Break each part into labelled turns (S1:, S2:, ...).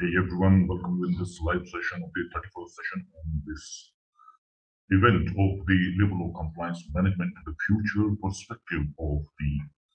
S1: Hey everyone, welcome in this live session of the 31st session on this event of the labor law compliance management, and the future perspective of the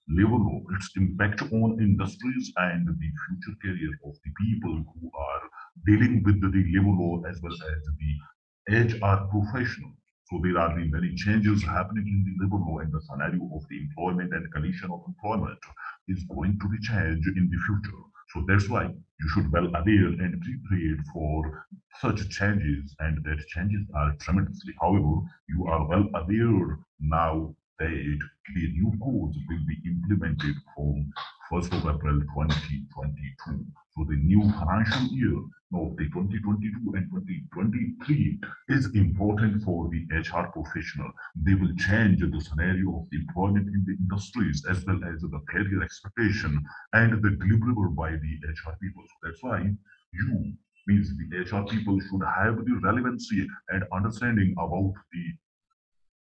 S1: labor law, its impact on industries and the future career of the people who are dealing with the labor law as well as the HR professional. So there are the many changes happening in the labor law and the scenario of the employment and condition of employment is going to be changed in the future. So that's why you should well aware and prepared for such changes and that changes are tremendously. However, you are well aware now the new codes will be implemented from 1st of April 2022. So the new financial year of the 2022 and 2023 is important for the HR professional. They will change the scenario of employment in the industries as well as the career expectation and the deliverable by the HR people. So that's why you means the HR people should have the relevancy and understanding about the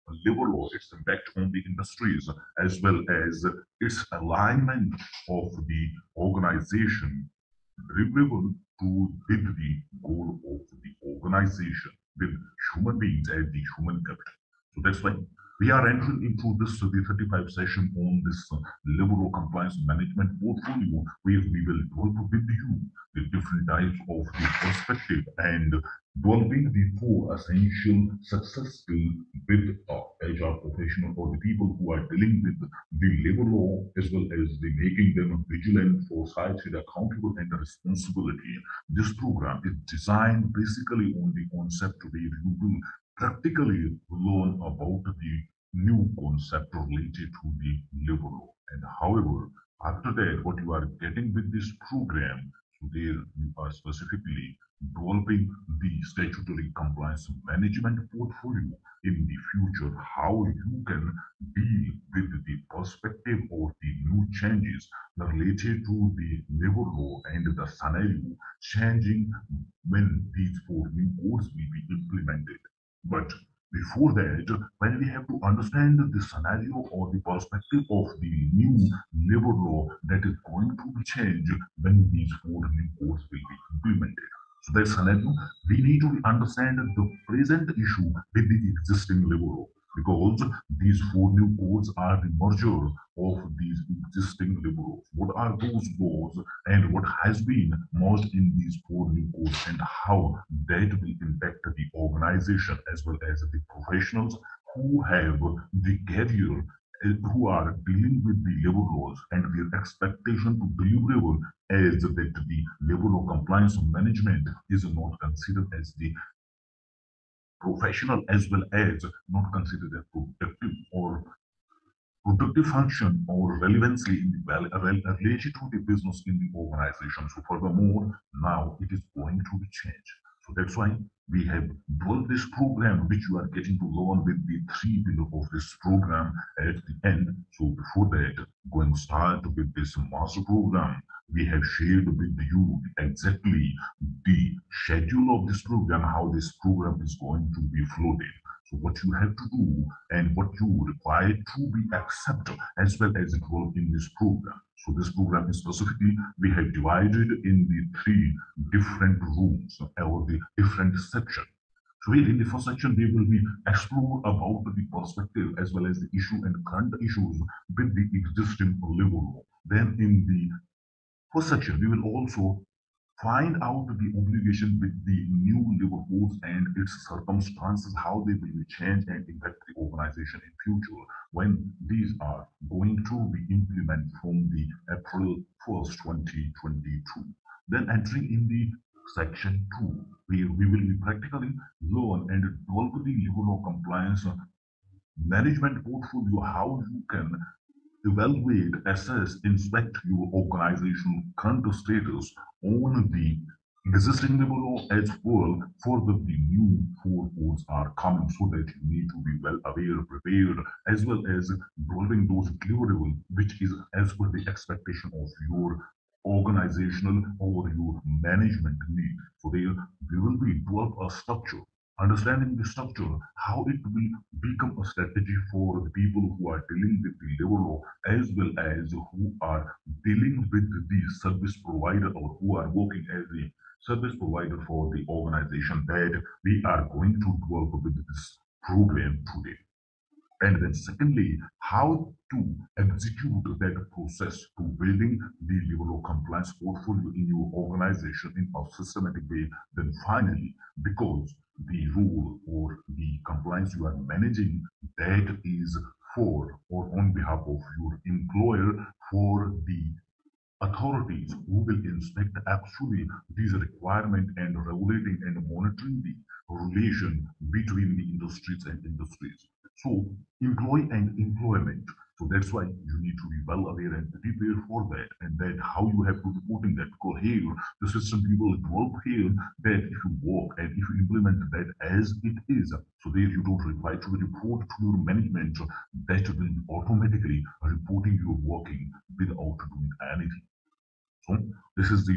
S1: law, its impact on the industries, as well as its alignment of the organization driven to with the goal of the organization with human beings as the human capital. So that's why we are entering into this uh, the 35 session on this uh, labor compliance management portfolio where we will delve with you the different types of the perspective and delving the four essential success skills with a HR professional or the people who are dealing with the labor law as well as the making them vigilant, for foresighted, accountable, and responsibility. This program is designed basically on the concept where you will practically learn about the new concept related to the labor law. And however, after that, what you are getting with this program, so there you are specifically developing the statutory compliance management portfolio in the future, how you can deal with the perspective of the new changes related to the labor law and the scenario changing when these four new codes will be implemented. But before that, when we have to understand the scenario or the perspective of the new labor law that is going to be changed when these four new codes will be implemented. So that scenario, we need to understand the present issue with the existing labor law because these four new codes are the merger of these existing labor laws. What are those laws and what has been merged in these four new codes and how that will impact the organization as well as the professionals who have the career who are dealing with the labor laws and their expectation to deliverable as that the labor law compliance management is not considered as the professional as well as not considered a productive or productive function or relevancy in the well, related to the business in the organization. So furthermore, now it is going to be changed. So that's why we have built this program, which you are getting to learn with the three pillar of this program at the end. So before that, going start with this master program, we have shared with you exactly the schedule of this program, how this program is going to be floated. So what you have to do and what you require to be accepted as well as involved in this program. So this program is specifically, we have divided in the three different rooms or the different sections. So in the first section, we will be explore about the perspective as well as the issue and current issues with the existing law. Then in the first section, we will also find out the obligation with the new labor codes and its circumstances, how they will change and impact the organization in future when these are going to be implemented from the April 1st, 2022. Then entering in the section 2, where we will be practically learn and develop the law compliance management portfolio, how you can evaluate, assess, inspect your organizational current status on the existing level as well for the, new four codes are coming so that you need to be well aware, prepared, as well as building those deliverable, which is as per the expectation of your organizational or your management need. So there we will be develop a structure understanding the structure, how it will become a strategy for the people who are dealing with the labor law as well as who are dealing with the service provider or who are working as the service provider for the organization that we are going to develop with this program today. And then secondly, how to execute that process to building the level of compliance portfolio in your organization in a systematic way. Then finally, because the rule or the compliance you are managing, that is for or on behalf of your employer for the authorities who will inspect actually these requirement and regulating and monitoring the relation between the industries and industries. So employee and employment. So that's why you need to be well aware and prepare for that and that how you have to reporting that because here the system people develop here that if you work and if you implement that as it is, so there you don't reply to the report to your management that will automatically reporting your working without doing anything. So this is the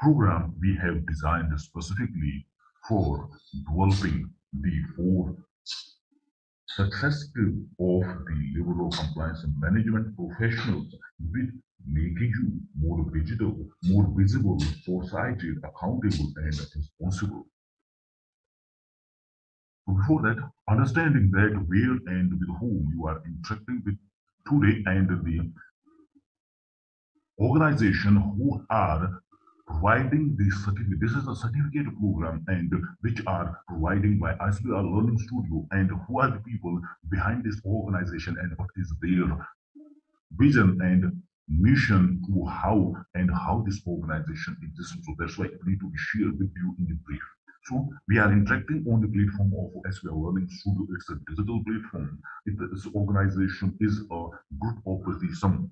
S1: program we have designed specifically for developing the four successful of the of compliance and management professionals with making you more digital, more visible, foresighted, accountable, and responsible. Before that, understanding that where and with whom you are interacting with today and the organization who are providing this certificate. This is a certificate program and which are providing by ISBR Learning Studio and who are the people behind this organization and what is their vision and mission to how and how this organization exists. So that's why I need to be shared with you in the brief. So we are interacting on the platform of SBR Learning Studio. It's a digital platform. It, this organization is a group of some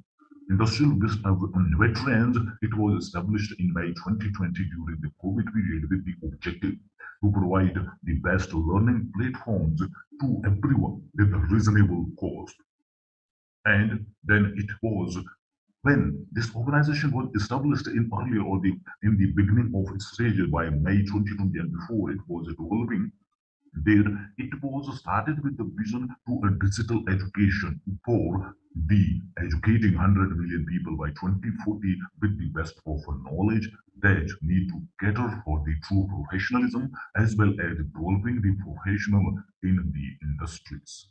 S1: Industrial Veterans, it was established in May 2020 during the COVID period with the objective to provide the best learning platforms to everyone with a reasonable cost. And then it was when this organization was established in earlier or the in the beginning of its stage by May 2020 and before it was developing there it was started with the vision to a digital education for the educating 100 million people by 2040 with the best of knowledge that need to cater for the true professionalism as well as developing the professional in the industries.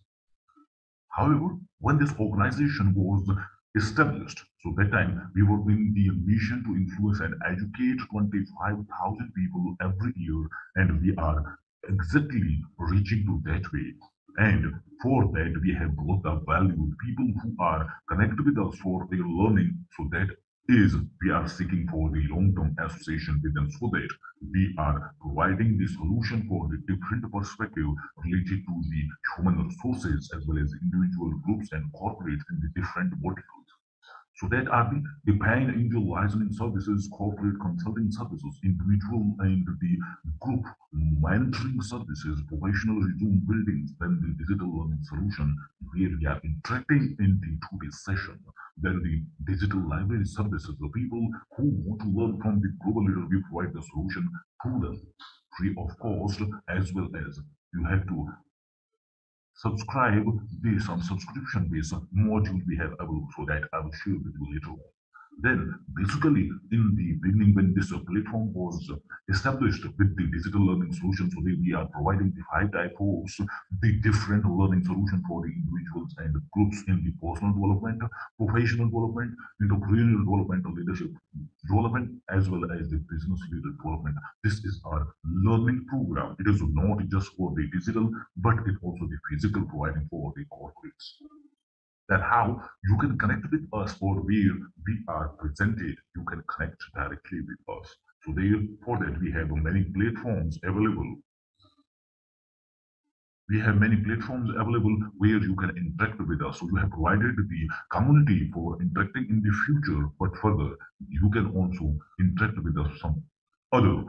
S1: However, when this organization was established, so that time we were in the mission to influence and educate 25,000 people every year, and we are exactly reaching to that way. And for that, we have brought up value people who are connected with us for their learning. So that is, we are seeking for the long-term association with them so that we are providing the solution for the different perspective related to the human resources as well as individual groups and corporates in the different verticals. So that are the, the pan angel licensing services, corporate consulting services, individual and the group mentoring services, professional resume buildings, then the digital learning solution. Where we are interacting in the today's session. Then the digital library services, the people who want to learn from the global leader, we provide the solution to them. Free of cost as well as you have to subscribe based on subscription based module we have available so that I will share with you later on. Then, basically, in the beginning, when this uh, platform was uh, established with the digital learning solution, so we are providing the five types of the different learning solution for the individuals and groups in the personal development, professional development, entrepreneurial development, leadership development, as well as the business leader development. This is our learning program. It is not just for the digital, but it also the physical providing for the corporates that how you can connect with us or where we are presented, you can connect directly with us. So therefore that we have many platforms available. We have many platforms available where you can interact with us. So you have provided the community for interacting in the future, but further, you can also interact with us some other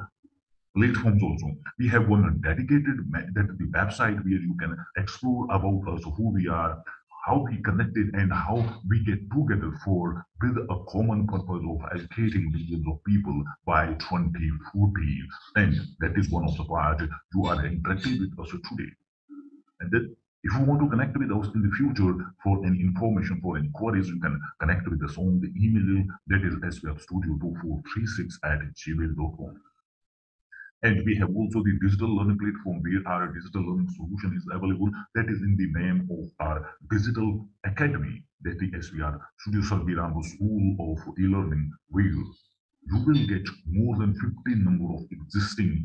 S1: platforms also. We have one dedicated that the website where you can explore about us, who we are, how we connected and how we get together for with a common purpose of educating millions of people by 2040. And that is one of the part you are interacting with us today. And then if you want to connect with us in the future for any information, for any queries, you can connect with us on the email that is sbfstudio2436 at gmail.com. And we have also the digital learning platform where our digital learning solution is available. That is in the name of our digital academy, that is SBR, Studio B. School of E-Learning, where you will get more than 15 number of existing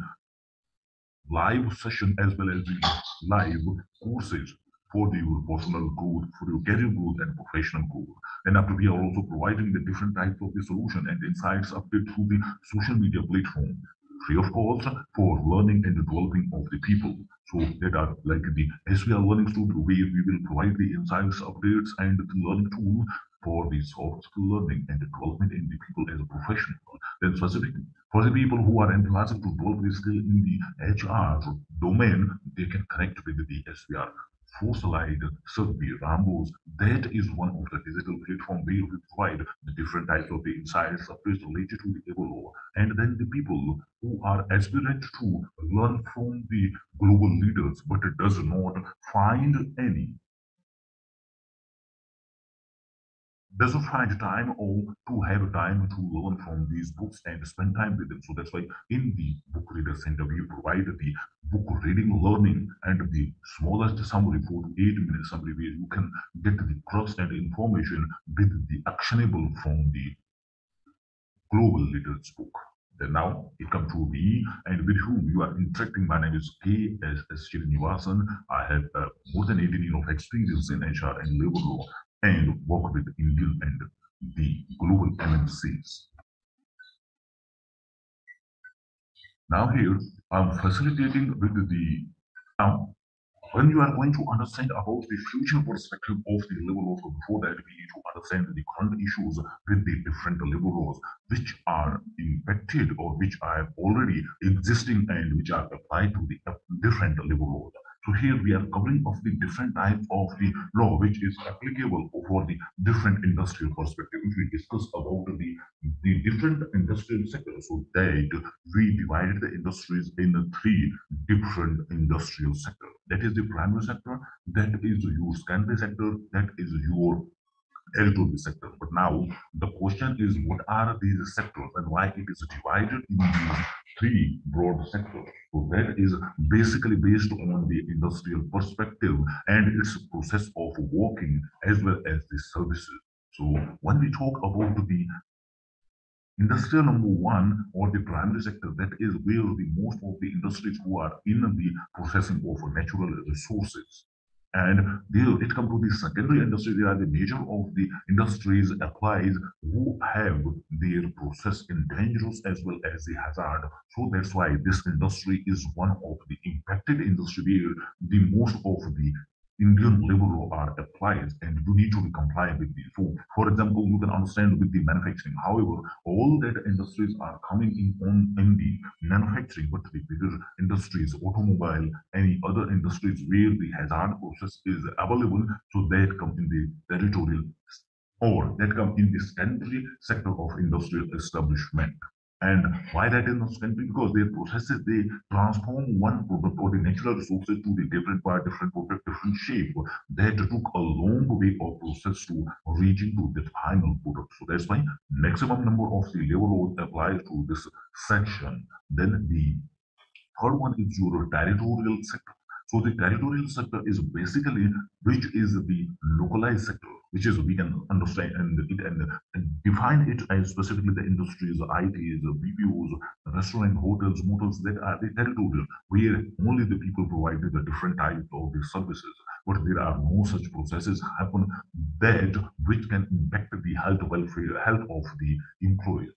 S1: live session as well as the live courses for your personal growth, for your career growth and professional growth. And after we are also providing the different types of the solution and insights update through the social media platform free of cost for learning and developing of the people. So that are like the SBR Learning Studio where we will provide the insights, updates, and the learning tool for the soft skill learning and development in the people as a professional. Then specifically for the people who are enthusiastic to develop the skill in the HR domain, they can connect with the SBR Foresight, Survey, Rambos. That is one of the digital platform where we provide the different types of the insights updates related to the Evolo. And then the people who are aspirant to learn from the global leaders, but does not find any doesn't find time or to have time to learn from these books and spend time with them. So that's why in the Book Reader Center, we provide the book reading learning and the smallest summary for eight minute summary where you can get the crux and information with the actionable from the global leaders book. Then now it comes to me and with whom you are interacting. My name is K.S. Srinivasan. I have uh, more than 18 years of experience in HR and labor law and work with Indian and the global MNCs. Now here, I'm facilitating with the, now, when you are going to understand about the future perspective of the labor laws, before that we need to understand the current issues with the different labor laws which are impacted or which are already existing and which are applied to the different labor laws. So here we are covering of the different type of the law which is applicable for the different industrial perspective. If we discuss about the, the different industrial sectors, so that we divided the industries in three different industrial sectors. That is the primary sector, that is your secondary sector, that is your L2B sector. But now the question is what are these sectors and why it is divided in these three broad sectors. So that is basically based on the industrial perspective and its process of working as well as the services. So when we talk about the industrial number one or the primary sector, that is where the most of the industries who are in the processing of natural resources and there it comes to the secondary industry, they are the major of the industries applies who have their process in dangerous as well as the hazard. So that's why this industry is one of the impacted industry where the most of the Indian labor law are applied and you need to compliant with these. So, for example, you can understand with the manufacturing. However, all that industries are coming in on in the manufacturing, but the bigger industries, automobile, any other industries where the hazard process is available, so that come in the territorial or that come in the secondary sector of industrial establishment. And why that is not country? Because their processes, they transform one product or the natural resources to the different part, different product, different shape. That took a long way of process to reach into the final product. So that's why maximum number of the level applies to this section. Then the third one is your territorial sector. So the territorial sector is basically which is the localized sector which is we can understand and, and, and define it as specifically the industries, ITs, BPOs, restaurant, hotels, motels that are the territorial, where only the people provide the different types of the services. But there are no such processes happen that which can impact the health welfare, health of the employee.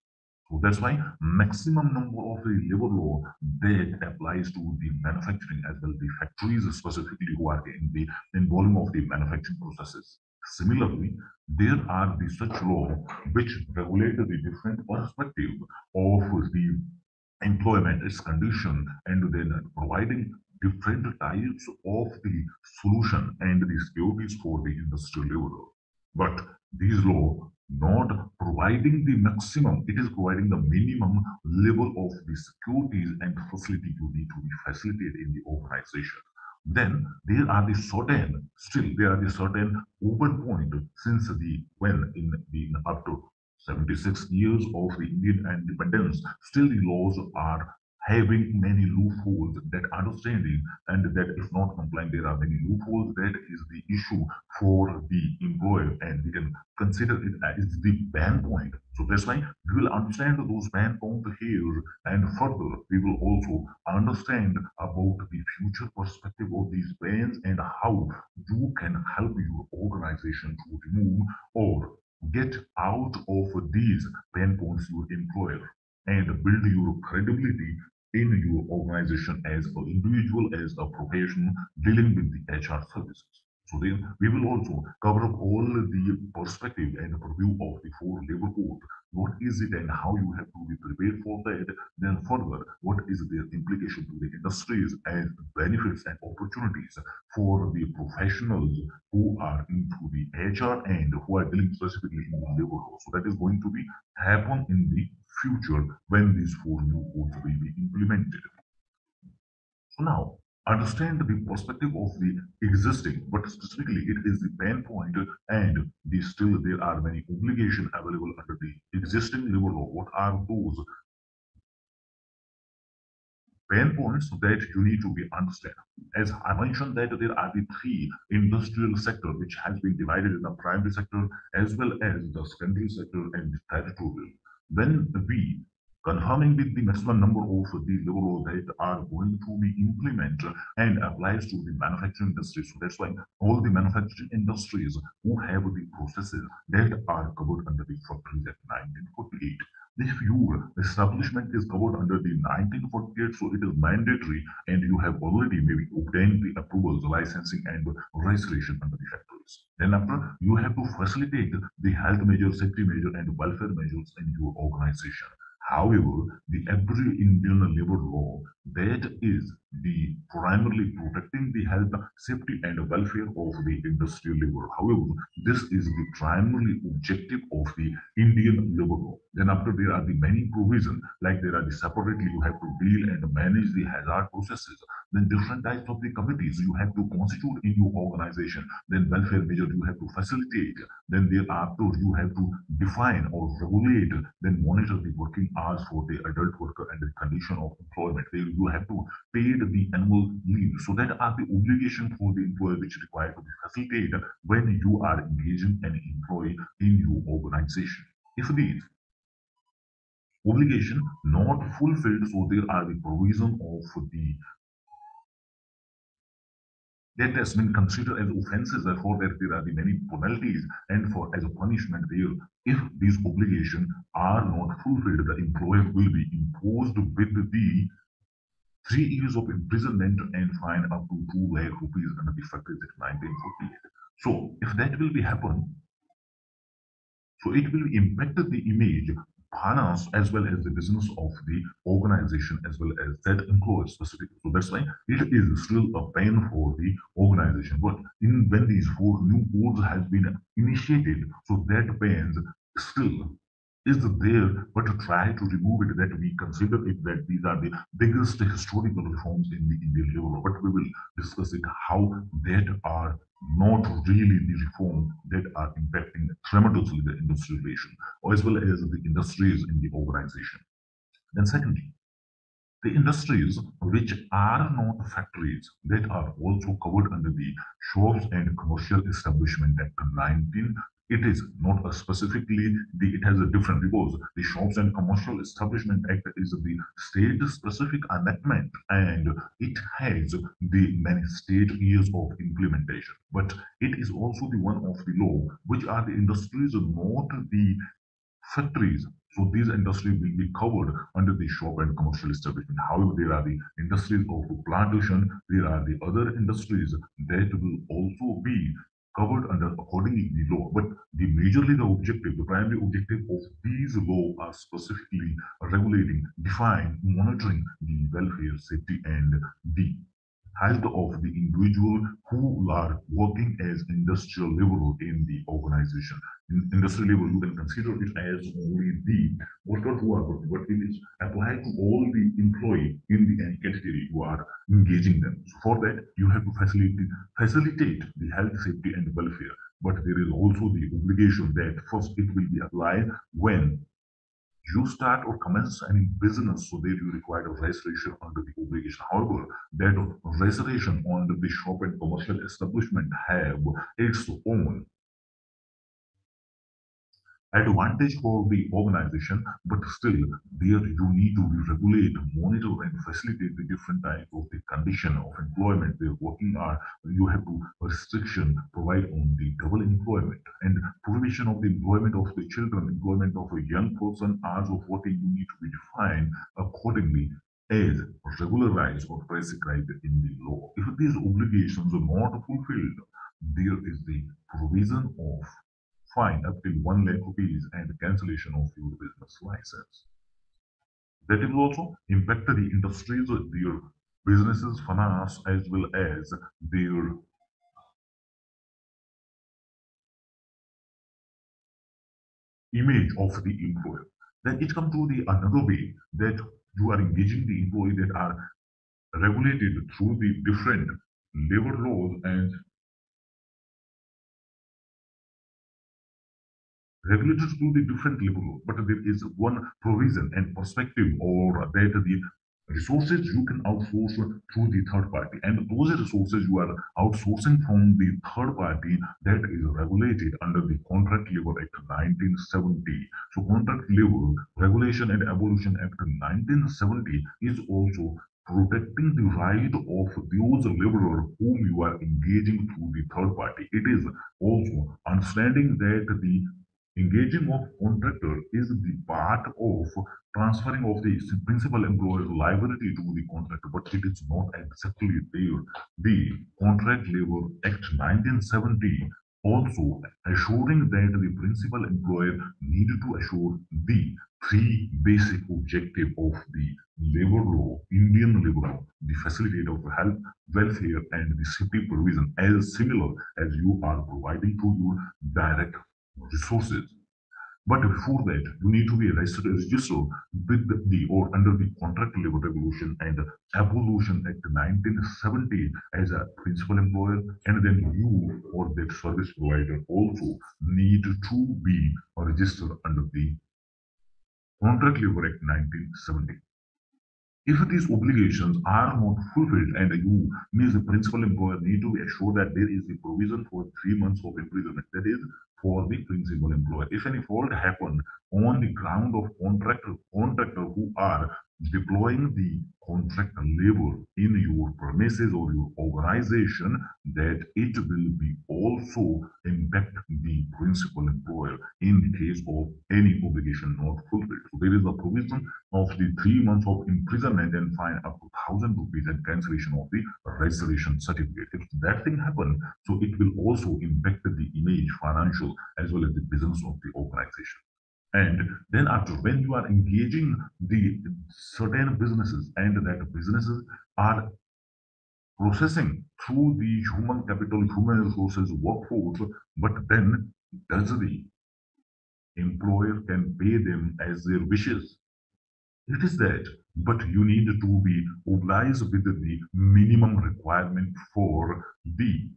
S1: So that's why maximum number of the labor law that applies to the manufacturing as well the factories specifically who are in the in volume of the manufacturing processes. Similarly, there are the such law which regulate the different perspective of the employment, its condition, and then providing different types of the solution and the securities for the industrial level. But these law not providing the maximum, it is providing the minimum level of the securities and facility you need to be facilitated in the organization. Then there are the certain, still there are the certain open point since the when in the up to 76 years of the Indian independence, still the laws are having many loopholes that understanding and that if not compliant there are many loopholes. That is the issue for the employer and we can consider it as the ban point. So that's why we will understand those ban points here and further we will also understand about the future perspective of these bans and how you can help your organization to remove or get out of these pain points your employer and build your credibility in your organization as an individual, as a professional dealing with the HR services. So then we will also cover up all the perspective and review of the four labor code. What is it and how you have to be prepared for that? Then further, what is their implication to the industries and benefits and opportunities for the professionals who are into the HR and who are dealing specifically in the labor law. So that is going to be happen in the future when these four new codes will be implemented. So now understand the perspective of the existing, but specifically it is the pain point and the still there are many obligations available under the existing labor law. What are those pain points that you need to be understand? As I mentioned that there are the three industrial sector which has been divided in the primary sector as well as the secondary sector and territorial. When we confirming with the maximum number of the law that are going to be implemented and applies to the manufacturing industry. So that's why all the manufacturing industries who have the processes that are covered under the Factories Act 1948. If your establishment is covered under the 1948, so it is mandatory and you have already maybe obtained the approvals, licensing and registration under the factories. Then after, you have to facilitate the health measures, safety measures and welfare measures in your organization. However, the every Indian labor law that is the primarily protecting the health, safety, and welfare of the industrial labor. However, this is the primary objective of the Indian labor law. Then after there are the many provisions, like there are the separately you have to deal and manage the hazard processes. Then different types of the committees you have to constitute in your organization. Then welfare measures you have to facilitate. Then thereafter you have to define or regulate, then monitor the working hours for the adult worker and the condition of employment. There you have to pay the annual leave. So that are the obligation for the employer which required to be facilitated when you are engaging an employee in your organization. If these obligation not fulfilled, so there are the provision of the that has been considered as offenses, therefore that there are the many penalties, and for as a punishment there, if these obligations are not fulfilled, the employer will be imposed with the three years of imprisonment and fine up to 2 lakh rupees under the Factories Act 1948. So if that will be happen, so it will impact the image, finance as well as the business of the organization as well as that employer specifically. So that's why it is still a pain for the organization. But in when these four new codes has been initiated, so that pains still is there, but to try to remove it, that we consider it that these are the biggest historical reforms in the Indian law. But we will discuss it how that are not really the reform that are impacting tremendously the industrial relation, as well as the industries in the organization. Then secondly, the industries which are not factories that are also covered under the Shops and Commercial Establishment Act 19 it is not specifically the it has a different because the shops and commercial establishment act is the state specific amendment and it has the many state years of implementation but it is also the one of the law which are the industries not the factories so these industries will be covered under the shop and commercial establishment. However, there are the industries of plantation, there are the other industries that will also be covered under accordingly the law. But the majorly the objective, the primary objective of these law are specifically regulating, defining, monitoring the welfare, safety, and the health of the individual who are working as industrial labor in the organization. In industrial labor, you can consider it as only the worker who are working, but it is applied to all the employee in the any category who are engaging them. So for that, you have to facilitate facilitate the health, safety, and welfare. But there is also the obligation that first it will be applied when you start or commence any business so that you require a registration under the obligation. However, that registration under the shop and commercial establishment have its own advantage for the organization, but still there you need to regulate, monitor, and facilitate the different type of the condition of employment they're working on. You have to restriction provide on the double employment and provision of the employment of the children, employment of a young person, hours of working you need to be defined accordingly as regularized or prescribed in the law. If these obligations are not fulfilled, there is the provision of fine up till 1 lakh rupees and cancellation of your business license. That will also impact the industries, their businesses, finance, as well as their image of the employer. Then it comes to the another way that you are engaging the employee that are regulated through the different labor laws and regulated to the different level, but there is one provision and perspective or that the resources you can outsource through the third party. And those resources you are outsourcing from the third party that is regulated under the contract labor act 1970 so contract labor regulation and abolition act 1970 is also protecting the right of those laborers whom you are engaging through the third party. It is also understanding that the Engaging of contractor is the part of transferring of the principal employer's liability to the contractor, but it is not exactly there. The Contract Labor Act 1970 also assuring that the principal employer needed to assure the three basic objective of the labor law, Indian labor law, the facilitator of health, welfare, and the safety provision as similar as you are providing to your direct resources. But before that, you need to be registered, registered with the or under the Contract Labor Regulation and Abolition Act 1970 as a principal employer, and then you or that service provider also need to be registered under the Contract Labor Act 1970. If these obligations are not fulfilled and you means the principal employer need to be assured that there is a provision for three months of imprisonment. That is for the principal employer. If any fault happen on the ground of contractor, contractor who are deploying the contract labor in your premises or your organization, that it will be also impact the principal employer in the case of any obligation not fulfilled. So there is a provision of the three months of imprisonment and fine up to thousand rupees and cancellation of the registration certificate. If that thing happen, so it will also impact the image, financial, as well as the business of the organization. And then after when you are engaging the certain businesses and that businesses are processing through the human capital, human resources, workforce, but then does the employer can pay them as their wishes. It is that, but you need to be obliged with the minimum requirement for the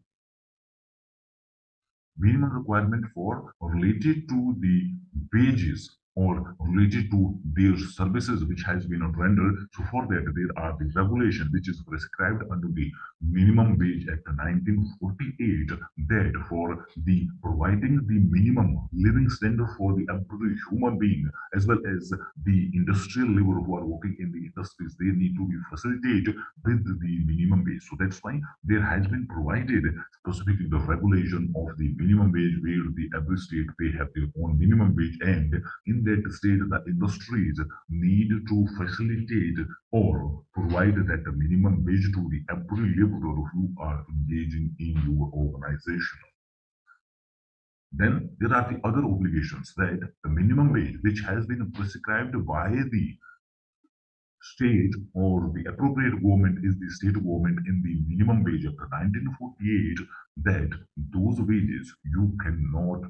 S1: minimum requirement for related to the wages or related to their services which has been rendered. So for that, there are the regulation which is prescribed under the Minimum Wage Act 1948 that for the providing the minimum living standard for the every human being as well as the industrial labor who are working in the industries, they need to be facilitated with the minimum wage. So that's why there has been provided specifically the regulation of the minimum wage where the every state they have their own minimum wage and in that state the industries need to facilitate or provide that the minimum wage to the every laborer who are engaging in your organization. Then there are the other obligations that the minimum wage, which has been prescribed by the state or the appropriate government is the state government in the minimum wage of 1948 that those wages you cannot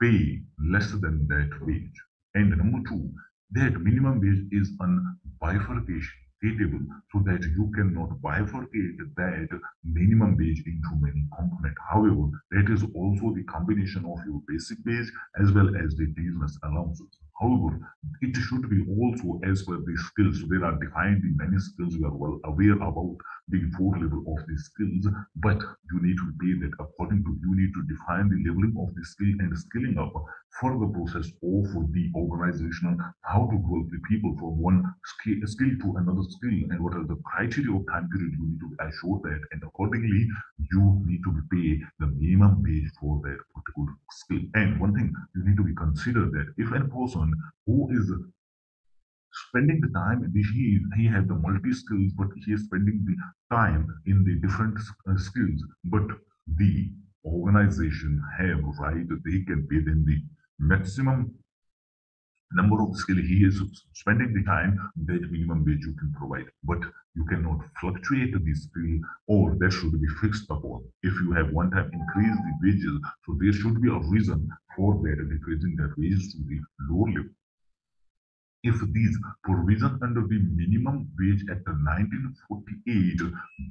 S1: pay less than that wage. And number two, that minimum wage is an bifurcation table so that you cannot bifurcate that minimum wage into many components. However, that is also the combination of your basic wage as well as the business allowances. However, it should be also as per the skills. There are defined in many skills. You are well aware about the four level of the skills, but you need to pay that according to you need to define the leveling of the skill and skilling up for the process or for the organizational how to develop the people from one skill, skill to another skill and what are the criteria of time period you need to assure that and accordingly you need to pay the minimum wage for that particular skill. And one thing you need to be considered that if a person who is spending the time he he has the multi skills but he is spending the time in the different uh, skills. But the organization have right that they can pay them the maximum number of skill he is spending the time that minimum wage you can provide. But you cannot fluctuate the skill or that should be fixed upon. If you have one time increased the wages so there should be a reason for that decreasing that wages to the lower level if these provisions under the minimum wage act of 1948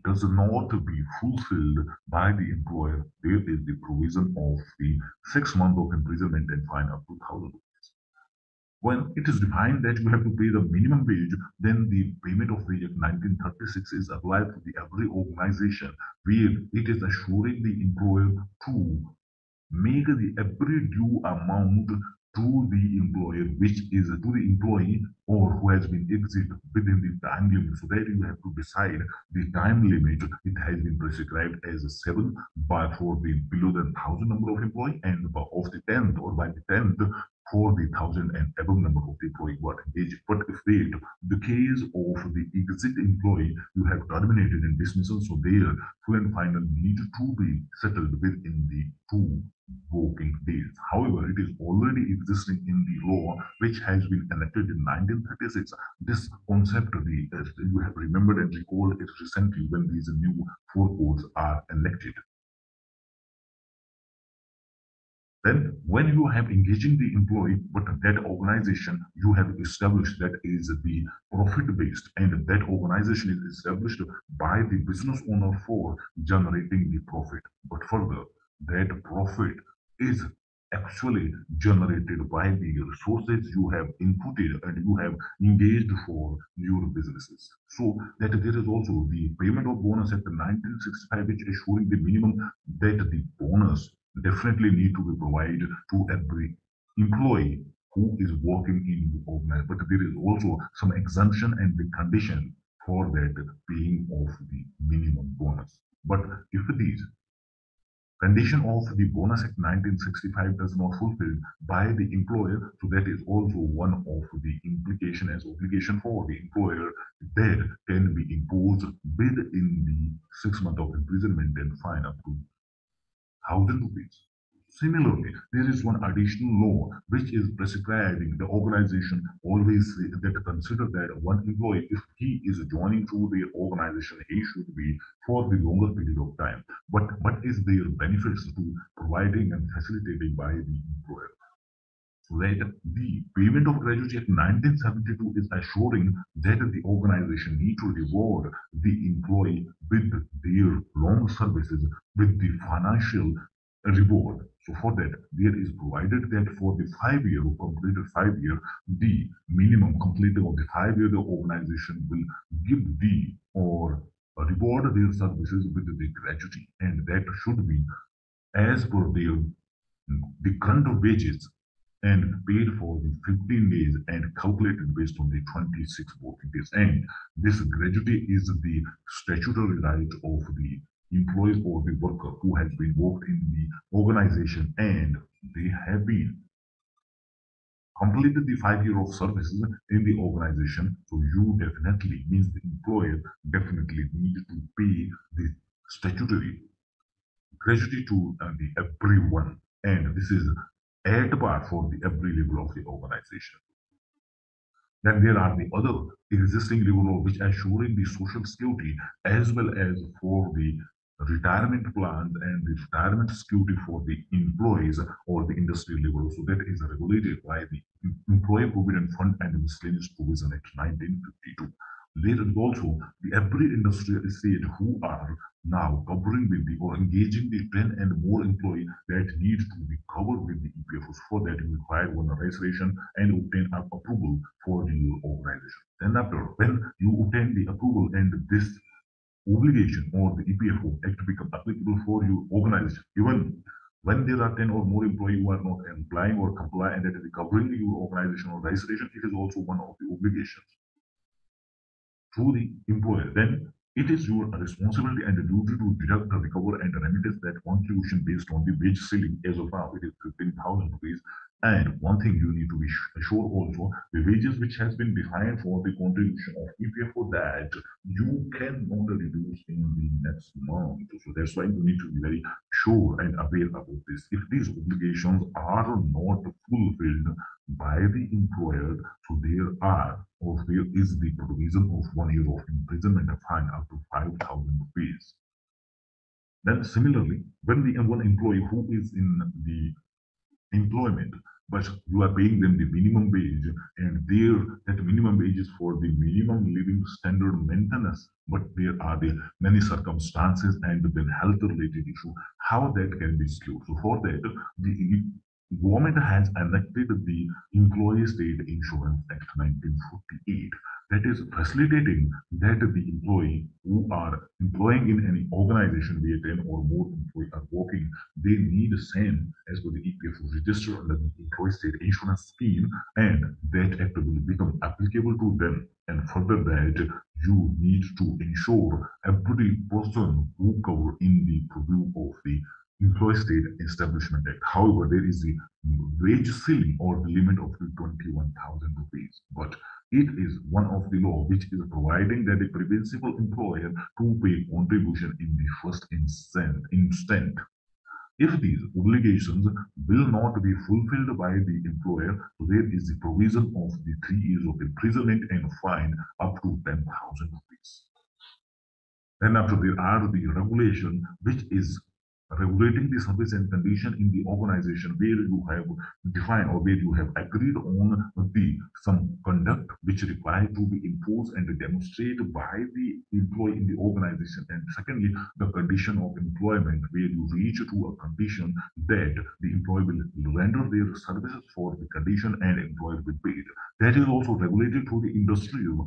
S1: does not be fulfilled by the employer there is the provision of the six months of imprisonment and fine up to thousand rupees. When it is defined that you have to pay the minimum wage then the payment of wage act 1936 is applied to the every organization where it is assuring the employer to make the every due amount to the employer, which is to the employee or who has been exit within the time limit. So that you have to decide the time limit. It has been prescribed as seven by for the below the thousand number of employee and of the tenth or by the tenth for the thousand and above number of employee who are engaged. But if the case of the exit employee, you have terminated and dismissal, so their full and final need to be settled within the two working days. However, it is already existing in the law which has been enacted in 1936. This concept, the, you have remembered and recalled it recently when these new four codes are enacted. Then when you have engaging the employee, but that organization you have established that is the profit-based and that organization is established by the business owner for generating the profit. But further, that profit is actually generated by the resources you have inputted and you have engaged for your businesses. So that there is also the payment of bonus act the 1965 which is showing the minimum that the bonus definitely need to be provided to every employee who is working in the organization. But there is also some exemption and the condition for that paying of the minimum bonus. But if is condition of the bonus act 1965 does not fulfilled by the employer so that is also one of the implication as obligation for the employer that can be imposed within the six month of imprisonment and fine up to thousand rupees. Similarly, there is one additional law which is prescribing the organization always that consider that one employee, if he is joining to the organization, he should be for the longer period of time. But what is their benefits to providing and facilitating by the employer? That the payment of gratuity act 1972 is assuring that the organization need to reward the employee with their long services with the financial reward. So for that, there is provided that for the five year who completed five year, the minimum completed of the five year, the organization will give the or reward their services with the gratuity, and that should be as per their the current wages and paid for the 15 days and calculated based on the 26 working days. And this gratuity is the statutory right of the employee or the worker who has been worked in the organization and they have been completed the five year of services in the organization. So you definitely means the employer definitely need to pay the statutory gratuity to uh, the everyone. And this is at par for the every level of the organization. Then there are the other existing level which ensuring the social security as well as for the retirement plans and the retirement security for the employees or the industry level. So that is regulated by the Employee Provident Fund and Miscellaneous Provision Act 1952. There is also the every industrial estate who are now covering with the or engaging the 10 and more employee that need to be covered with the EPFOs. For that, you require one registration and obtain approval for your organization. Then after, when you obtain the approval and this obligation or the EPFO act become applicable for your organization, even when there are 10 or more employees who are not employing or comply and that is covering your organization or registration, it is also one of the obligations to the employer. Then it is your responsibility and duty to deduct, recover, and remittance that contribution based on the wage ceiling. As of now, it is 15,000 rupees. And one thing you need to be sure also, the wages which has been defined for the contribution of EPFO that you cannot reduce in the next month. So that's why you need to be very sure and aware about this. If these obligations are not fulfilled by the employer, so there are or there is the provision of one year of imprisonment, and a fine up to 5,000 rupees. Then similarly, when the one employee who is in the employment but you are paying them the minimum wage and there that minimum wage is for the minimum living standard maintenance but there are the many circumstances and then health related issue. How that can be skewed so for that the government has enacted the employee state insurance act 1948 that is facilitating that the employee who are employing in any organization, it 10 or more employees are working, they need the same as per the EPF register under the employee state insurance scheme, and that act will become applicable to them. And further that you need to ensure every person who cover in the purview of the Employee State Establishment Act. However, there is the wage ceiling or the limit of 21,000 rupees. But it is one of the law which is providing that the principal employer to pay contribution in the first instant. instant. If these obligations will not be fulfilled by the employer, there is the provision of the three years of imprisonment and fine up to 10,000 rupees. Then after there are the regulation which is regulating the service and condition in the organization where you have defined or where you have agreed on the some conduct which required to be enforced and demonstrated by the employee in the organization and secondly the condition of employment where you reach to a condition that the employee will render their services for the condition and employer will pay it. That is also regulated through the industrial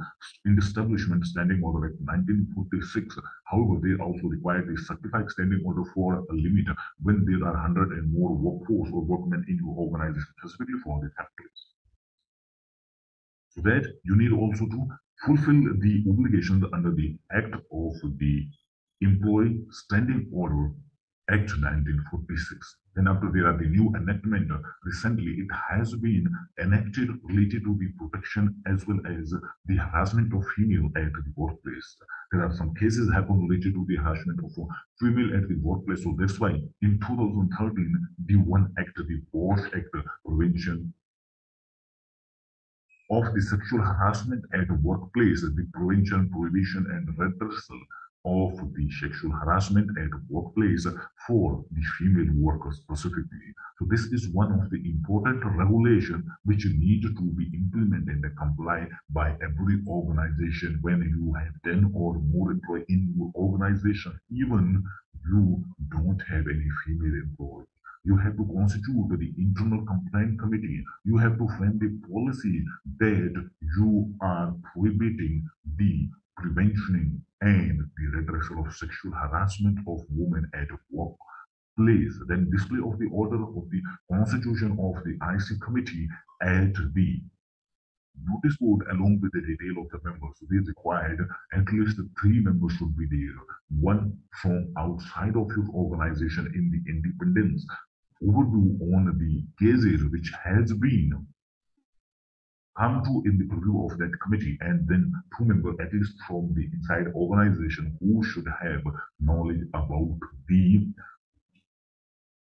S1: establishment standing order act 1946 however they also require the certified standing order for a limit when there are 100 and more workforce or workmen in your organization, specifically for the factories. So that you need also to fulfill the obligations under the Act of the Employee Standing Order Act 1946. Then after there are the new enactment, recently it has been enacted related to the protection as well as the harassment of female at the workplace. There are some cases happen related to the harassment of female at the workplace. So that's why in 2013, the one act, the POSH Act Prevention of the sexual harassment at the workplace, the prevention, prohibition, and redressal of the sexual harassment at workplace for the female workers specifically. So this is one of the important regulation which need to be implemented and complied by every organization when you have 10 or more employees in your organization, even you don't have any female employees you have to constitute the internal complaint committee. You have to frame the policy that you are prohibiting the prevention and the redressal of sexual harassment of women at work place, then display of the order of the constitution of the IC committee at the notice board along with the detail of the members. So they required at least three members should be there. One from outside of your organization in the independence overview on the cases which has been come to in the review of that committee and then two members at least from the inside organization who should have knowledge about the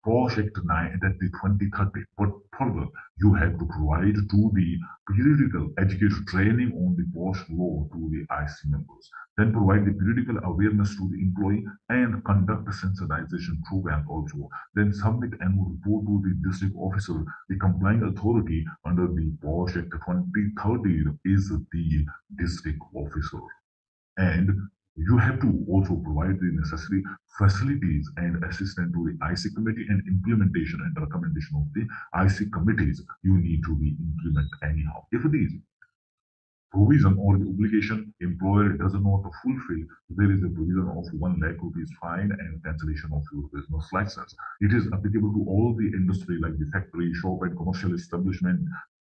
S1: 9 that the 2030. But further, you have to provide to the periodical education training on the POSH law to the IC members. Then provide the periodical awareness to the employee and conduct the sensitization program also. Then submit annual report to the district officer. The complying authority under the Act 2030 is the district officer. And you have to also provide the necessary facilities and assistance to the IC committee and implementation and recommendation of the IC committees you need to be implement anyhow. If these provision or the obligation employer does not fulfill, there is a provision of 1 lakh rupees fine and cancellation of your business license. It is applicable to all the industry like the factory, shop and commercial establishment,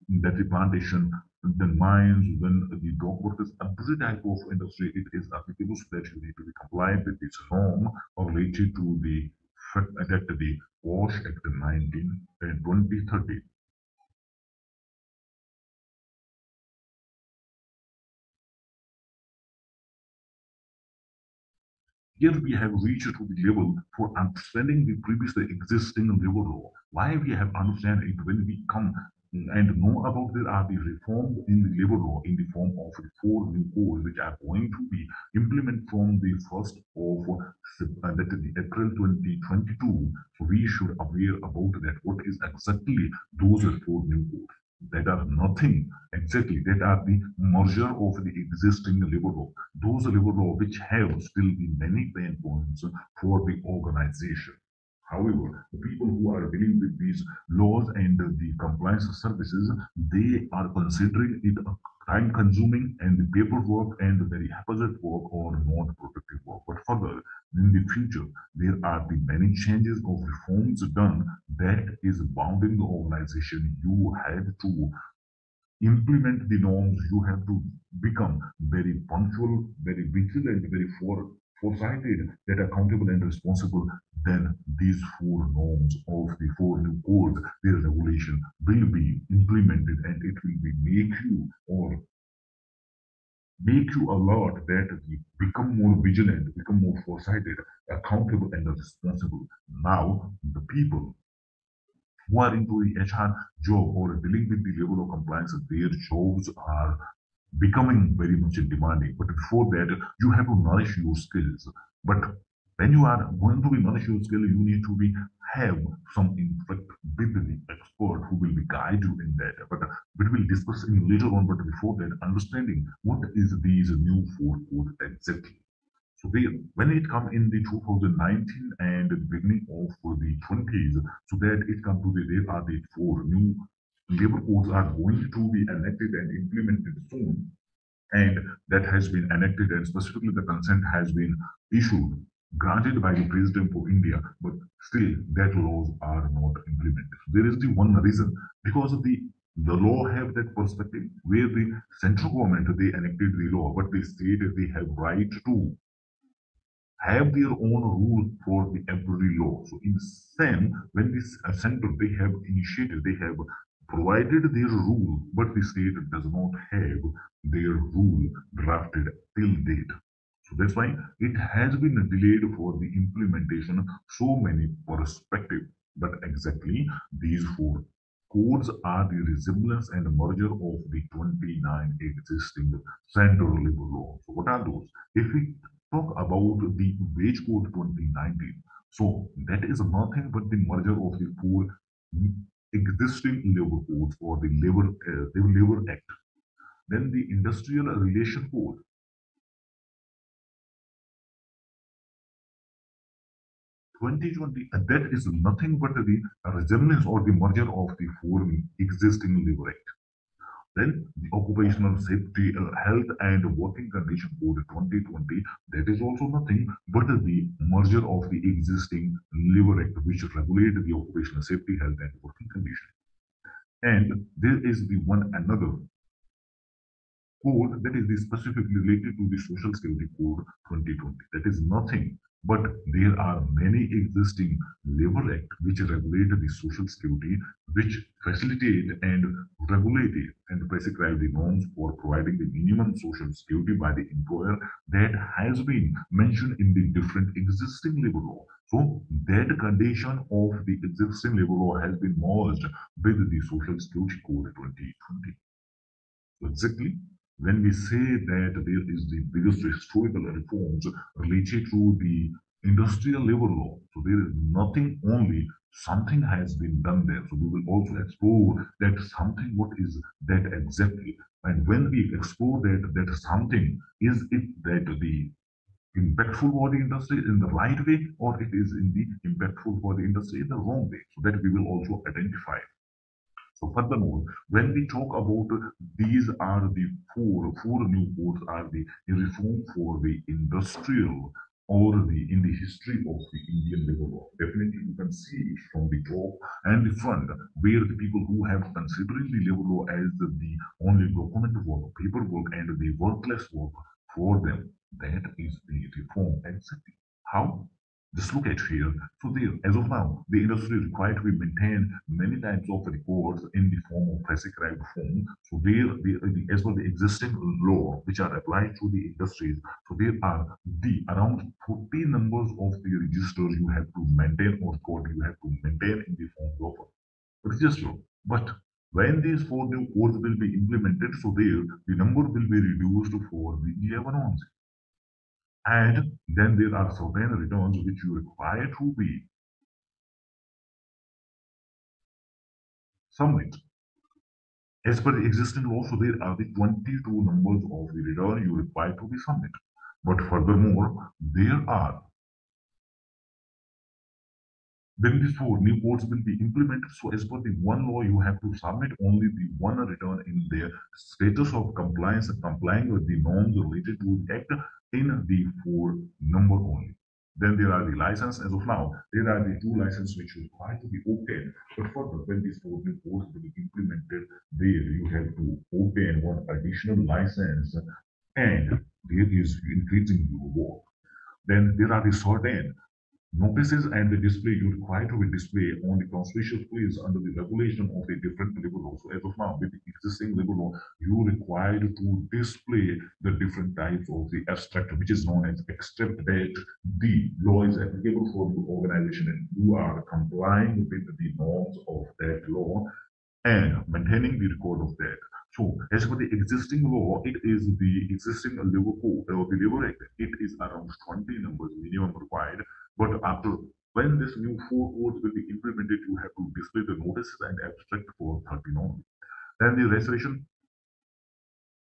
S1: that the plantation, the mines, then the dock workers, every type of industry, it is applicable so that you need to be compliant with this norm related to the that the POSH Act 19 uh, and 2030. Here we have reached to the level for understanding the previously existing labor law. Why we have understand it when we come and know about there are the reforms in the labor law in the form of the four new codes which are going to be implemented from the first of uh, that is April 2022. We should aware about that what is exactly those four new codes. That are nothing exactly. That are the merger of the existing labor law. Those labor law which have still the many pain points for the organization However, the people who are dealing with these laws and the compliance services, they are considering it time consuming and the paperwork and very haphazard work or not productive work. But further, in the future, there are the many changes of reforms done that is bounding the organization. You have to implement the norms. You have to become very punctual, very vigilant, very for foresighted, that accountable and responsible, then these four norms of the four new codes, their regulation will be implemented and it will be make you or make you alert that you become more vigilant, become more foresighted, accountable and responsible. Now, the people who are into the HR job or dealing with the level of compliance, their jobs are becoming very much demanding. But before that, you have to nourish your skills. But when you are going to be nourish your skill, you need to be have some infect with the expert who will be guide you in that. But we will discuss in later on. But before that, understanding what is these new four codes exactly. So they, when it come in the 2019 and the beginning of the 20s, so that it come to the there are the four new labor codes are going to be enacted and implemented soon. And that has been enacted and specifically the consent has been issued, granted by the President of India, but still that laws are not implemented. There is the one reason, because the the law have that perspective where the central government they enacted the law, but the state they have right to have their own rule for the every law. So in same, when this uh, center they have initiated, they have provided their rule, but the state does not have their rule drafted till date. So that's why it has been delayed for the implementation so many perspective. But exactly these four codes are the resemblance and merger of the 29 existing central labor laws. So what are those? If we talk about the wage code 2019, so that is nothing but the merger of the four existing labor codes or the labor uh, the labor act. Then the industrial relation code. Twenty twenty uh, that is nothing but the resemblance or the merger of the four existing labor act then the Occupational Safety, uh, Health and Working Condition Code 2020, that is also nothing but the merger of the existing Labor Act, which regulate the occupational safety, health and working condition. And there is the one another code that is specifically related to the Social Security Code 2020. That is nothing But there are many existing labor acts which regulate the social security, which facilitate and regulate and prescribe the norms for providing the minimum social security by the employer that has been mentioned in the different existing labor law. So that condition of the existing labor law has been merged with the Social Security Code 2020. So exactly when we say that there is the biggest historical reforms related to the industrial labor law, so there is nothing only something has been done there. So we will also explore that something, what is that exactly? And when we explore that, that something, is it that the impactful for the industry in the right way or it is in the impactful for the industry in the wrong way? So that we will also identify. So furthermore, when we talk about these are the four, four new codes are the reform for the industrial or the in the history of the Indian labor law. Definitely you can see it from the top and the front where the people who have considered the labor law as the only document work, paperwork and the workless work for them. That is the reform exactly. How? Just look at here. So there, as of now, the industry is required to maintain many types of records in the form of prescribed form. So there, the, the, as per the existing law, which are applied to the industries, so there are the around 40 numbers of the registers you have to maintain or record you have to maintain in the form of register. But when these four new codes will be implemented, so there the number will be reduced for the 11 ones. And then there are certain returns which you require to be submit. As per the existing law, so there are the 22 numbers of the return you require to be submit. But furthermore, there are when these four new codes will be implemented, so as per the one law, you have to submit only the one return in their status of compliance complying with the norms related to the act in the four number only. Then there are the license as of now. There are the two licenses which require to be obtained. But further, when four new codes will be implemented, there you have to obtain one additional license and there is increasing your work. Then there are the certain Notices and the display you require to be displayed on the conspicuous place under the regulation of a different labor law. So as of now, with the existing labor law, you required to display the different types of the abstract, which is known as except that the law is applicable for the organization and you are complying with the norms of that law and maintaining the record of that. So, as for the existing law, it is the existing labor code or the labor act. It is around 20 numbers minimum required but after when this new four codes will be implemented, you have to display the notices and abstract for 13 only. Then the restoration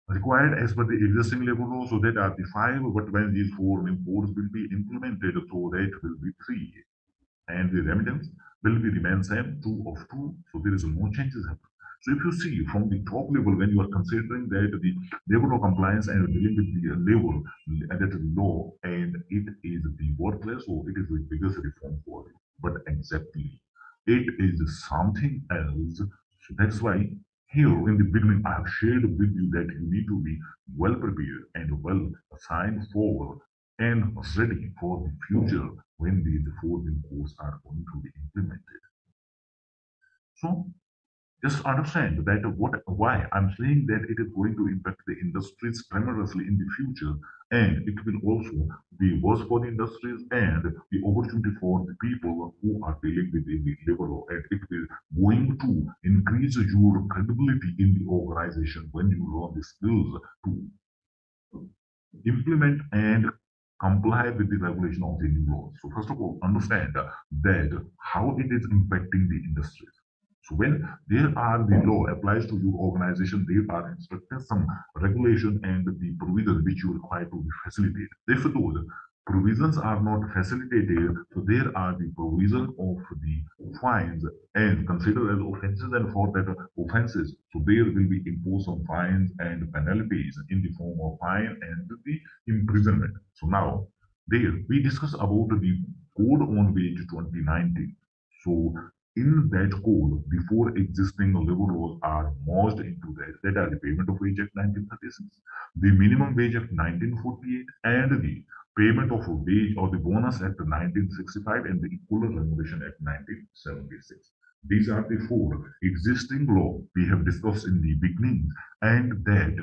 S1: required as per the existing labor law, so that are the five, but when these four new codes will be implemented, so that will be three. And the remittance will be remain same, two of two, so there is no changes happen. So if you see from the top level, when you are considering that the labor law compliance and dealing with the level and that law and it is the worthless or it is the biggest reform for you. But exactly, it is something else. So that's why here in the beginning, I have shared with you that you need to be well prepared and well assigned forward and ready for the future when these four new courses are going to be implemented. So just understand that what why I'm saying that it is going to impact the industries tremendously in the future, and it will also be worse for the industries and the opportunity for the people who are dealing with the labor and it will going to increase your credibility in the organization when you learn the skills to implement and comply with the regulation of the new laws. So first of all, understand that how it is impacting the industries. So when there are the law applies to your organization, there are instructed some regulation and the provisions which you require to be facilitated. If those provisions are not facilitated, so there are the provision of the fines and considered as offenses and for that offenses, so there will be imposed some fines and penalties in the form of fine and the imprisonment. So now there we discuss about the code on wage 2019. So in that code, before existing labor laws are merged into that, that are the Payment of Wage Act 1936, the Minimum Wage Act 1948, and the Payment of Wage or the Bonus Act 1965 and the Equal Remuneration Act 1976. These are the four existing law we have discussed in the beginning and that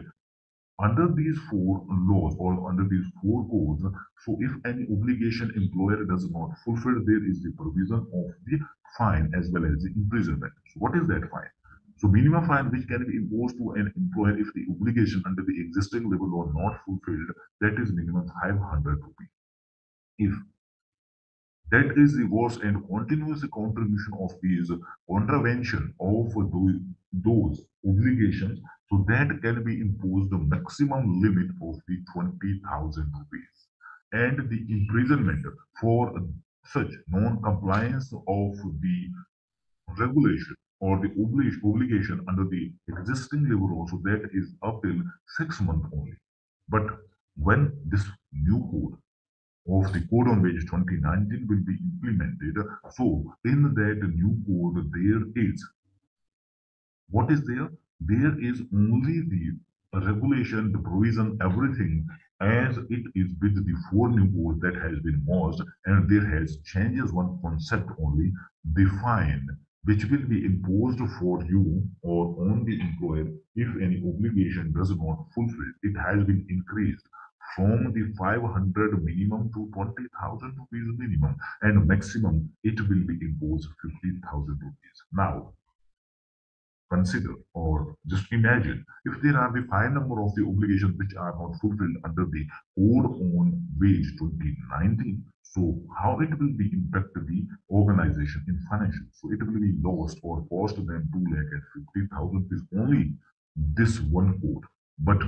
S1: under these four laws or under these four codes, so if any obligation employer does not fulfill, there is the provision of the fine as well as the imprisonment. So what is that fine? So minimum fine which can be imposed to an employer if the obligation under the existing labor law not fulfilled, that is minimum 500 rupees. If that is the worst and continuous contribution of these contravention of those obligations so that can be imposed the maximum limit of the 20,000 rupees and the imprisonment for such non-compliance of the regulation or the obligation under the existing labor law so that is up till six months only but when this new code of the Code on Wages 2019 will be implemented. So in that new code, there is, what is there? There is only the regulation, the provision, everything as it is with the four new code that has been merged and there has changes one concept only, defined which will be imposed for you or on the employer if any obligation does not fulfill. It has been increased from the 500 minimum to 20,000 rupees minimum and maximum it will be imposed 50,000 rupees. Now, consider or just imagine if there are the five number of the obligations which are not fulfilled under the code on wage 2019 so how it will be impact the organization in financial so it will be lost or cost them 2 lakh and 50,000 is only this one code but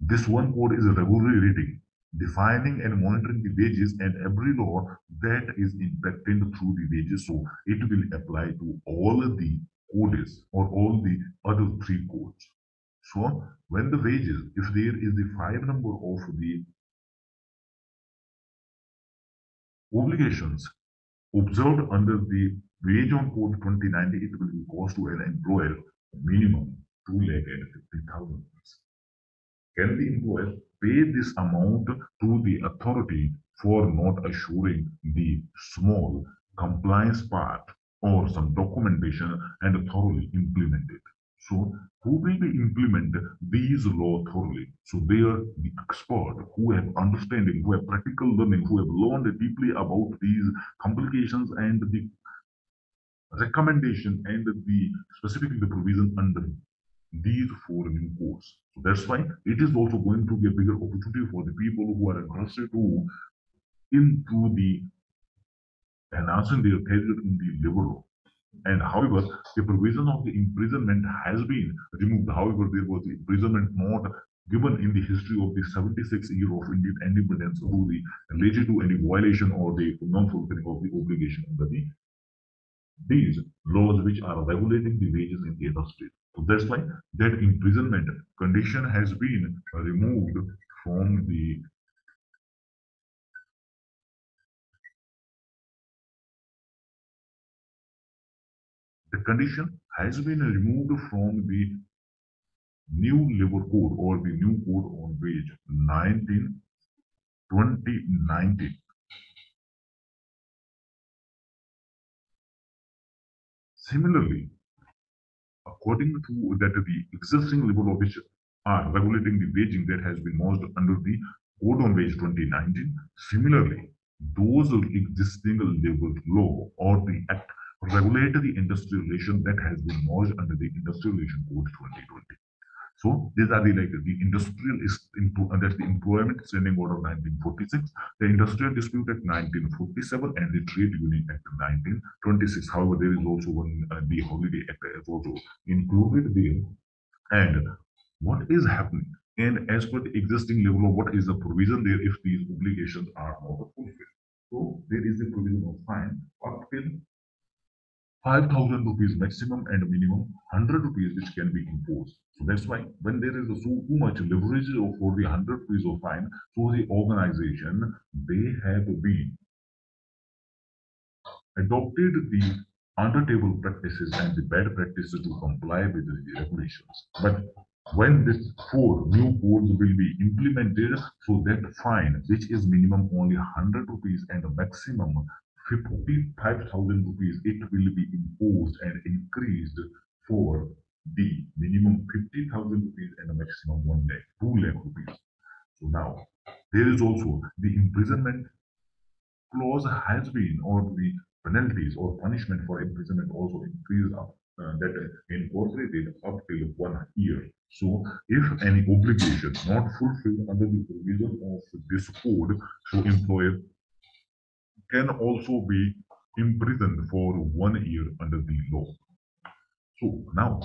S1: this one code is a regularly reading defining and monitoring the wages and every law that is impacted through the wages. So it will apply to all the or all the other three codes. So when the wages, if there is the five number of the obligations observed under the wage on code 2090, it will be cost to an employer minimum 2 lakh and 50,000 can the employer pay this amount to the authority for not assuring the small compliance part or some documentation and thoroughly implement it? So who will be implement these law thoroughly? So they are the expert who have understanding, who have practical learning, who have learned deeply about these complications and the recommendation and the specifically the provision under these four new codes. So that's why it is also going to be a bigger opportunity for the people who are interested to into the enhancing their career in the labor. And however, the provision of the imprisonment has been removed. However, there was imprisonment not given in the history of the 76 year of Indian independence through the related to any violation or the non-fulfilling of the obligation under the these laws which are regulating the wages in the industry. So that's why that imprisonment condition has been removed from the the condition has been removed from the new labor code or the new code on wage 19 2019 similarly according to that the existing labor which are regulating the waging that has been merged under the Code on Wage 2019. Similarly, those existing labor law or the act regulatory industrial relation that has been merged under the Industrial Relation Code 2020. So these are the like the industrial is into uh, that's the employment standing order 1946, the industrial dispute act 1947, and the trade union act 1926. However, there is also one uh, the holiday act is also included there. And what is happening? And as per the existing level of what is the provision there if these obligations are not fulfilled? So there is a provision of fine up till 5,000 rupees maximum and minimum 100 rupees which can be imposed. So that's why when there is so too much leverage for the 100 rupees of fine, so the organization, they have been adopted the under table practices and the bad practices to comply with the regulations. But when this four new codes will be implemented, so that fine, which is minimum only 100 rupees and maximum 55,000 rupees, it will be imposed and increased for the minimum 50,000 rupees and a maximum 1 lakh, 2 lakh rupees. So now, there is also the imprisonment clause has been, or the penalties or punishment for imprisonment also increased up uh, that incorporated up till one year. So, if any obligation not fulfilled under the provision of this code, so employer can also be imprisoned for one year under the law. So now,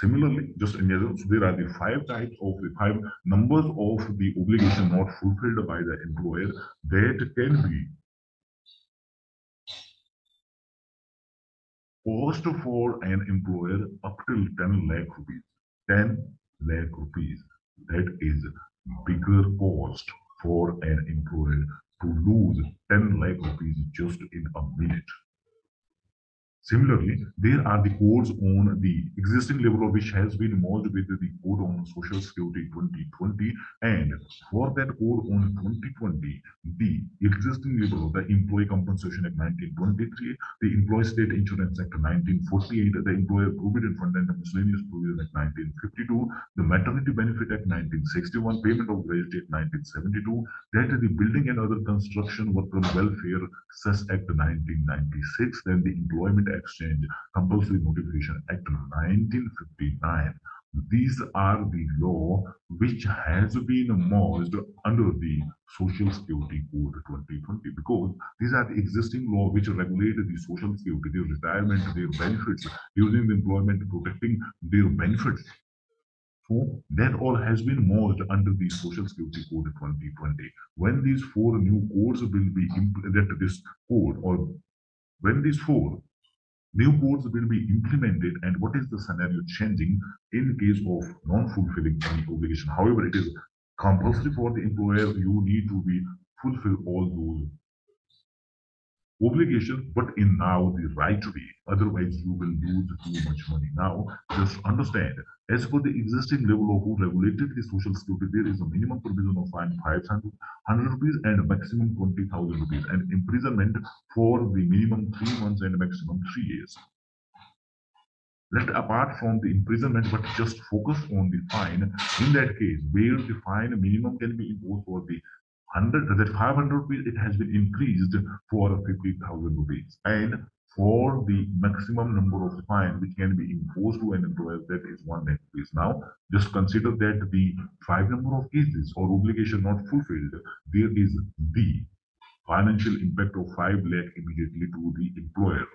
S1: similarly, just imagine so there are the five types of the five numbers of the obligation not fulfilled by the employer that can be cost for an employer up till 10 lakh rupees. 10 lakh rupees. That is bigger cost for an employer to lose 10 lakh rupees just in a minute. Similarly, there are the codes on the existing level of which has been merged with the code on Social Security 2020 and for that code on 2020, the existing level of the Employee Compensation Act 1923, the Employee State Insurance Act 1948, the Employer Provident Fund and the Miscellaneous Provision Act 1952, the Maternity Benefit Act 1961, Payment of Gratuity Act 1972, that the Building and Other Construction Worker Welfare Cess Act 1996, then the Employment Exchange Compulsory Notification Act 1959. These are the law which has been merged under the Social Security Code 2020 because these are the existing law which regulate the social security, their retirement, their benefits, using the employment, protecting their benefits. So that all has been merged under the Social Security Code 2020. When these four new codes will be implemented, this code or when these four new codes will be implemented and what is the scenario changing in case of non-fulfilling any obligation. However, it is compulsory for the employer, you need to be fulfill all those obligation, but in now the right way. Otherwise, you will lose too much money. Now, just understand, as per the existing level of who regulated the social security, there is a minimum provision of fine 500 rupees and maximum 20,000 rupees and imprisonment for the minimum three months and maximum three years. Let apart from the imprisonment, but just focus on the fine. In that case, where the fine minimum can be imposed for the 100 that 500 rupees it has been increased for 50,000 rupees. And for the maximum number of fine which can be imposed to an employer that is 1 lakh rupees. Now just consider that the five number of cases or obligation not fulfilled there is the financial impact of 5 lakh immediately to the employer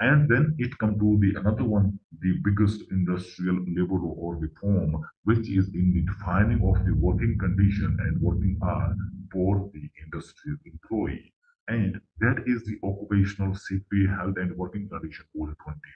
S1: and then it come to the another one, the biggest industrial labor or reform, which is in the defining of the working condition and working hour for the industrial employee. And that is the Occupational Safety, Health and Working Condition Code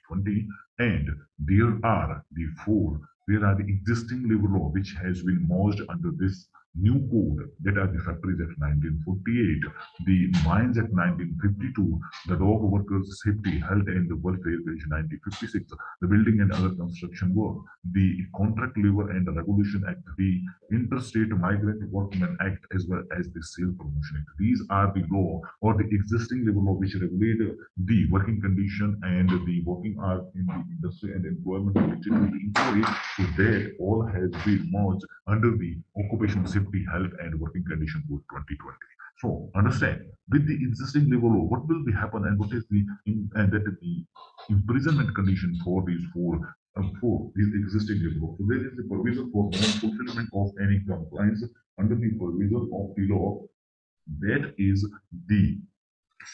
S1: 2020. And there are the four, there are the existing labor law which has been merged under this new code that are the Factories Act 1948, the Mines Act 1952, the Dock Workers Safety, Health and the Welfare Act 1956, the Building and Other Construction Work, the Contract Labor and Regulation Act, the Interstate Migrant Workmen Act, as well as the Sale Promotion Act. These are the law or the existing labor law which regulate the working condition and the working hours in the industry and employment related the employees. So that all has been merged under the Occupational Safety Safety, Health and Working Condition Code 2020. So understand with the existing level what will be happen and what is the in, and that the imprisonment condition for these four uh, for these existing level. So there is a provision for non-fulfillment of any compliance under the provision of the law. That is the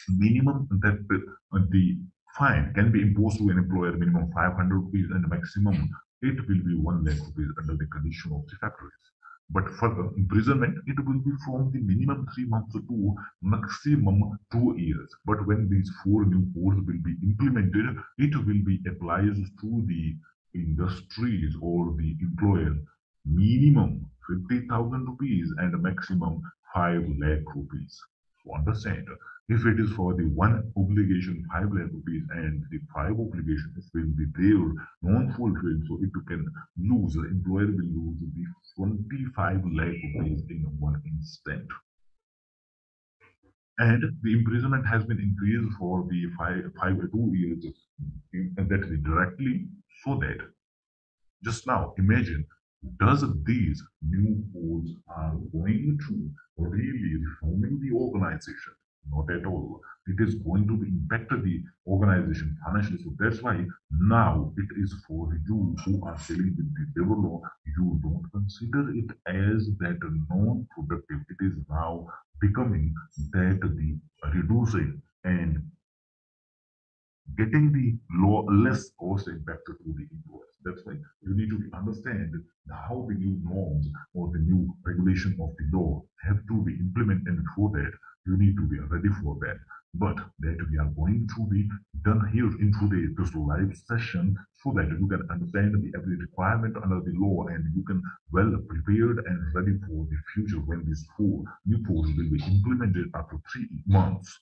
S1: minimum that uh, the fine can be imposed to an employer minimum 500 rupees and maximum it will be 1 lakh rupees under the condition of the factories. But further imprisonment, it will be from the minimum three months to maximum two years. But when these four new codes will be implemented, it will be applied to the industries or the employer minimum 50,000 rupees and maximum 5 lakh rupees. Understand, if it is for the one obligation, 5 lakh rupees, and the five obligations will be there non-fulfilled, so it can lose, the employer will lose the 25 lakh rupees in one instant. And the imprisonment has been increased for the five, five two years, that is directly so that just now imagine does these new codes are going to really reforming the organization? Not at all. It is going to impact the organization financially. So that's why now it is for you who are dealing with the labor law. You don't consider it as that non-productive. It is now becoming that the reducing and getting the law less cost impact to the employers. That's why you need to understand how the new norms or the new regulation of the law have to be implemented and for that you need to be ready for that. But that we are going to be done here in today this live session so that you can understand the every requirement under the law and you can well prepared and ready for the future when these four new codes will be implemented after three months.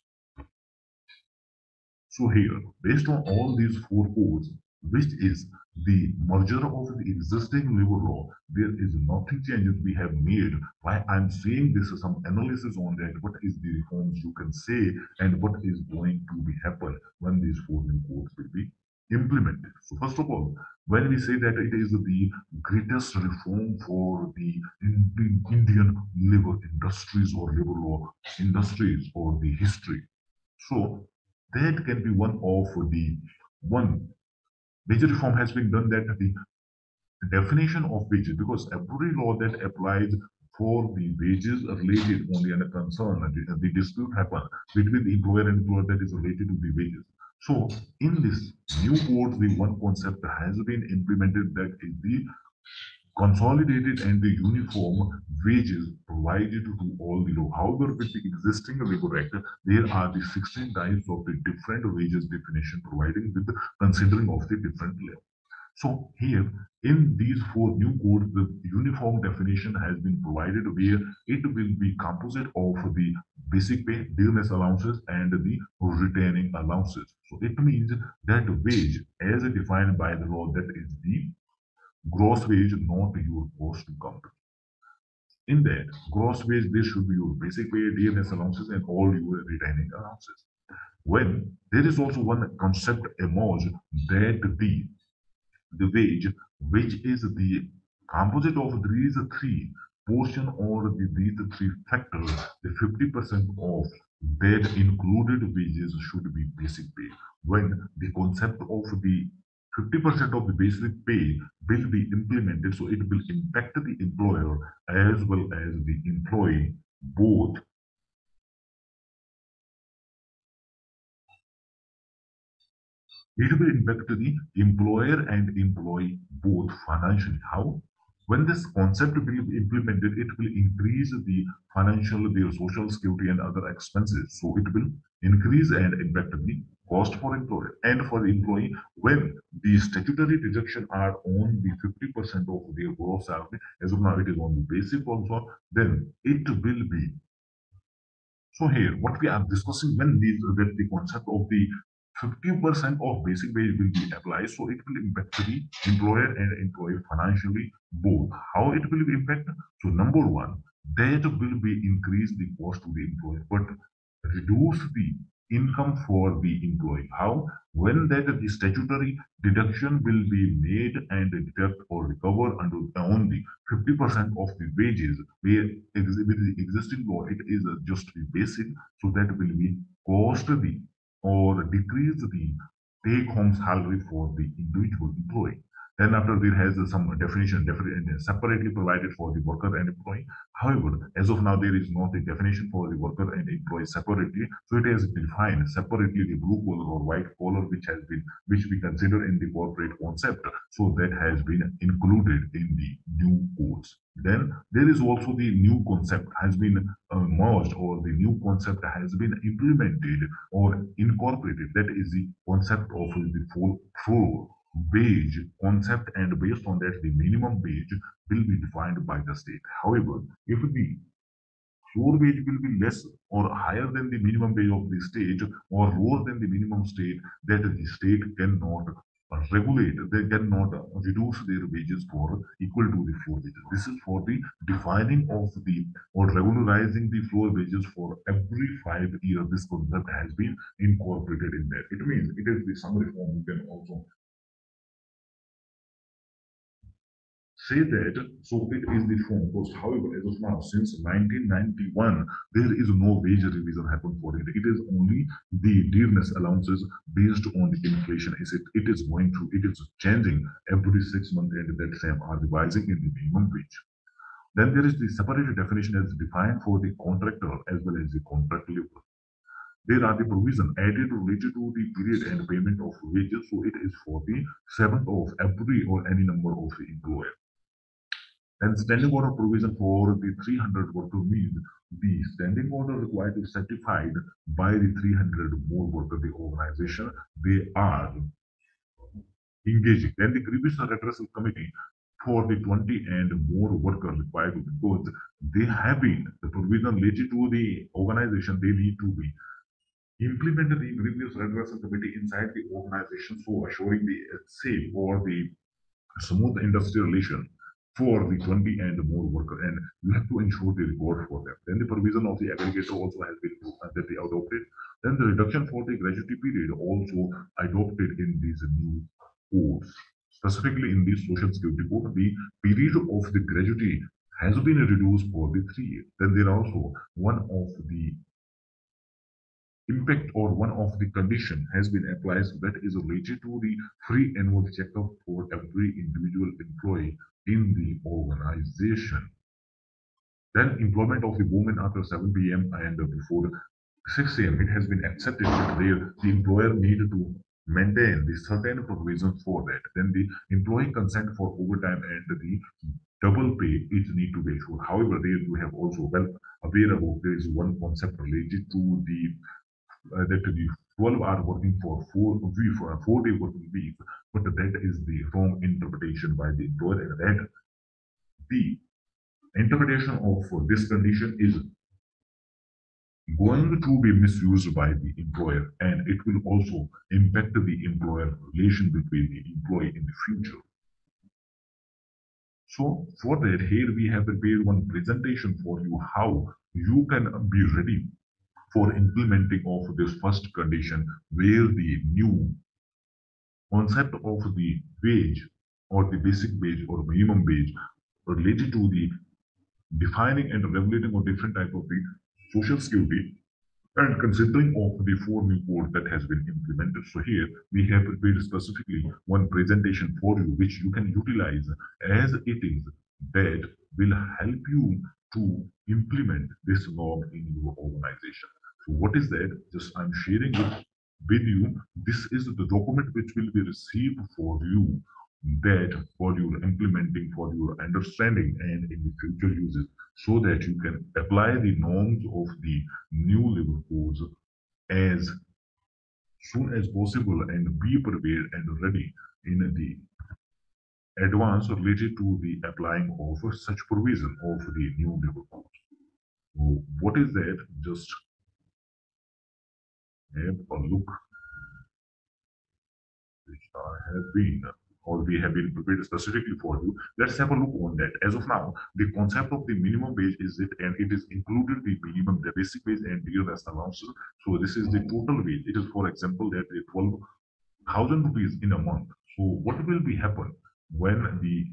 S1: So here, based on all these four codes, which is the merger of the existing labor law, there is nothing changes we have made. Why I'm saying this is some analysis on that, what is the reforms you can say, and what is going to be happen when these four new codes will be implemented. So first of all, when we say that it is the greatest reform for the Indian labor industries or labor law industries or the history. So that can be one of the one major reform has been done that the definition of wages because every law that applies for the wages related only and a concern the, the dispute happen between the employer and employer that is related to the wages. So in this new code the one concept has been implemented that is the consolidated and the uniform wages provided to all the law. However, with the existing Labor Act, there are the 16 types of the different wages definition providing with considering of the different law. So here in these four new codes, the uniform definition has been provided where it will be composite of the basic pay, dearness allowances, and the retaining allowances. So it means that wage as defined by the law that is the gross wage not your cost to company. In that gross wage, this should be your basic pay, dearness allowances, and all your retaining allowances. When there is also one concept emerged that the the wage, which is the composite of these three portion or the, these three factors, the 50% of that included wages should be basic pay. When the concept of the 50% of the basic pay will be implemented, so it will impact the employer as well as the employee both. It will impact the employer and employee both financially. How? When this concept will be implemented, it will increase the financial, their social security and other expenses. So it will increase and impact the cost for employer and for the employee when the statutory deduction are on the 50% of their gross salary as of now it is on the basic also then it will be so here what we are discussing when these that the concept of the 50% of basic wage will be applied so it will impact the employer and employee financially both how it will impact so number one that will be increase the cost to the employer but reduce the income for the employee. How? When that the statutory deduction will be made and deduct or recover under on the 50% of the wages where with the existing law it is just the basic so that will be cost the or decrease the take home salary for the individual employee. Then after there has some definition separately provided for the worker and employee. However, as of now, there is not a definition for the worker and employee separately. So it has defined separately the blue collar or white collar, which has been, which we consider in the corporate concept. So that has been included in the new codes. Then there is also the new concept has been uh, merged or the new concept has been implemented or incorporated. That is the concept of the full floor wage concept and based on that the minimum wage will be defined by the state. However, if the floor wage will be less or higher than the minimum wage of the state or lower than the minimum state that the state cannot regulate, they cannot reduce their wages for equal to the floor wages. This is for the defining of the or regularizing the floor wages for every five years. This concept has been incorporated in that. It means it is the summary form you can also say that so it is the form because however as of now since 1991 there is no wage revision happened for it. It is only the dearness allowances based on the inflation. Is it it is going through it is changing every six months and that same are revising in the minimum wage. Then there is the separate definition as defined for the contractor as well as the contract labor. There are the provision added related to the period and payment of wages. So it is for the seventh of every or any number of the employer and standing order provision for the 300 worker means the standing order required is certified by the 300 more worker, the organization. They are engaging. Then the grievance redressal committee for the 20 and more worker required because they have been the provision related to the organization, they need to be implemented the grievance redressal committee inside the organization, for assuring the safe or the smooth industrial relation for the 20 and more worker and you have to ensure the reward for them. Then the provision of the aggregator also has been that they adopted. Then the reduction for the gratuity period also adopted in these new codes. Specifically in the social security code, the period of the gratuity has been reduced for the three years. Then there are also one of the impact or one of the condition has been applied that is related to the free annual checkup for every individual employee in the organization. Then employment of the woman after 7 p.m. and before 6 a.m. It has been accepted that there the employer need to maintain the certain provisions for that. Then the employee consent for overtime and the double pay is need to be assured. However, there you have also well aware about there is one concept related to the uh, that the 12 are working for four for a four day working week, but that is the wrong interpretation by the employer and that the interpretation of this condition is going to be misused by the employer and it will also impact the employer relation between the employee in the future. So for that here we have prepared one presentation for you how you can be ready for implementing of this first condition where the new concept of the wage or the basic wage or minimum wage related to the defining and regulating of different type of the social security and considering of the four new code that has been implemented. So here we have prepared specifically one presentation for you which you can utilize as it is that will help you to implement this norm in your organization. What is that? Just I'm sharing it with you. This is the document which will be received for you that for your implementing, for your understanding and in the future uses so that you can apply the norms of the new labor codes as soon as possible and be prepared and ready in the advance related to the applying of such provision of the new labor code. So what is that? Just have a look which I have been or we have been prepared specifically for you. Let's have a look on that. As of now, the concept of the minimum wage is it, and it is included the minimum, the basic wage and the rest allowances. So this is the total wage. It is, for example, that the 12,000 rupees in a month. So what will be happen when the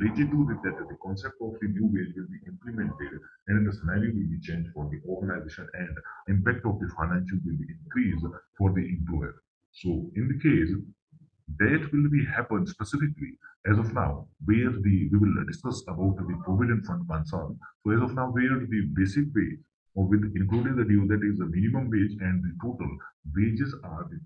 S1: related to that, that the concept of the new wage will be implemented and the scenario will be changed for the organization and impact of the financial will be increased for the employer. So in the case that will be happen specifically as of now where the we will discuss about the provident fund concern. So as of now where the basic wage or with including the due that is the minimum wage and the total wages are the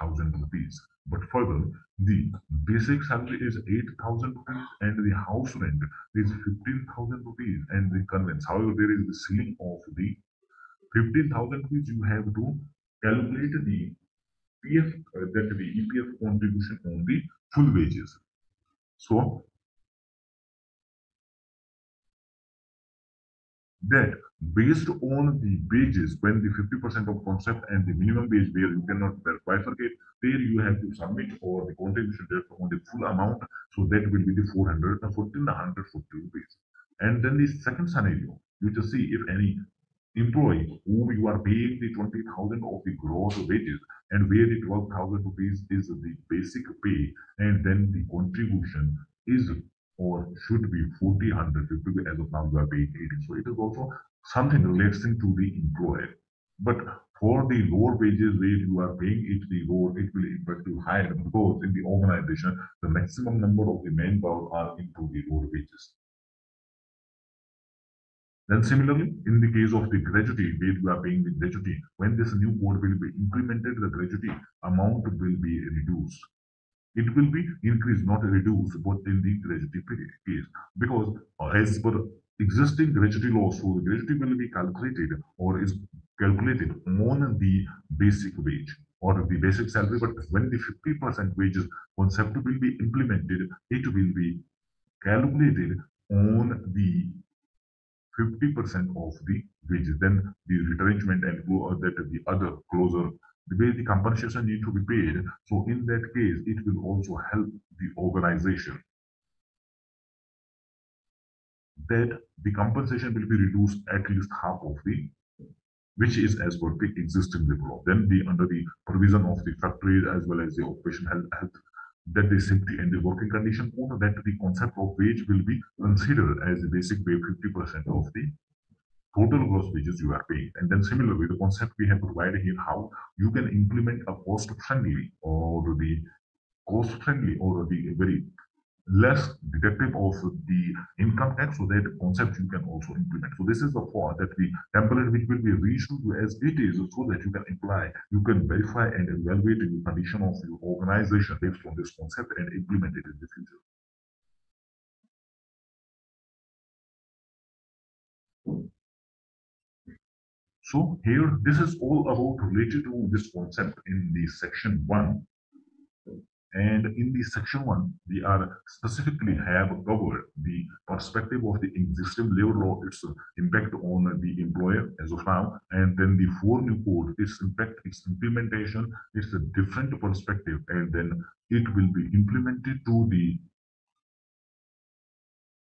S1: 12,000 rupees. But further, the basic salary is 8,000 rupees and the house rent is 15,000 rupees and the conveyance. However, there is the ceiling of the 15,000 rupees. You have to calculate the PF, uh, that the EPF contribution on the full wages. So, that based on the wages, when the 50% of concept and the minimum wage where you cannot bifurcate, there you have to submit or the contribution rate on the full amount. So that will be the 414, uh, 140 rupees. And then the second scenario, you just see if any employee whom you are paying the 20,000 of the gross wages and where the 12,000 rupees is the basic pay and then the contribution is or should be 40, 150 as of now you are paying 80. So it is also something relaxing to the employer. But for the lower wages where you are paying it the lower, it will impact you higher because in the organization, the maximum number of the manpower are into the lower wages. Then similarly, in the case of the gratuity, where you are paying the gratuity, when this new code will be implemented, the gratuity amount will be reduced. It will be increased, not reduced, but in the gratuity case. Because as per existing gratuity law, so the gratuity will be calculated or is calculated on the basic wage or the basic salary. But when the 50% wages concept will be implemented, it will be calculated on the 50% of the wages. Then the retrenchment and that the other closer, the way the compensation need to be paid. So in that case, it will also help the organization that the compensation will be reduced at least half of the which is as per the existing law. Then the under the provision of the factories as well as the occupation health, health that the safety and the working condition code that the concept of wage will be considered as the basic wage 50% of the total gross wages you are paying. And then similarly, the concept we have provided here, how you can implement a cost-friendly or the cost-friendly or the very less deductive of the income tax so that concept you can also implement. So this is the part that the template which will be reissued as it is so that you can apply, you can verify and evaluate the condition of your organization based on this concept and implement it in the future. So here, this is all about related to this concept in the section one and in the section one, we are specifically have covered the perspective of the existing labor law, its impact on the employer as of now, and then the four new code, its impact, its implementation, it's a different perspective, and then it will be implemented to the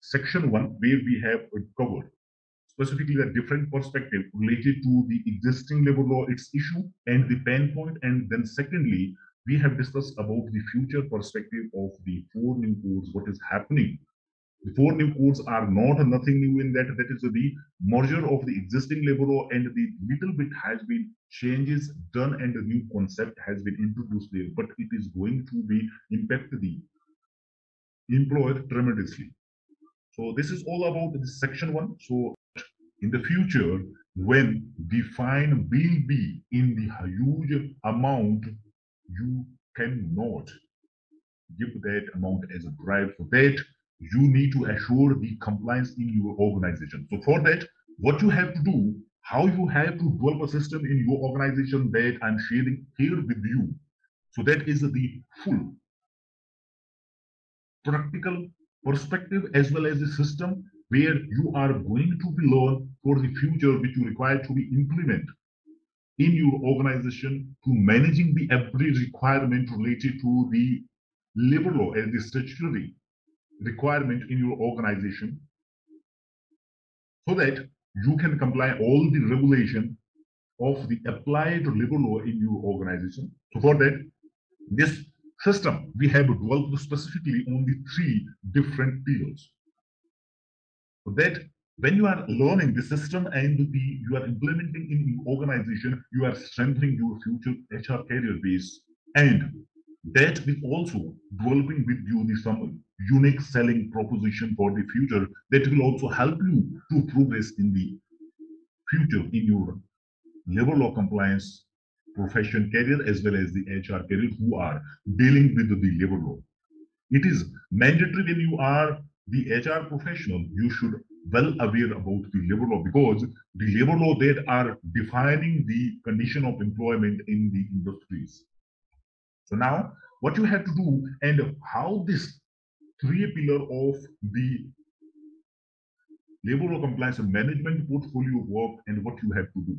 S1: section one where we have covered specifically a different perspective related to the existing labor law, its issue and the pain point, and then secondly, we have discussed about the future perspective of the four new codes, what is happening. The four new codes are not nothing new in that. That is the merger of the existing labor law and the little bit has been changes done and a new concept has been introduced there. But it is going to be impact the employer tremendously. So this is all about the section one. So in the future, when the fine will be in the huge amount you cannot give that amount as a bribe. For that, you need to assure the compliance in your organization. So for that, what you have to do, how you have to develop a system in your organization that I'm sharing here with you. So that is the full practical perspective as well as the system where you are going to be learned for the future which you require to be implement in your organization to managing the every requirement related to the labor law and the statutory requirement in your organization so that you can comply all the regulation of the applied labor law in your organization. So for that, this system we have developed specifically on the three different pillars. So that when you are mm-hmm. learning the system and the you are implementing in your organization, you are strengthening your future HR career base. And that will also developing with you the some unique selling proposition for the future that will also help you to progress in the future in your labor law compliance profession career as well as the HR career who are dealing with the labor law. It is mandatory when you are the HR professional, you should well aware about the labor law because the labor law that are defining the condition of employment in the industries. So now what you have to do and how this three pillar of the labor law compliance management portfolio work and what you have to do.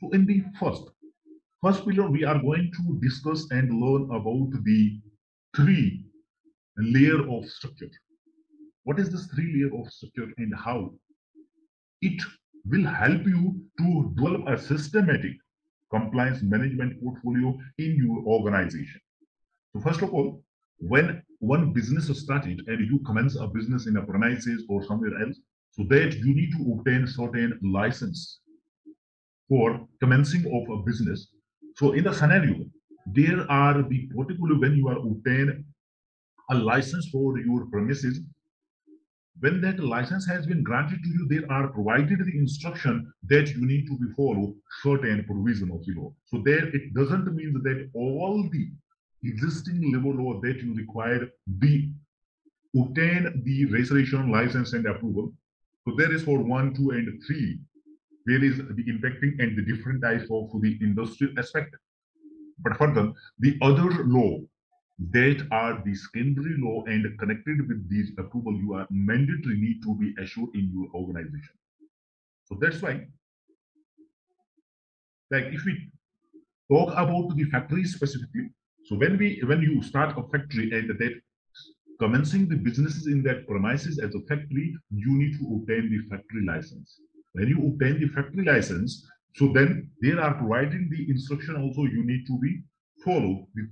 S1: So in the first, first pillar, we are going to discuss and learn about the three layer of structure. What is this three layer of structure and how it will help you to develop a systematic compliance management portfolio in your organization. So first of all, when one business is started and you commence a business in a premises or somewhere else, so that you need to obtain certain license for commencing of a business. So in the scenario, there are the particular when you are obtain a license for your premises, when that license has been granted to you, there are provided the instruction that you need to be follow certain provision of the law. So there it doesn't mean that all the existing labor law that you require be obtain the registration, license, and approval. So there is for one, two, and three, there is the impacting and the different types of the industrial aspect. But further, the other law that are the secondary law and connected with these approval, you are mandatory need to be assured in your organization. So that's why, like if we talk about the factory specifically, so when we when you start a factory and that commencing the businesses in that premises as a factory, you need to obtain the factory license. When you obtain the factory license, so then there are providing the instruction also you need to be follow. The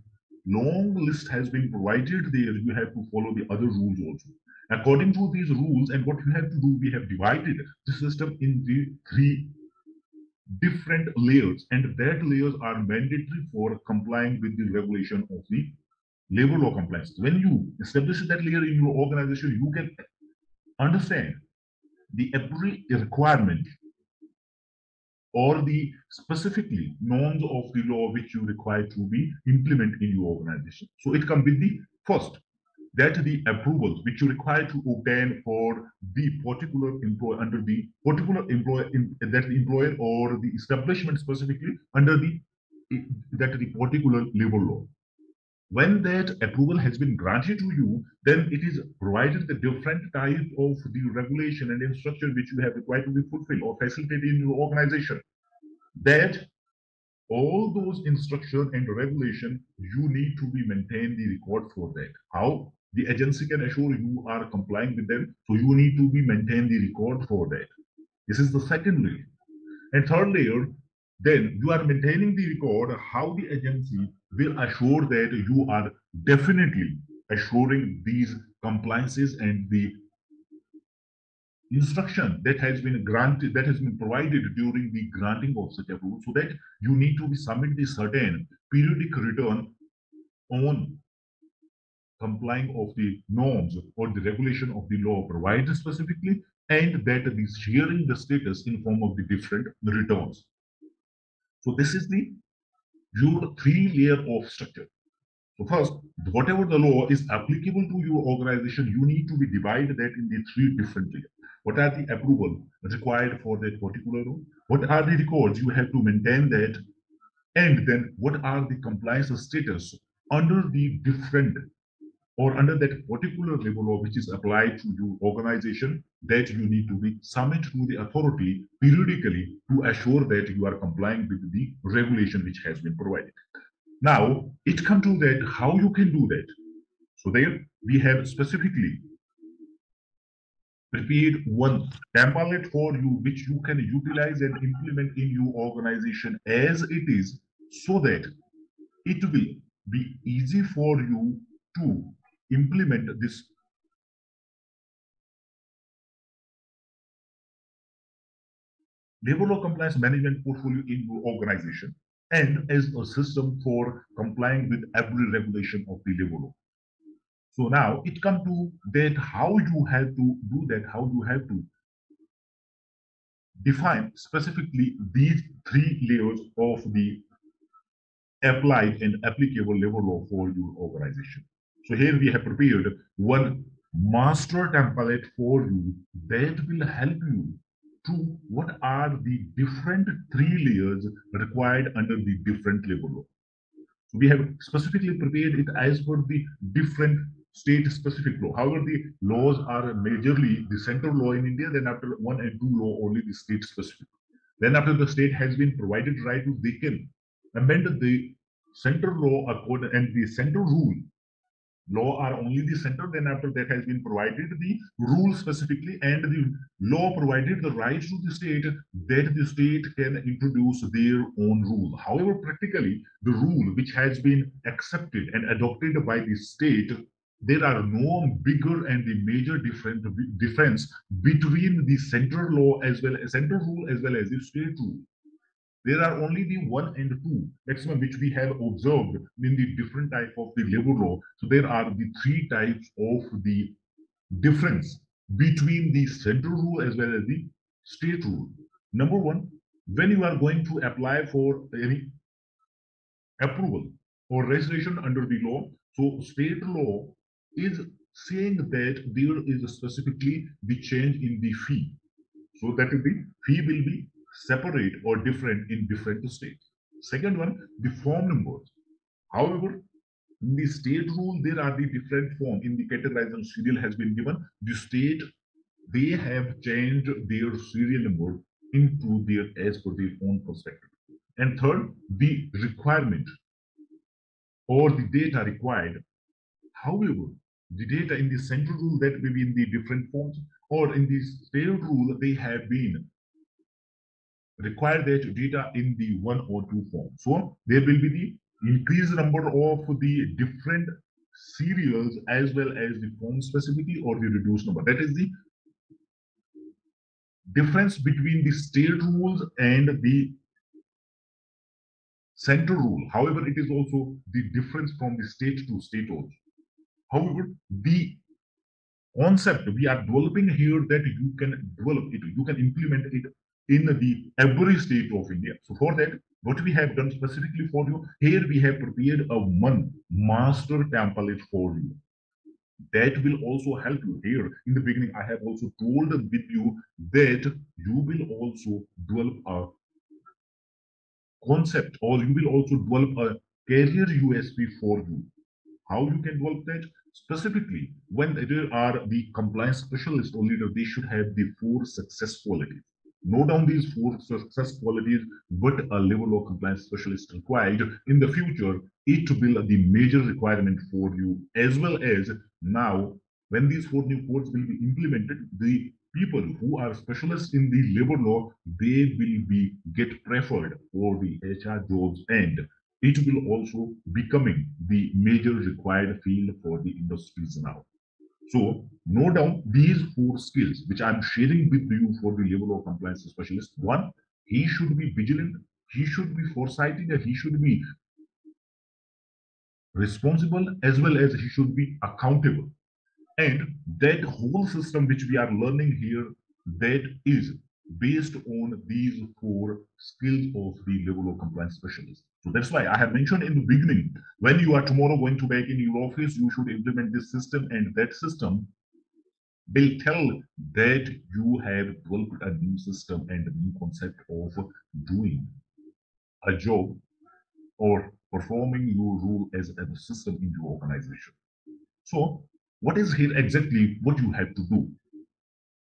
S1: long list has been provided there. You have to follow the other rules also. According to these rules and what you have to do, we have divided the system in the three different layers and that layers are mandatory for complying with the regulation of the labor law compliance. When you establish that layer in your organization, you can understand the every requirement or the specifically norms of the law which you require to be implemented in your organization. So it comes with the first that the approvals which you require to obtain for the particular employer under the particular employer in, that the employer or the establishment specifically under the that the particular labor law when that approval has been granted to you then it is provided the different type of the regulation and instruction which you have required to be fulfilled or facilitated in your organization. That all those instruction and regulation you need to be maintain the record for that. How? The agency can assure you are complying with them so you need to be maintain the record for that. This is the second layer. And third layer then you are maintaining the record how the agency will assure that you are definitely assuring these compliances and the instruction that has been granted that has been provided during the granting of such approval so that you need to submit the certain periodic return on complying of the norms or the regulation of the law provided specifically and that is sharing the status in form of the different returns. So this is the your three layer of structure. So first, whatever the law is applicable to your organization, you need to be divided that in the three different layers. What are the approval required for that particular law? What are the records you have to maintain that? And then what are the compliance status under the different or under that particular labor law which is applied to your organization that you need to be submit to the authority periodically to assure that you are complying with the regulation which has been provided. Now, it comes to that how you can do that. So there we have specifically prepared one template for you which you can utilize and implement in your organization as it is so that it will be easy for you to implement this labor law compliance management portfolio in your organization and as a system for complying with every regulation of the labor law. So now it comes to that how you have to do that, how you have to define specifically these three layers of the applied and applicable labor law for your organization. So here we have prepared one master template for you that will help you to what are the different three layers required under the different law. So we have specifically prepared it as per the different state specific law. However, the laws are majorly the central law in India, then after one and two law, only the state specific. Then after the state has been provided right to, they can amend the central law according and the central rule law are only the center then after that has been provided the rule specifically and the law provided the right to the state that the state can introduce their own rule. However practically the rule which has been accepted and adopted by the state there are no bigger and the major different difference between the central law as well as central rule as well as the state rule there are only the one and two maximum which we have observed in the different type of the labor law. So there are the three types of the difference between the central rule as well as the state rule. Number one, when you are going to apply for any approval or registration under the law, so state law is saying that there is specifically the change in the fee. So that the fee will be separate or different in different states. Second one, the form numbers. However, in the state rule, there are the different form in the categorization serial has been given. The state, they have changed their serial number into their as per their own perspective. And third, the requirement or the data required. However, the data in the central rule that may be in the different forms or in the state rule, they have been require that data in the one or two form. So there will be the increased number of the different serials as well as the form specificity or the reduced number. That is the difference between the state rules and the central rule. However, it is also the difference from the state to state also. However, the concept we are developing here that you can develop it, you can implement it in the every state of India. So for that, what we have done specifically for you, here we have prepared a one master template for you. That will also help you here. In the beginning, I have also told with you that you will also develop a concept or you will also develop a career USP for you. How you can develop that? Specifically, when there are the compliance specialists or leader, they should have the four success qualities Note down these four success qualities, but a level of compliance specialist required in the future. It will be the major requirement for you, as well as now when these four new codes will be implemented, the people who are specialists in the labor law, they will be get preferred for the HR jobs and it will also becoming the major required field for the industries now. So no doubt these four skills, which I'm sharing with you for the level of compliance specialist. One, he should be vigilant, he should be foresighting, he should be responsible as well as he should be accountable. And that whole system which we are learning here, that is based on these four skills of the level of compliance specialist. So that's why I have mentioned in the beginning, when you are tomorrow going to back in your office, you should implement this system and that system will tell that you have developed a new system and a new concept of doing a job or performing your role as a system in your organization. So what is here exactly what you have to do?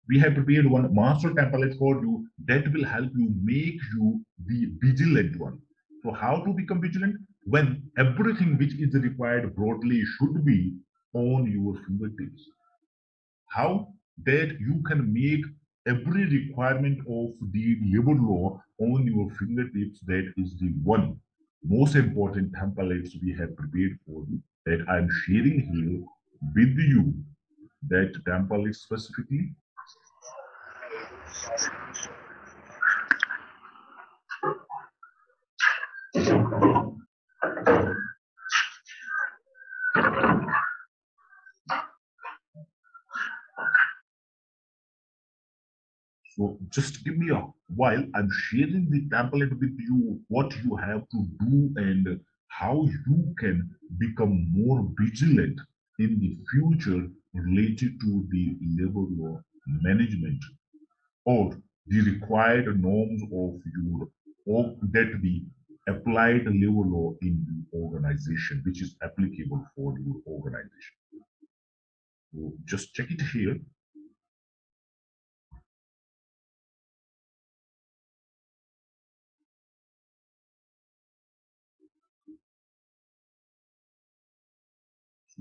S1: we have prepared one master template for you that will help you make you the vigilant one. So how to become vigilant? When everything which is required broadly should be on your fingertips. How? That you can make every requirement of the labor law on your fingertips. That is the one most important templates we have prepared for you that I'm sharing here with you. That template specifically so just give me a while. I'm sharing the template with you, what you have to do and how you can become more vigilant in the future related to the labor law management or the required norms of your of that the applied labor law in the organization, which is applicable for your organization. So just check it here.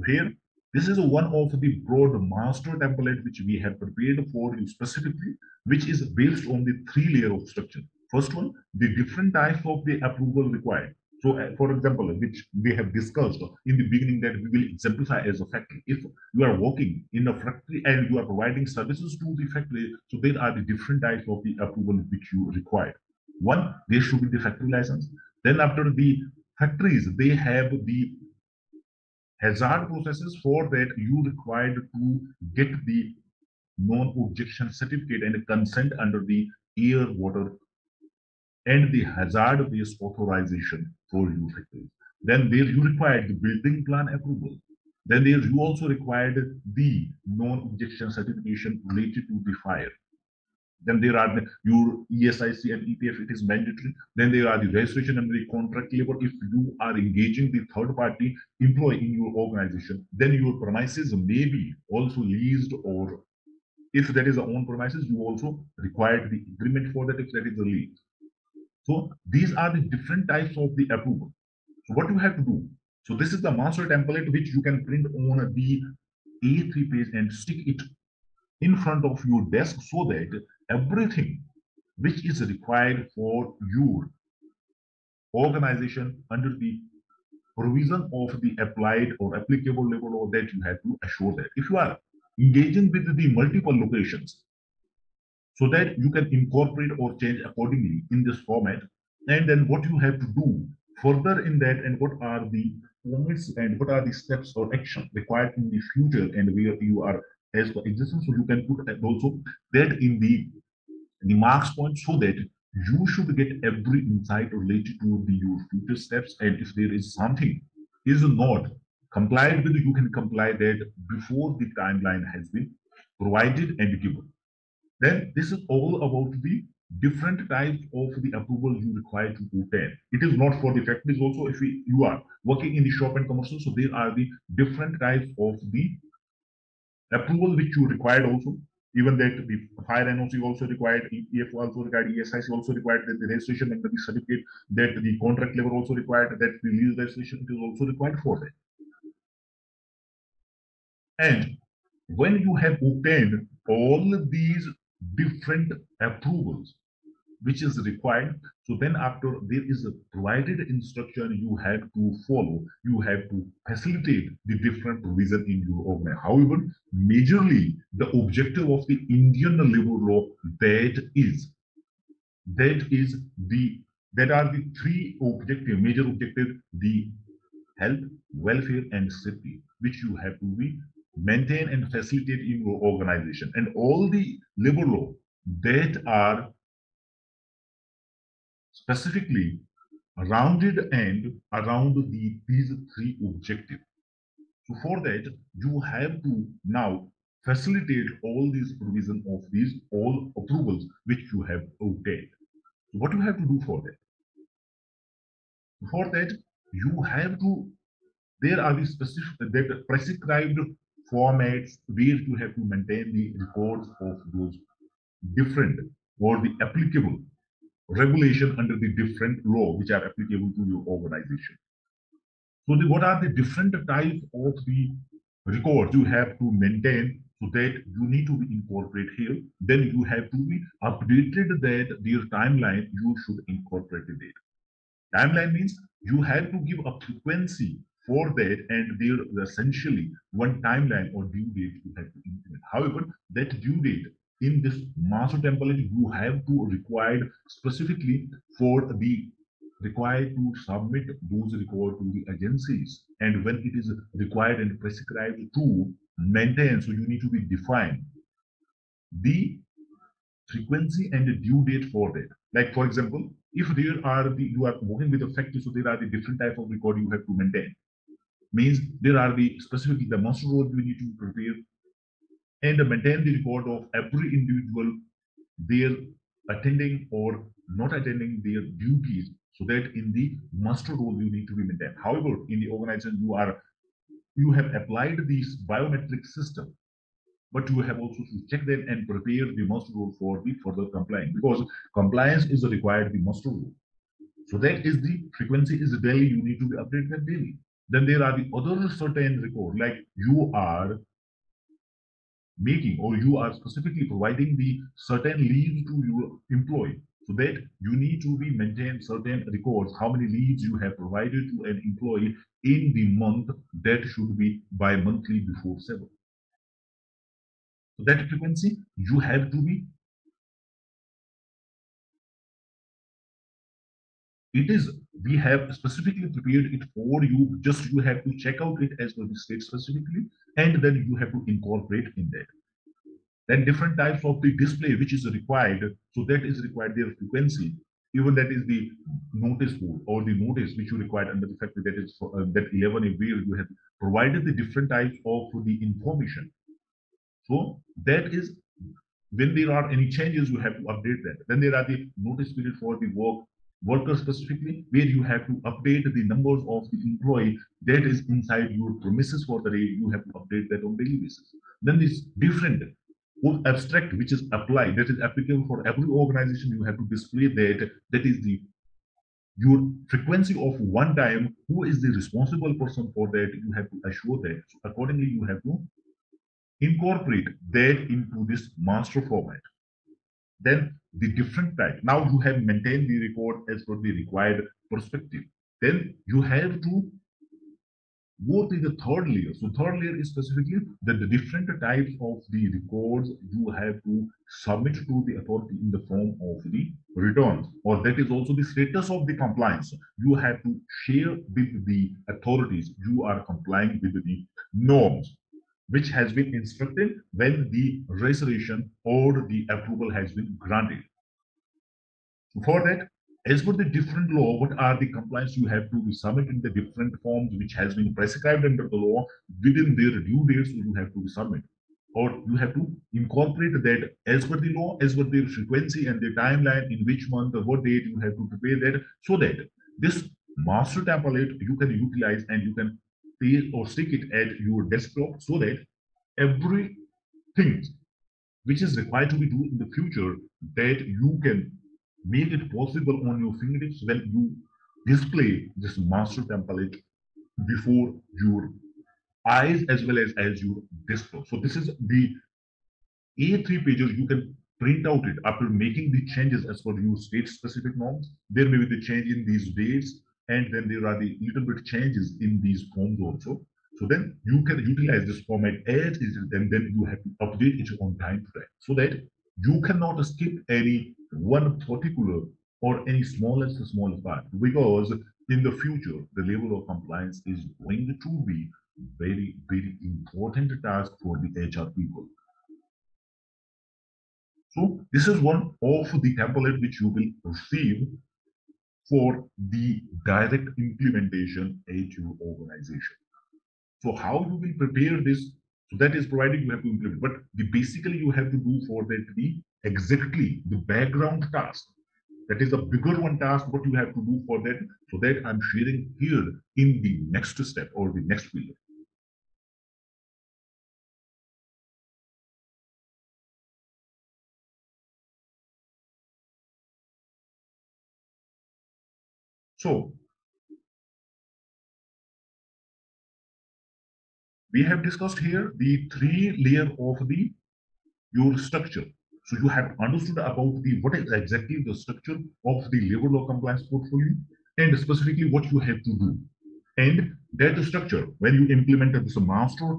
S1: Here, this is one of the broad master template which we have prepared for you specifically, which is based on the three layer of structure. First one, the different types of the approval required. So, uh, for example, which we have discussed in the beginning that we will exemplify as a factory. If you are working in a factory and you are providing services to the factory, so there are the different types of the approval which you require. One, there should be the factory license. Then after the factories, they have the hazard processes for that you required to get the non-objection certificate and consent under the air, water, and the hazardous waste authorization for you. Then there you required the building plan approval. Then there you also required the non-objection certification related to the fire. Then there are the, your ESIC and EPF, it is mandatory. Then there are the registration and the contract labor. If you are engaging the third party employee in your organization, then your premises may be also leased or if that is a own premises, you also require the agreement for that if that is the lease. So these are the different types of the approval. So what you have to do? So this is the master template which you can print on the A3 page and stick it in front of your desk so that everything which is required for your organization under the provision of the applied or applicable labor law that you have to assure that. If you are engaging with the multiple locations, so that you can incorporate or change accordingly in this format. And then what you have to do further in that and what are the points and what are the steps or action required in the future and where you are as for existence. So you can put also that in the the marks point so that you should get every insight related to the your future steps. And if there is something is not complied with, you can comply that before the timeline has been provided and given. Then this is all about the different types of the approval you require to obtain. It is not for the factories also if we, you are working in the shop and commercial. So there are the different types of the approval which you required also. Even that the fire NOC also required, EF also required, ESIC also required, that the registration and the certificate, that the contract labor also required, that the lease registration is also required for that. And when you have obtained all these different approvals which is required. So then after there is a provided instruction you have to follow. You have to facilitate the different provision in your organization however majorly the objective of the indian labor law that is that is the that are the three objective major objective the health welfare and safety which you have to be maintain and facilitate in your organization. And all the labor law that are specifically rounded and around the these three objectives. So for that, you have to now facilitate all these provision of these all approvals which you have obtained. So what you have to do for that? For that, you have to, there are the specific that prescribed formats where you have to maintain the records of those different or the applicable regulation under the different law which are applicable to your organization. So the, what are the different types of the records you have to maintain so that you need to be incorporated here. Then you have to be updated that their timeline you should incorporate it. Timeline means you have to give a frequency for that and there essentially one timeline or due date you have to implement. However, that due date in this master template you have to require specifically for the required to submit those record to the agencies. And when it is required and prescribed to maintain so you need to be defined. The frequency and the due date for that. Like for example if there are the you are working with a factory so there are the different type of record you have to maintain. Means there are the specifically the muster roll you need to prepare and maintain the record of every individual their attending or not attending their duties so that in the muster roll you need to be maintained however in the organization you are you have applied this biometric system but you have also to check them and prepare the muster roll for the further compliance because compliance is required the muster roll. So that is the frequency is daily. You need to be updated daily. Then there are the other certain record like you are making or you are specifically providing the certain leave to your employee. So that you need to be maintain certain records how many leaves you have provided to an employee in the month that should be by monthly before seven. So that frequency you have to be it is we have specifically prepared it for you just you have to check out it as per the state specifically and then you have to incorporate in that then different types of the display which is required so that is required their frequency. Even that is the notice board or the notice which you required under the factory that is for, uh, that 11 where you have provided the different types of the information. So that is when there are any changes you have to update that. Then there are the notice period for the work worker specifically, where you have to update the numbers of the employee that is inside your premises for the day. You have to update that on daily basis. Then this different abstract which is applied that is applicable for every organization you have to display that that is the your frequency of one time who is the responsible person for that you have to assure that so accordingly you have to incorporate that into this master format then the different type. Now you have maintained the record as per the required perspective. Then you have to go to the third layer. So third layer is specifically that the different types of the records you have to submit to the authority in the form of the returns, or that is also the status of the compliance. You have to share with the authorities you are complying with the norms which has been instructed when the resolution or the approval has been granted. For that, as per the different law, what are the compliance you have to submit in the different forms which has been prescribed under the law within their due dates you have to submit or you have to incorporate that as per the law, as per the frequency and the timeline in which month or what date you have to prepare that so that this master template you can utilize and you can paste or stick it at your desktop so that everything which is required to be done in the future that you can make it possible on your fingertips when you display this master template before your eyes as well as as your desktop so this is the a3 pages. You can print out it. After making the changes as per your state specific norms there may be the change in these dates and then there are the little bit changes in these forms also. So then you can utilize this format as is, and then you have to update it on time time so that you cannot skip any one particular or any smallest smallest part because in the future the level of compliance is going to be very very important task for the HR people. So this is one of the template which you will receive for the direct implementation at your organization. So how you will prepare this? So that is provided you have to implement, but the basically you have to do for that to be exactly the background task. That is a bigger one task, what you have to do for that. So that I'm sharing here in the next step or the next pillar. So we have discussed here the three layer of the your structure. So you have understood about the what is exactly the structure of the labor law compliance portfolio and specifically what you have to do. And that structure, when you implement this master,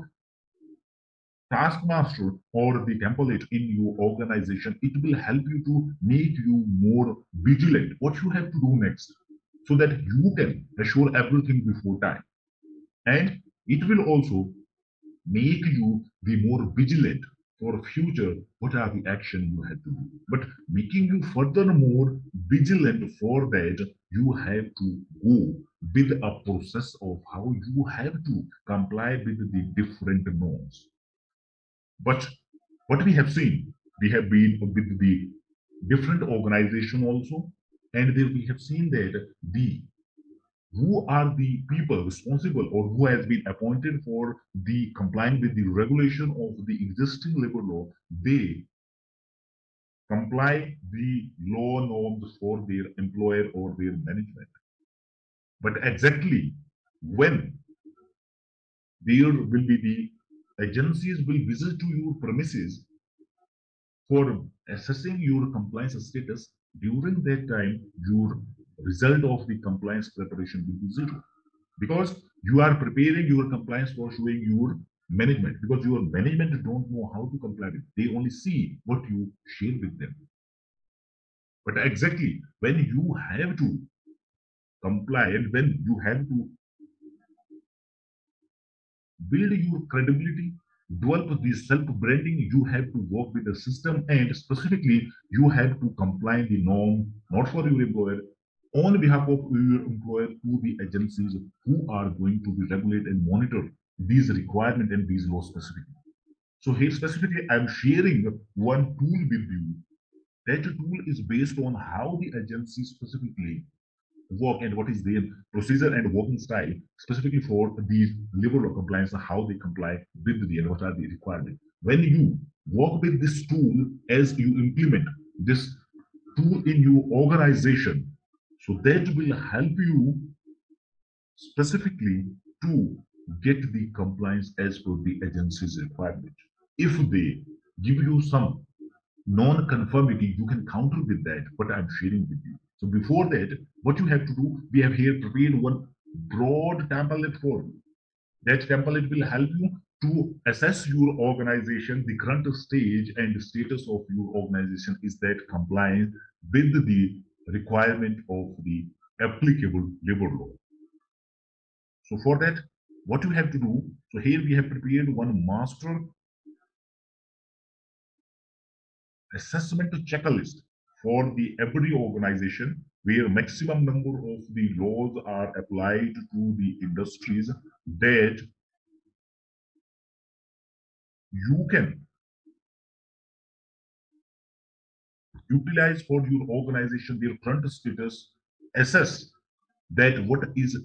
S1: task master or the template in your organization, it will help you to make you more vigilant. What you have to do next so that you can assure everything before time. And it will also make you be more vigilant for future what are the action you have to do. But making you furthermore vigilant for that you have to go with a process of how you have to comply with the different norms. But what we have seen we have been with the different organization also and there we have seen that the who are the people responsible or who has been appointed for the complying with the regulation of the existing labor law, they comply the law norms for their employer or their management. But exactly when there will be the agencies will visit to your premises for assessing your compliance status during that time your result of the compliance preparation will be zero. Because you are preparing your compliance for showing your management. Because your management don't know how to comply with. They only see what you share with them. But exactly when you have to comply and when you have to build your credibility develop the self-branding you have to work with the system and specifically you have to comply the norm not for your employer on behalf of your employer to the agencies who are going to be regulate and monitor these requirements and these laws specifically. So here specifically, I'm sharing one tool with you. That tool is based on how the agency specifically work and what is their procedure and working style specifically for these level of compliance and how they comply with the and what are the requirements. When you work with this tool as you implement this tool in your organization, so that will help you specifically to get the compliance as per the agency's requirement. If they give you some non-conformity, you can counter with that, what I'm sharing with you. So before that, what you have to do, we have here prepared one broad template for you. That template will help you to assess your organization, the current stage and the status of your organization is that compliant with the requirement of the applicable labor law. So for that, what you have to do, so here we have prepared one master assessment checklist for the every organization where maximum number of the laws are applied to the industries that you can utilize for your organization their current status, assess that what is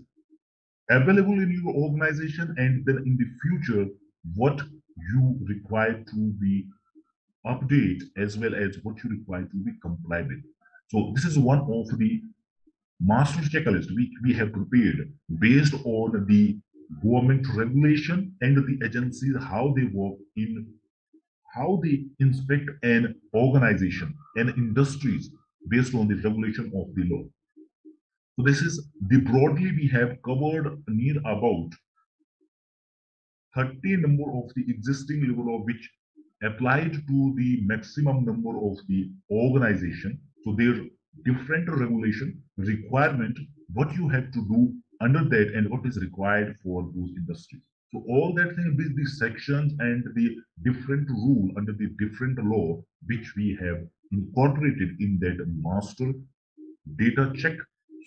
S1: available in your organization and then in the future what you require to be update as well as what you require to be complied with. So this is one of the master checklist which we have prepared based on the government regulation and the agencies how they work in how they inspect an organization and industries based on the regulation of the law. So this is the broadly we have covered near about 30 number of the existing level of which applied to the maximum number of the organization. So there different regulation requirement what you have to do under that and what is required for those industries. So all that thing with the sections and the different rule under the different law which we have incorporated in that master data check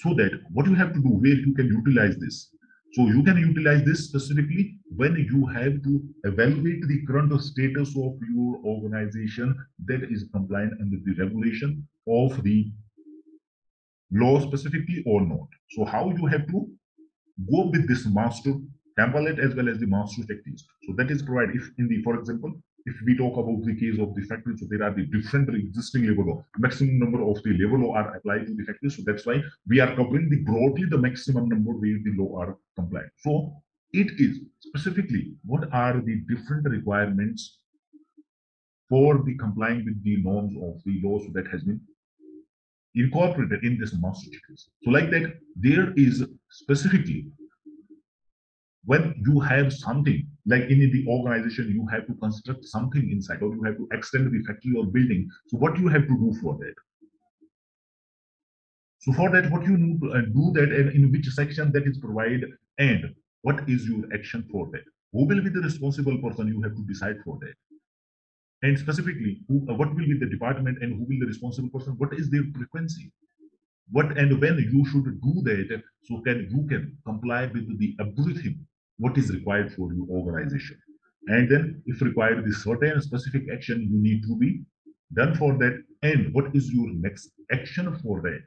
S1: so that what you have to do where you can utilize this. So you can utilize this specifically when you have to evaluate the current status of your organization that is compliant under the regulation of the law specifically or not. So how you have to go with this master template as well as the master checklist. So that is provided if in the, for example, if we talk about the case of the factory, so there are the different existing labor law, maximum number of the labor law are applied to the factory. So that's why we are covering the broadly the maximum number where the law are compliant. So it is specifically what are the different requirements for the complying with the norms of the laws that has been incorporated in this master checklist. So like that, there is specifically when you have something like in the organization, you have to construct something inside or you have to extend the factory or building. So what you have to do for that? So for that, what you need to uh, do that and in which section that is provided and what is your action for that? Who will be the responsible person you have to decide for that? And specifically, who, uh, what will be the department and who will be the responsible person? What is their frequency? What and when you should do that so can you can comply with the everything what is required for your organization. And then if required the certain specific action you need to be done for that and what is your next action for that?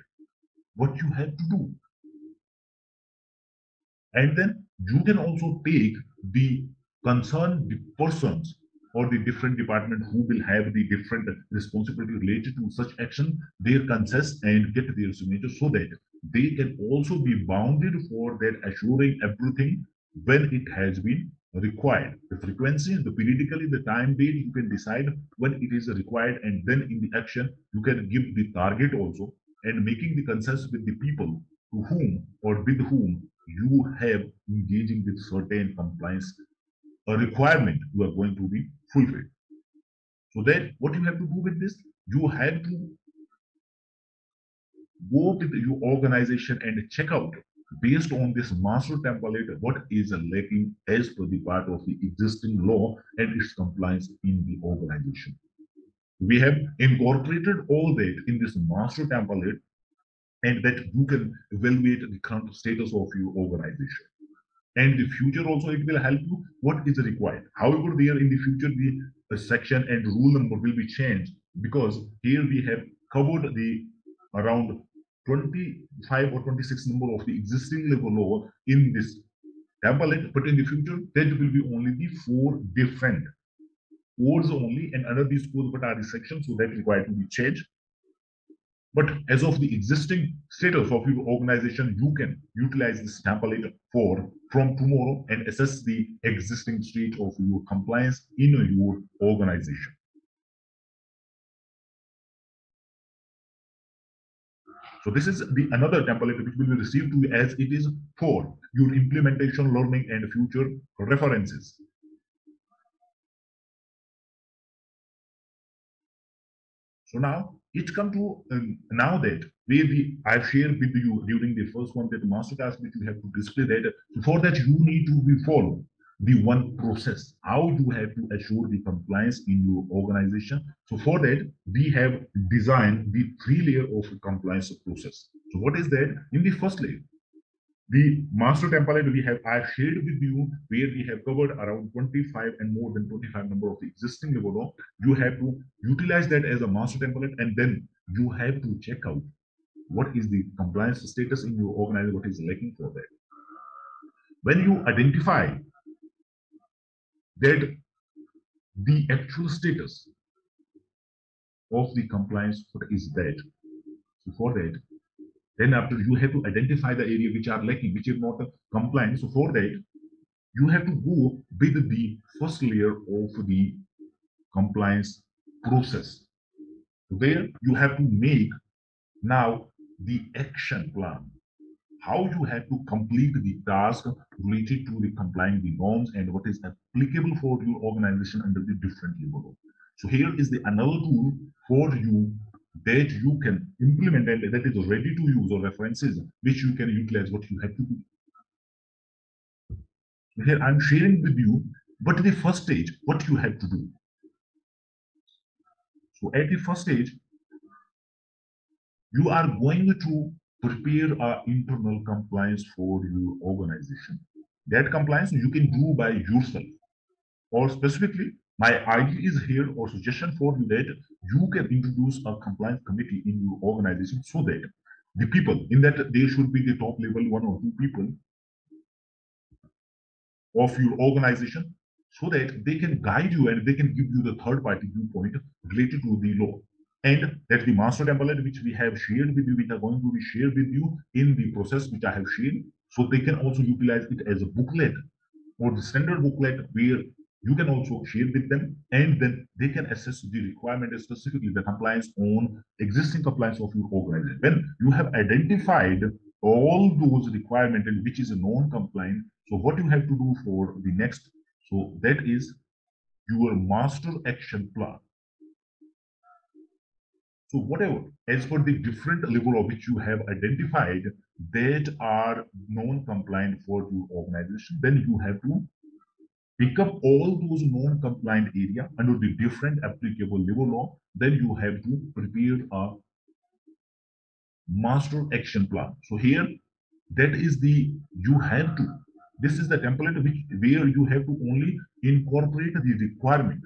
S1: What you have to do. And then you can also take the concerned persons or the different department who will have the different responsibility related to such action, their consent and get their signature so that they can also be bounded for their assuring everything when it has been required. The frequency, the periodically, the time date, you can decide when it is required, and then in the action, you can give the target also, and making the consensus with the people to whom or with whom you have engaging with certain compliance a requirement you are going to be fulfilled. So then what you have to do with this, you have to go with your organization and check out based on this master template what is lacking as per the part of the existing law and its compliance in the organization. We have incorporated all that in this master template and that you can evaluate the current status of your organization. And the future also it will help you what is required. However, there in the future the uh, section and rule number will be changed because here we have covered the around 25 or 26 number of the existing labor law in this template, but in the future, that will be only the four different codes only, and under these codes, but are the sections, so that required to be changed. But as of the existing status of your organization, you can utilize this template for from tomorrow and assess the existing state of your compliance in your organization. So this is the another template which will be received to you as it is for your implementation, learning, and future references. So now it come to um, now that where the I've shared with you during the first one that master task which you have to display that. For that you need to be followed the one process, how you have to assure the compliance in your organization. So for that, we have designed the three layer of compliance process. So what is that? In the first layer, the master template we have I shared with you where we have covered around 25 and more than 25 number of the existing level. You have to utilize that as a master template and then you have to check out what is the compliance status in your organization, what is lacking for that. When you identify that the actual status of the compliance is that. So for that, then after you have to identify the area which are lacking, which is not compliant. So for that, you have to go with the first layer of the compliance process. Where you have to make now the action plan how you have to complete the task related to the complying the norms and what is applicable for your organization under the different level. So here is the another tool for you that you can implement and that is ready to use or references which you can utilize what you have to do. Here I'm sharing with you but the first stage, what you have to do. So at the first stage, you are going to prepare a internal compliance for your organization. That compliance you can do by yourself. Or specifically, my idea is here or suggestion for you that you can introduce a compliance committee in your organization so that the people in that they should be the top level one or two people of your organization so that they can guide you and they can give you the third party viewpoint related to the law and that the master template which we have shared with you, which are going to be shared with you in the process which I have shared. So they can also utilize it as a booklet or the standard booklet where you can also share with them and then they can assess the requirement specifically the compliance on existing compliance of your organization. When you have identified all those requirements and which is a non-compliant, so what you have to do for the next, so that is your master action plan. So whatever, as per the different level of which you have identified that are non-compliant for your organization, then you have to pick up all those non-compliant area under the different applicable labor law. Then you have to prepare a master action plan. So here, that is the you have to. This is the template which where you have to only incorporate the requirement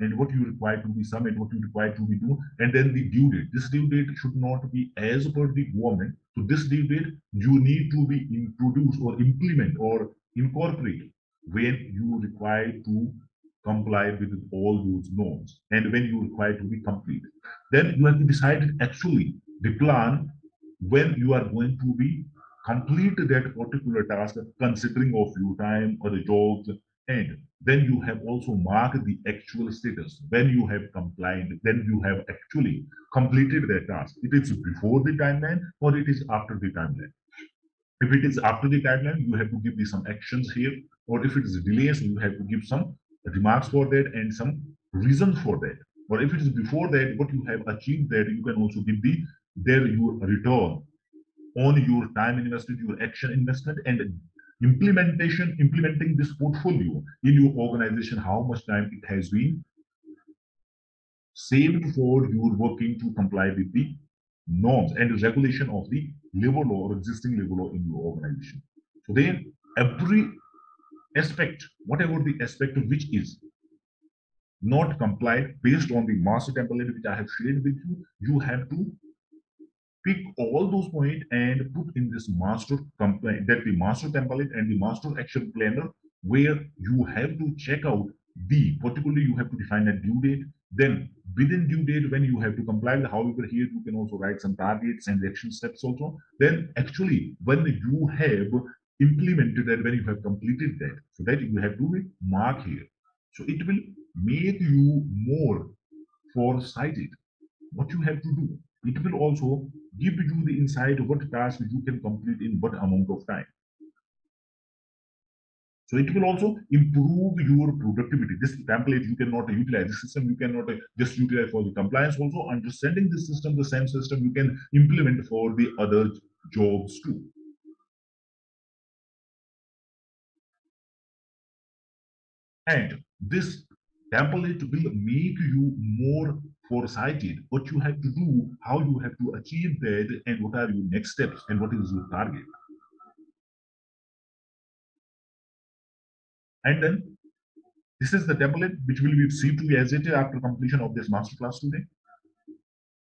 S1: and what you require to be submit, what you require to be do, and then the due date. This due date should not be as per the government. So this due date you need to be introduced or implement or incorporate when you require to comply with all those norms and when you require to be complete. Then you have to decide actually the plan when you are going to be complete that particular task considering of your time or the jobs and then you have also marked the actual status when you have complied then you have actually completed that task it is before the timeline or it is after the timeline? If it is after the timeline you have to give the some actions here or if it is delays you have to give some remarks for that and some reason for that. Or if it is before that what you have achieved that you can also give the there your return on your time invested, your action investment, and implementation, implementing this portfolio in your organization, how much time it has been saved for your working to comply with the norms and regulation of the labor law or existing labor law in your organization. So then every aspect, whatever the aspect of which is not complied based on the master template which I have shared with you, you have to pick all those points and put in this master complaint that the master template and the master action planner where you have to check out the particularly you have to define a due date. Then within due date when you have to comply however here you can also write some targets and action steps also. Then actually when you have implemented that when you have completed that so that you have to mark here. So it will make you more foresighted. What you have to do it will also give you the insight what task you can complete in what amount of time. So it will also improve your productivity. This template you cannot utilize. This system you cannot just utilize for the compliance. Also, understanding the system, the same system you can implement for the other jobs too. And this template will make you more foresighted what you have to do, how you have to achieve that, and what are your next steps, and what is your target. And then this is the template which will be received as it after completion of this masterclass today.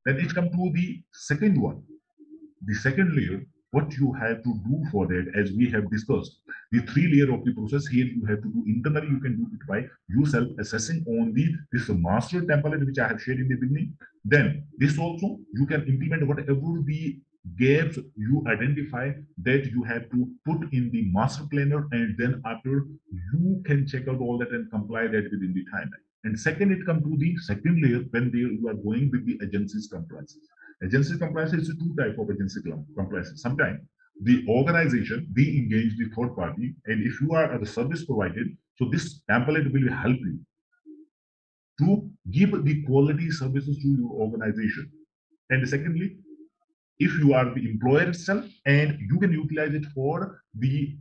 S1: Then it comes to the second one. The second layer what you have to do for that as we have discussed. The three layer of the process here you have to do internally you can do it by yourself assessing on the this master template which i have shared in the beginning. Then this also you can implement whatever the gaps you identify that you have to put in the master planner and then after you can check out all that and comply that within the timeline. And second it comes to the second layer when they, you are going with the agency's compliances Agency compliance is two type of agency compliance. Sometimes the organization, they engage the third party, and if you are the service provided, so this template will help you to give the quality services to your organization. And secondly, if you are the employer itself, and you can utilize it for the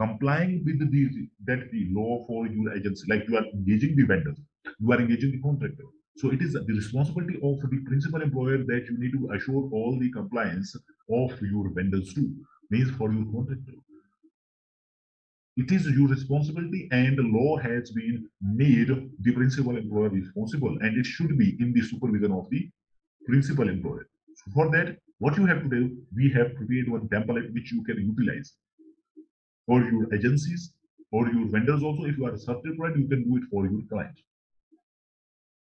S1: complying with the that the law for your agency, like you are engaging the vendors, you are engaging the contractor, so it is the responsibility of the principal employer that you need to assure all the compliance of your vendors too, means for your contractor. It is your responsibility and the law has been made the principal employer responsible and it should be in the supervision of the principal employer. So for that, what you have to do, we have prepared one template which you can utilize for your agencies or your vendors also. If you are a certified, you can do it for your client.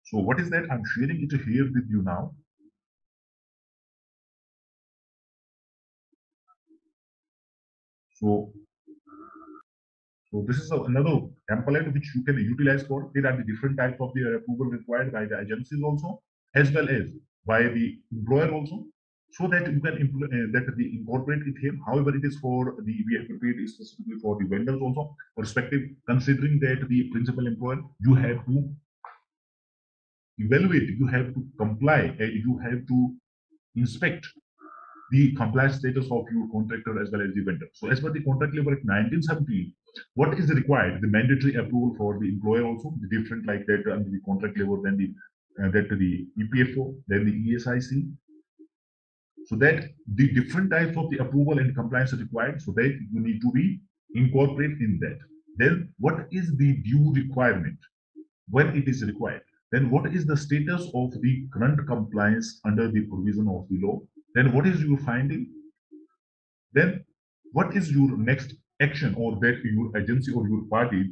S1: So what is that? I'm sharing it here with you now. So, so this is another template which you can utilize for. There are the different types of the approval required by the agencies also, as well as by the employer also, so that you can uh, that the incorporate it here. However, it is for the we have prepared specifically for the vendors also, perspective considering that the principal employer you have to evaluate, you have to comply, you have to inspect the compliance status of your contractor as well as the vendor. So as per the Contract Labor Act 1970, what is required? The mandatory approval for the employer also, the different like that under the contract labor, then the uh, that the EPFO, then the ESIC. So that the different types of the approval and compliance are required, so that you need to be incorporated in that. Then what is the due requirement? when it is required. Then what is the status of the current compliance under the provision of the law? Then what is your finding? Then what is your next action or that your agency or your party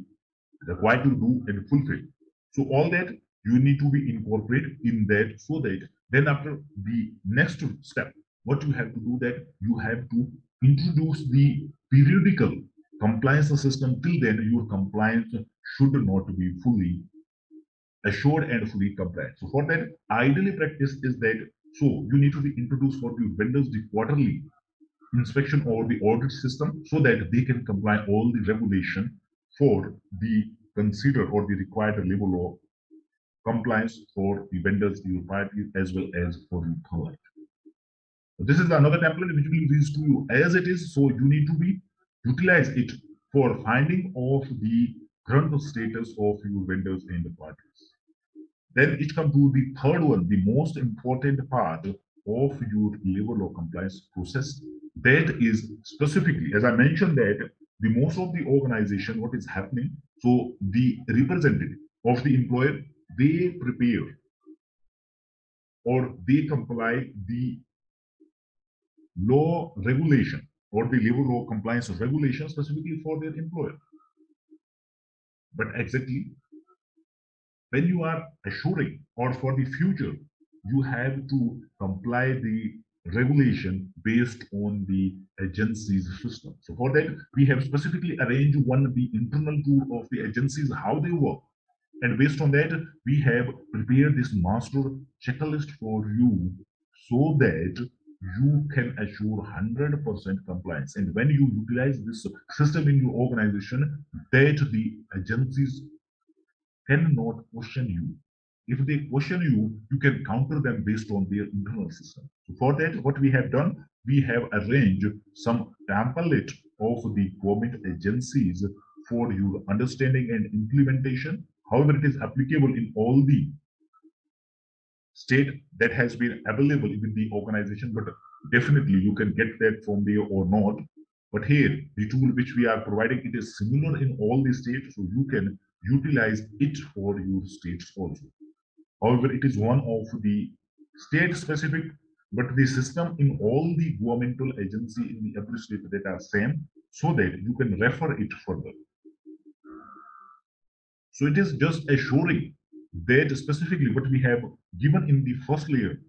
S1: required to do and fulfill? So all that you need to be incorporated in that so that then after the next step, what you have to do that you have to introduce the periodical compliance system till then your compliance should not be fully assured and fully compliant. So for that, ideally practice is that so you need to be introduced for the vendors the quarterly inspection or the audit system so that they can comply all the regulation for the considered or the required level of compliance for the vendors, the party, as well as for the third. This is another template which will be released to you as it is. So you need to be utilize it for finding of the current status of your vendors and the parties. Then it comes to the third one, the most important part of your level of compliance process. That is specifically, as I mentioned that the most of the organization, what is happening, so the representative of the employer, they prepare or they comply the law regulation or the labor law compliance regulation specifically for their employer. But exactly when you are assuring or for the future, you have to comply the regulation based on the agency's system. So for that, we have specifically arranged one of the internal tool of the agencies, how they work. And based on that, we have prepared this master checklist for you so that you can assure 100% compliance. And when you utilize this system in your organization, that the agencies cannot question you. If they question you, you can counter them based on their internal system. So for that, what we have done, we have arranged some template of the government agencies for your understanding and implementation. However, it is applicable in all the state that has been available within the organization, but definitely you can get that from there or not. But here, the tool which we are providing, it is similar in all the states, so you can utilize it for your states also. However, it is one of the state specific, but the system in all the governmental agency in the every state that are same, so that you can refer it further. So it is just assuring that specifically what we have given in the first layer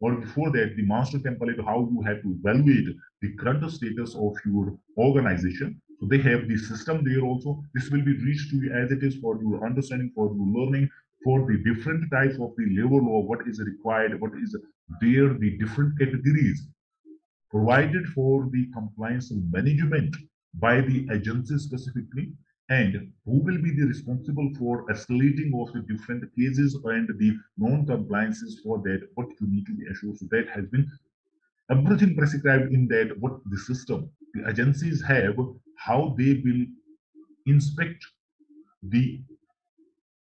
S1: or before that the master template how you have to evaluate the current status of your organization so they have the system there also. This will be reached to you as it is for your understanding, for your learning, for the different types of the labor law, what is required, what is there, the different categories provided for the compliance management by the agency specifically, and who will be the responsible for escalating of the different cases and the non-compliances for that, what you need to be assured. So that has been everything prescribed in that what the system the agencies have how they will inspect the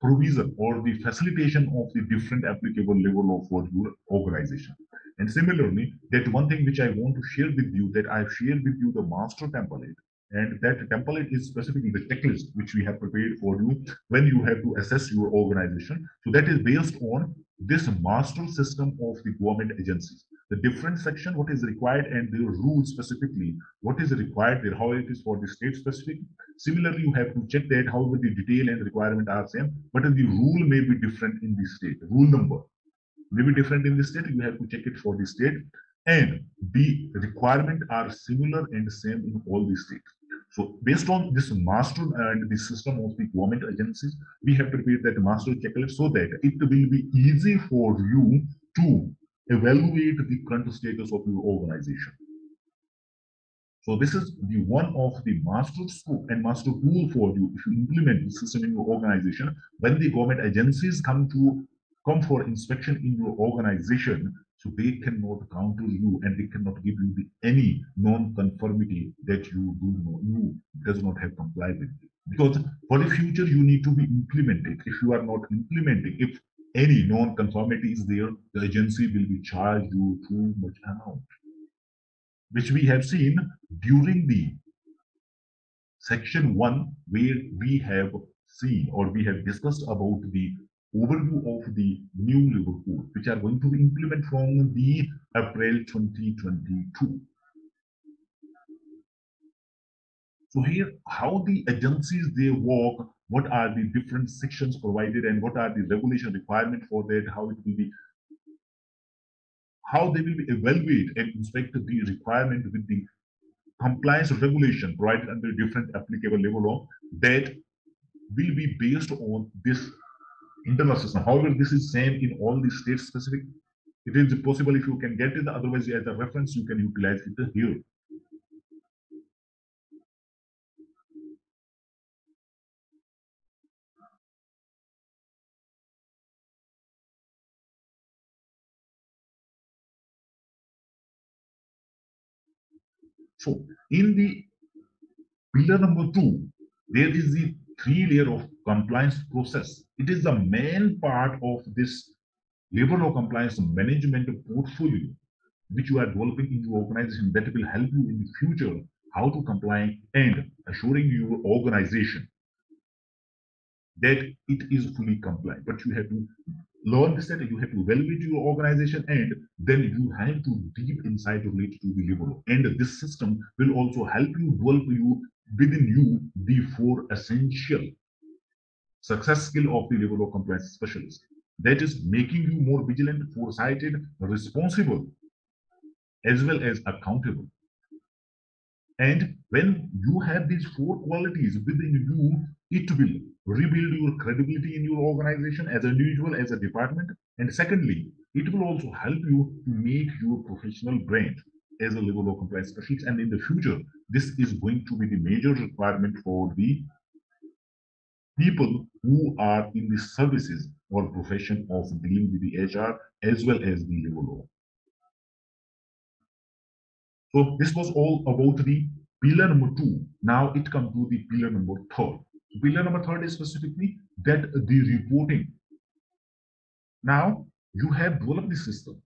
S1: provision or the facilitation of the different applicable level of your organization. And similarly, that one thing which I want to share with you that I've shared with you the master template. And that template is specifically the checklist which we have prepared for you when you have to assess your organization. So that is based on this master system of the government agencies the different section, what is required and the rules specifically, what is required there, how it is for the state specific. Similarly, you have to check that how the detail and requirement are same, but the rule may be different in the state. Rule number may be different in the state. You have to check it for the state. And the requirement are similar and same in all the states. So based on this master and the system of the government agencies, we have prepared that master checklist so that it will be easy for you to evaluate the current status of your organization. So this is the one of the master scope and master tool for you if you implement the system in your organization. When the government agencies come to come for inspection in your organization, so they cannot counter you and they cannot give you the, any non-conformity that you do not, you does not have complied with. Because for the future, you need to be implemented. If you are not implementing, if any non-conformity is there, the agency will be charged you too much amount, which we have seen during the section one, where we have seen or we have discussed about the overview of the new labor code, which are going to be implemented from the April 2022. So here, how the agencies they work, what are the different sections provided, and what are the regulation requirement for that, how it will be, how they will be evaluate and inspect the requirement with the compliance regulation provided under different applicable labor law that will be based on this internal system. However, this is same in all the state specific. It is possible if you can get it, otherwise as a reference, you can utilize it here. So in the pillar number two, there is the three layer of compliance process. It is the main part of this labor law compliance management portfolio, which you are developing in your organization that will help you in the future how to comply and assuring your organization that it is fully compliant. But you have to learn this that you have to evaluate your organization and then you have to deep inside relate to the labor. And this system will also help you develop you within you the four essential success skill of the labor law compliance specialist. That is making you more vigilant, foresighted, responsible, as well as accountable. And when you have these four qualities within you, it will rebuild your credibility in your organization as an individual, as a department. And secondly, it will also help you to make your professional brand as a labor law compliance specialist. And in the future, this is going to be the major requirement for the people who are in the services or profession of dealing with the HR as well as the labor law. So this was all about the pillar number two. Now it comes to the pillar number third. Pillar number third is specifically that the reporting. Now you have developed the system,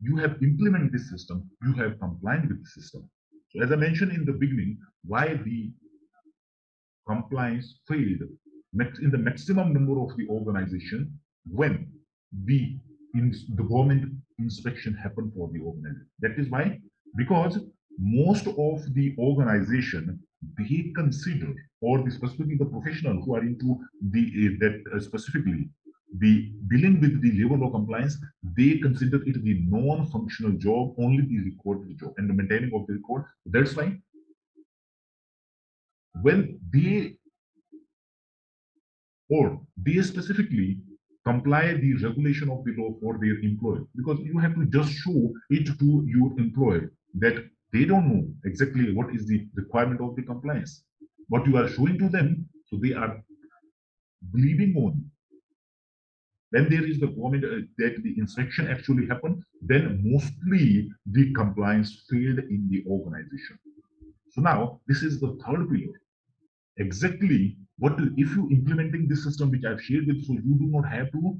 S1: you have implemented this system, you have complied with the system. So as I mentioned in the beginning, why the compliance failed in the maximum number of the organization when the in the government inspection happened for the organization. That is why because most of the organization they consider or the specifically the professional who are into the uh, that uh, specifically the dealing with the labor law compliance they consider it the non-functional job only the recorded job and the maintaining of the record that's why when they or they specifically comply the regulation of the law for their employer because you have to just show it to your employer that they don't know exactly what is the requirement of the compliance. What you are showing to them, so they are believing on. When there is the government uh, that the inspection actually happened, then mostly the compliance failed in the organization. So now this is the third pillar. Exactly what if you implementing this system which I've shared with, so you do not have to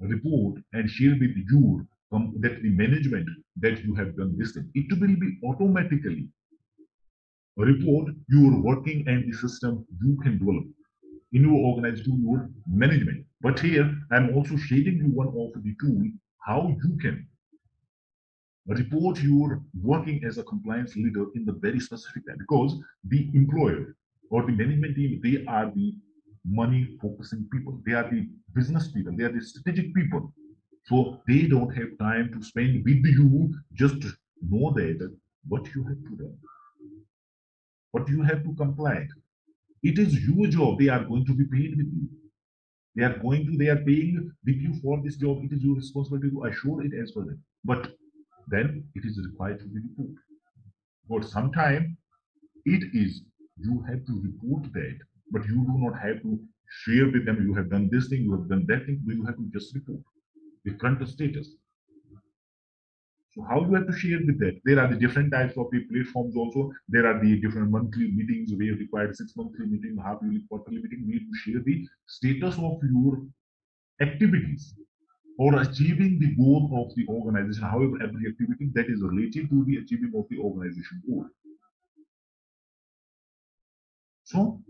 S1: report and share with your um, that the management that you have done this thing. It will be automatically report your working and the system you can develop in your organization, your management. But here I'm also sharing you one of the tool how you can report your working as a compliance leader in the very specific time because the employer or the management team they are the money focusing people they are the business people they are the strategic people so they don't have time to spend with you. Just know that what you have to do, what you have to comply. It is your job. They are going to be paid with you. They are going to, they are paying with you for this job. It is your responsibility to assure it as well. But then it is required to be reported. But sometime it is you have to report that, but you do not have to share with them. You have done this thing, you have done that thing, but you have to just report the current status. So how you have to share with that? There are the different types of the platforms also. There are the different monthly meetings where required six monthly meeting, half yearly, quarterly meeting. We need to share the status of your activities or achieving the goal of the organization. However, every activity that is related to the achieving of the organization goal. So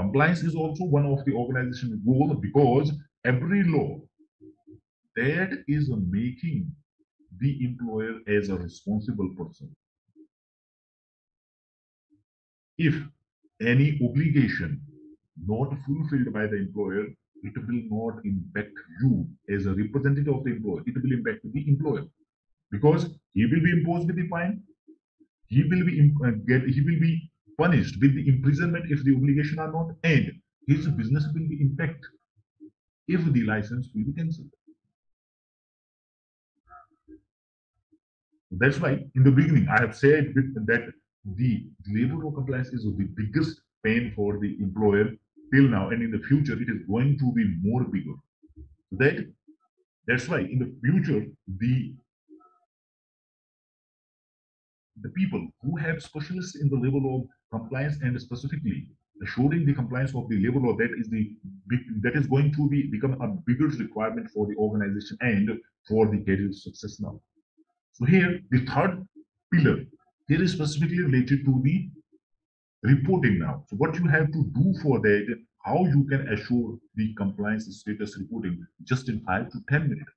S1: Compliance is also one of the organization goal because every law that is making the employer as a responsible person. If any obligation not fulfilled by the employer, it will not impact you as a representative of the employer. It will impact the employer because he will be imposed with the fine. He will be uh, get. He will be punished with the imprisonment if the obligation are not, and his business will be impacted if the license will be cancelled. That's why in the beginning I have said that the labor law compliance is the biggest pain for the employer till now, and in the future it is going to be more bigger. That that's why in the future the the people who have specialists in the labor law compliance and specifically assuring the compliance of the labor law that is the that is going to be become a bigger requirement for the organization and for the career success now. So here the third pillar here is specifically related to the reporting now. So what you have to do for that, how you can assure the compliance status reporting just in five to 10 minutes.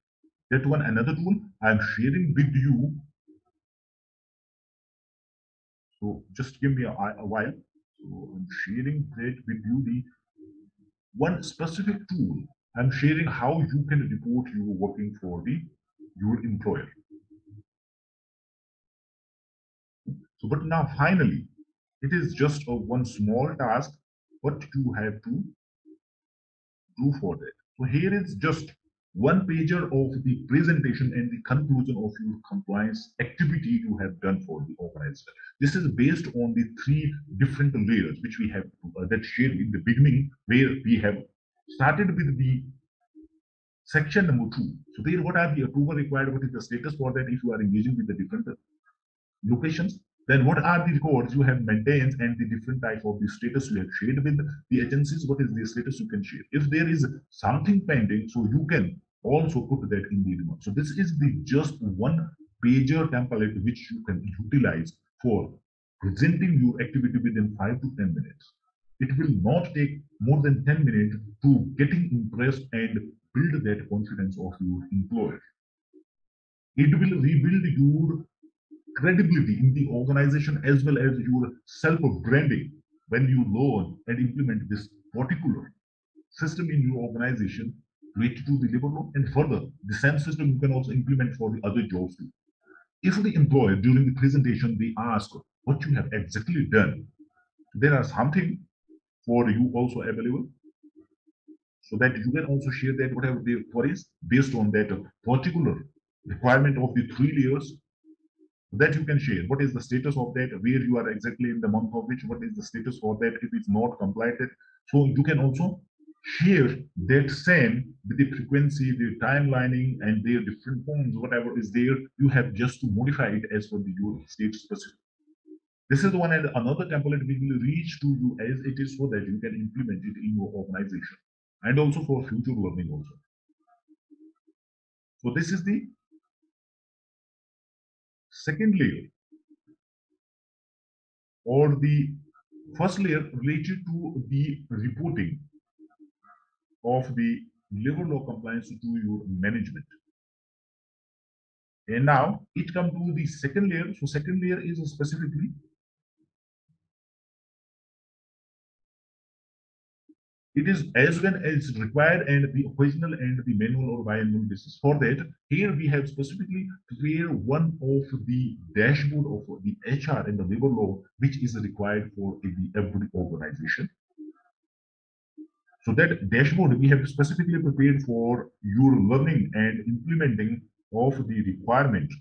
S1: That one another tool I'm sharing with you. So just give me a, a while. So I'm sharing that with you the one specific tool. I'm sharing how you can report you working for the your employer. So, but now finally, it is just a one small task, what you have to do for that. So here is just one pager of the presentation and the conclusion of your compliance activity you have done for the organizer. This is based on the three different layers which we have uh, that shared in the beginning where we have started with the section number two. So there what are the approval required, what is the status for that if you are engaging with the different locations then what are the records you have maintained and the different type of the status you have shared with the agencies? What is the status you can share? If there is something pending, so you can also put that in the remark. So this is the just one pager template which you can utilize for presenting your activity within five to 10 minutes. It will not take more than 10 minutes to getting impressed and build that confidence of your employer. It will rebuild your credibility in the organization as well as your self-branding when you learn and implement this particular system in your organization related to the labor law and further the same system you can also implement for the other jobs too. If the employer during the presentation they ask what you have exactly done, there are something for you also available so that you can also share that whatever the queries based on that particular requirement of the three layers that you can share. What is the status of that? Where you are exactly in the month of which? What is the status for that? If it's not complied, so you can also share that same with the frequency, the timelining, and their different forms, whatever is there. You have just to modify it as per the your state specific. This is the one and another template we will reach to you as it is so that you can implement it in your organization and also for future learning also. So this is the second layer or the first layer related to the reporting of the labor law compliance to your management. And now it comes to the second layer. So second layer is specifically it is as when as required and the occasional and the manual or biannual basis. For that, here we have specifically clear one of the dashboard of the HR and the labor law, which is required for every organization. So that dashboard we have specifically prepared for your learning and implementing of the requirement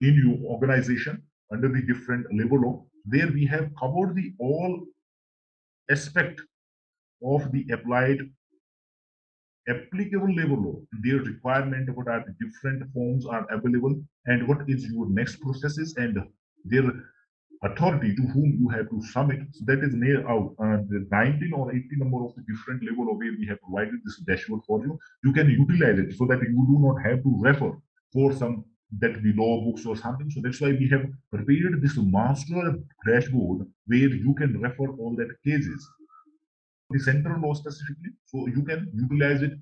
S1: in your organization under the different labor law. There we have covered the all aspect of the applied applicable labor law, their requirement, what are the different forms are available, and what is your next processes and their authority to whom you have to submit. So that is near out uh, the 19 or 18 number of the different labor law where we have provided this dashboard for you. You can utilize it so that you do not have to refer for some that the law books or something. So that's why we have prepared this master dashboard where you can refer all that cases the central law specifically. So you can utilize it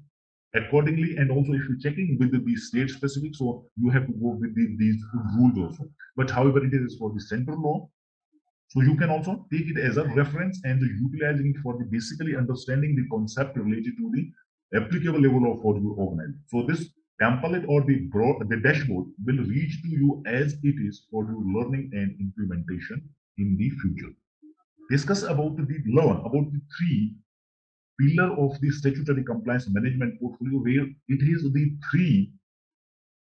S1: accordingly. And also if you're checking with the, the state specific, so you have to go with the, these rules also. But however, it is for the central law. So you can also take it as a reference and utilizing it for the basically understanding the concept related to the applicable level of what you organize. So this template or the broad, the dashboard will reach to you as it is for your learning and implementation in the future. Discuss about the learn about the three pillar of the statutory compliance management portfolio where it is the three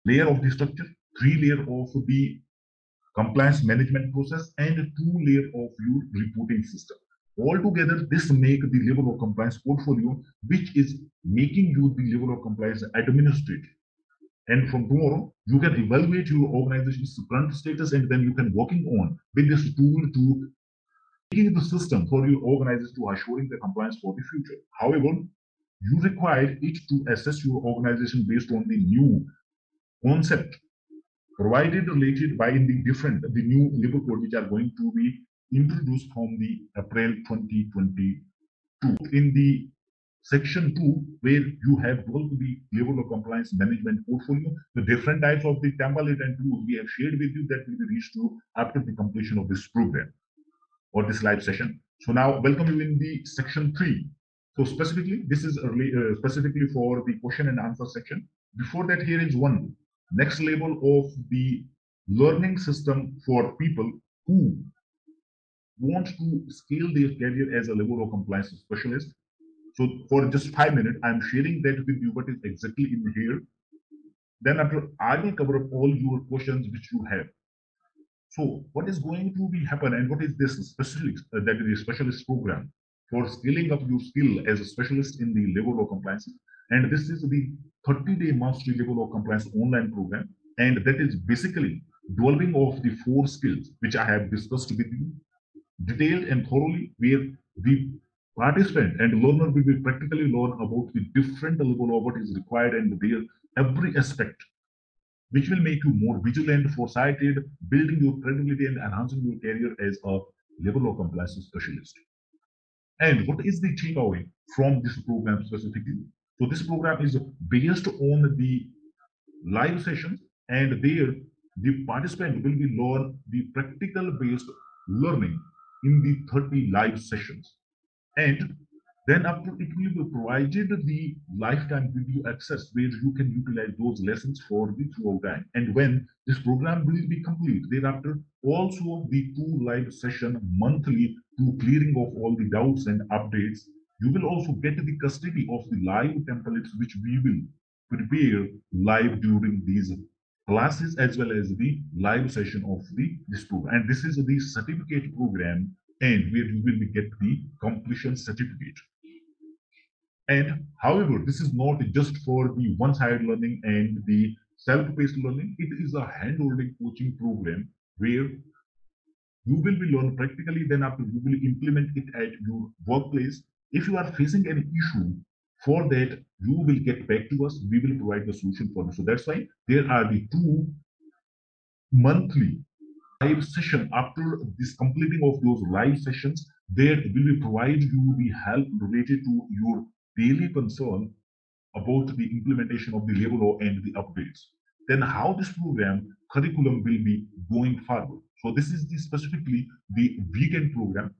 S1: layer of the structure, three layer of the compliance management process and two layer of your reporting system. Altogether, this make the labor law compliance portfolio, which is making you the labor law compliance administrator. And from tomorrow, you can evaluate your organization's current status and then you can working on with this tool to making the system for your organization to assuring the compliance for the future. However, you require it to assess your organization based on the new concept provided related by the different the new labor code which are going to be introduced from the April 2022 in the section 2 where you have both the labor law compliance management portfolio the different types of the template and tools we have shared with you that will be reached to after the completion of this program or this live session. So now welcome you in the section three. So specifically, this is uh, specifically for the question and answer section. Before that, here is one next level of the learning system for people who want to scale their career as a labor law compliance specialist. So for just five minutes, I'm sharing that with you what is exactly in here. Then after I will cover up all your questions which you have. So what is going to be happen and what is this specialist uh, that is a specialist program for scaling up your skill as a specialist in the labor law compliance? And this is the 30-day mastery labor law compliance online program. And that is basically delving of the four skills which I have discussed with you, detailed and thoroughly, where the participant and learner will be practically learn about the different level of what is required and their every aspect which will make you more vigilant, foresighted, building your credibility and enhancing your career as a labor law compliance specialist. And what is the takeaway from this program specifically? So this program is based on the live sessions and there the participant will be learn the practical based learning in the 30 live sessions. And then after it will be provided the lifetime video access where you can utilize those lessons for the throughout time. And when this program will be complete, thereafter also the two live session monthly to clearing of all the doubts and updates. You will also get the custody of the live templates which we will prepare live during these classes as well as the live session of the this program. And this is the certificate program and where you will get the completion certificate. And however, this is not just for the one-sided learning and the self-paced learning. It is a hand-holding coaching program where you will be learned practically. Then after you will implement it at your workplace. If you are facing any issue, for that you will get back to us. We will provide the solution for you. So that's why there are the two monthly live session after this completing of those live sessions there will be provide you the help related to your daily concern about the implementation of the labor law and the updates. Then how this program curriculum will be going forward. So this is the specifically the weekend program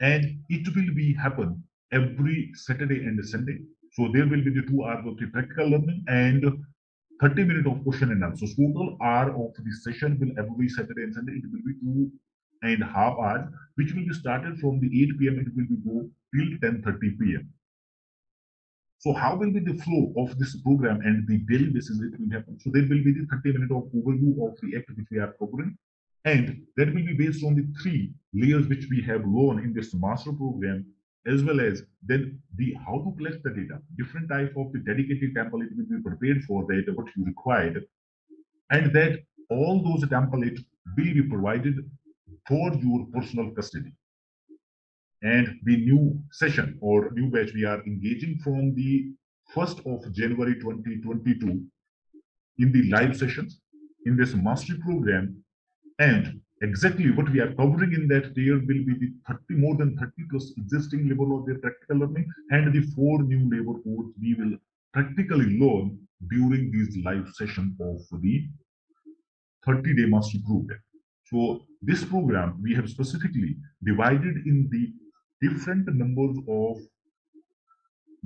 S1: and it will be happen every Saturday and Sunday. So there will be the two hours of the practical learning and 30 minutes of question and answer. So total hour of the session will every Saturday and Sunday. It will be two and half hours, which will be started from the 8 p.m. It will be go till 10:30 p.m. So how will be the flow of this program and the daily basis it will happen? So there will be the 30 minute of overview of the act which we are covering. And that will be based on the three layers which we have learned in this master program, as well as then the how to collect the data. Different type of the dedicated template will be prepared for that, what you required. And that all those templates will be provided for your personal custody and the new session or new batch we are engaging from the 1st of January 2022 in the live sessions in this mastery program. And exactly what we are covering in that there will be the 30 more than 30 plus existing level of their practical learning and the four new labor codes we will practically learn during this live session of the 30 day master program. So this program we have specifically divided in the different numbers of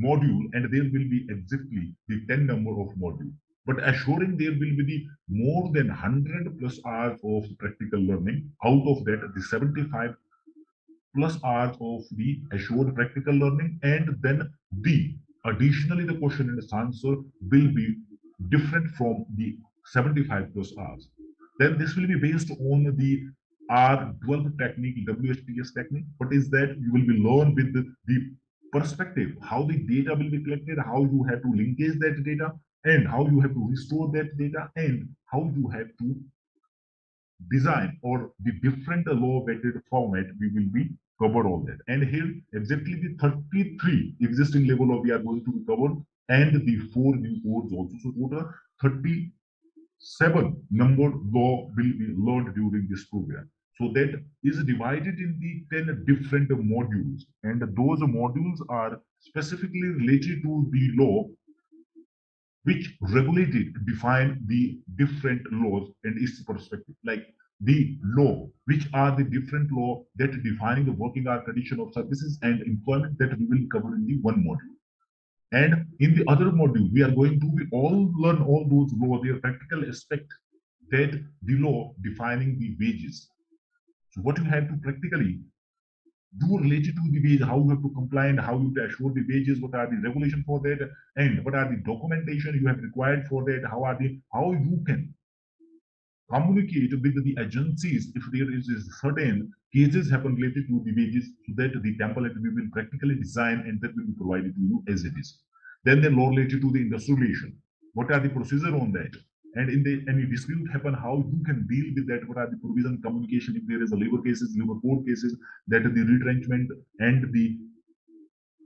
S1: module and there will be exactly the 10 number of module. But assuring there will be the more than 100 plus hours of practical learning. Out of that the 75 plus hours of the assured practical learning and then the additionally the question and answer will be different from the 75 plus hours. Then this will be based on the R12 technique, WHTS technique. What is that? You will be learn with the, the perspective, how the data will be collected, how you have to linkage that data, and how you have to restore that data and how you have to design or the different law weighted format we will be covered all that and here exactly the 33 existing level of we are going to be covered and the four new codes also so total 37 number law will be learned during this program so that is divided in the 10 different modules. And those modules are specifically related to the law which regulated define the different laws and its perspective. Like the law which are the different law that defining the working hour condition of services and employment that we will cover in the one module. And in the other module we are going to all learn all those law their practical aspect that the law defining the wages so what you have to practically do related to the wage, how you have to comply and how you to assure the wages, what are the regulation for that, and what are the documentation you have required for that, how are the how you can communicate with the agencies if there is certain cases happen related to the wages so that the template we will practically design and that will be provided to you as it is. Then the law related to the industrialization. What are the procedure on that? And in the any dispute happen how you can deal with that what are the provision communication if there is a labor cases labor court cases that the retrenchment and the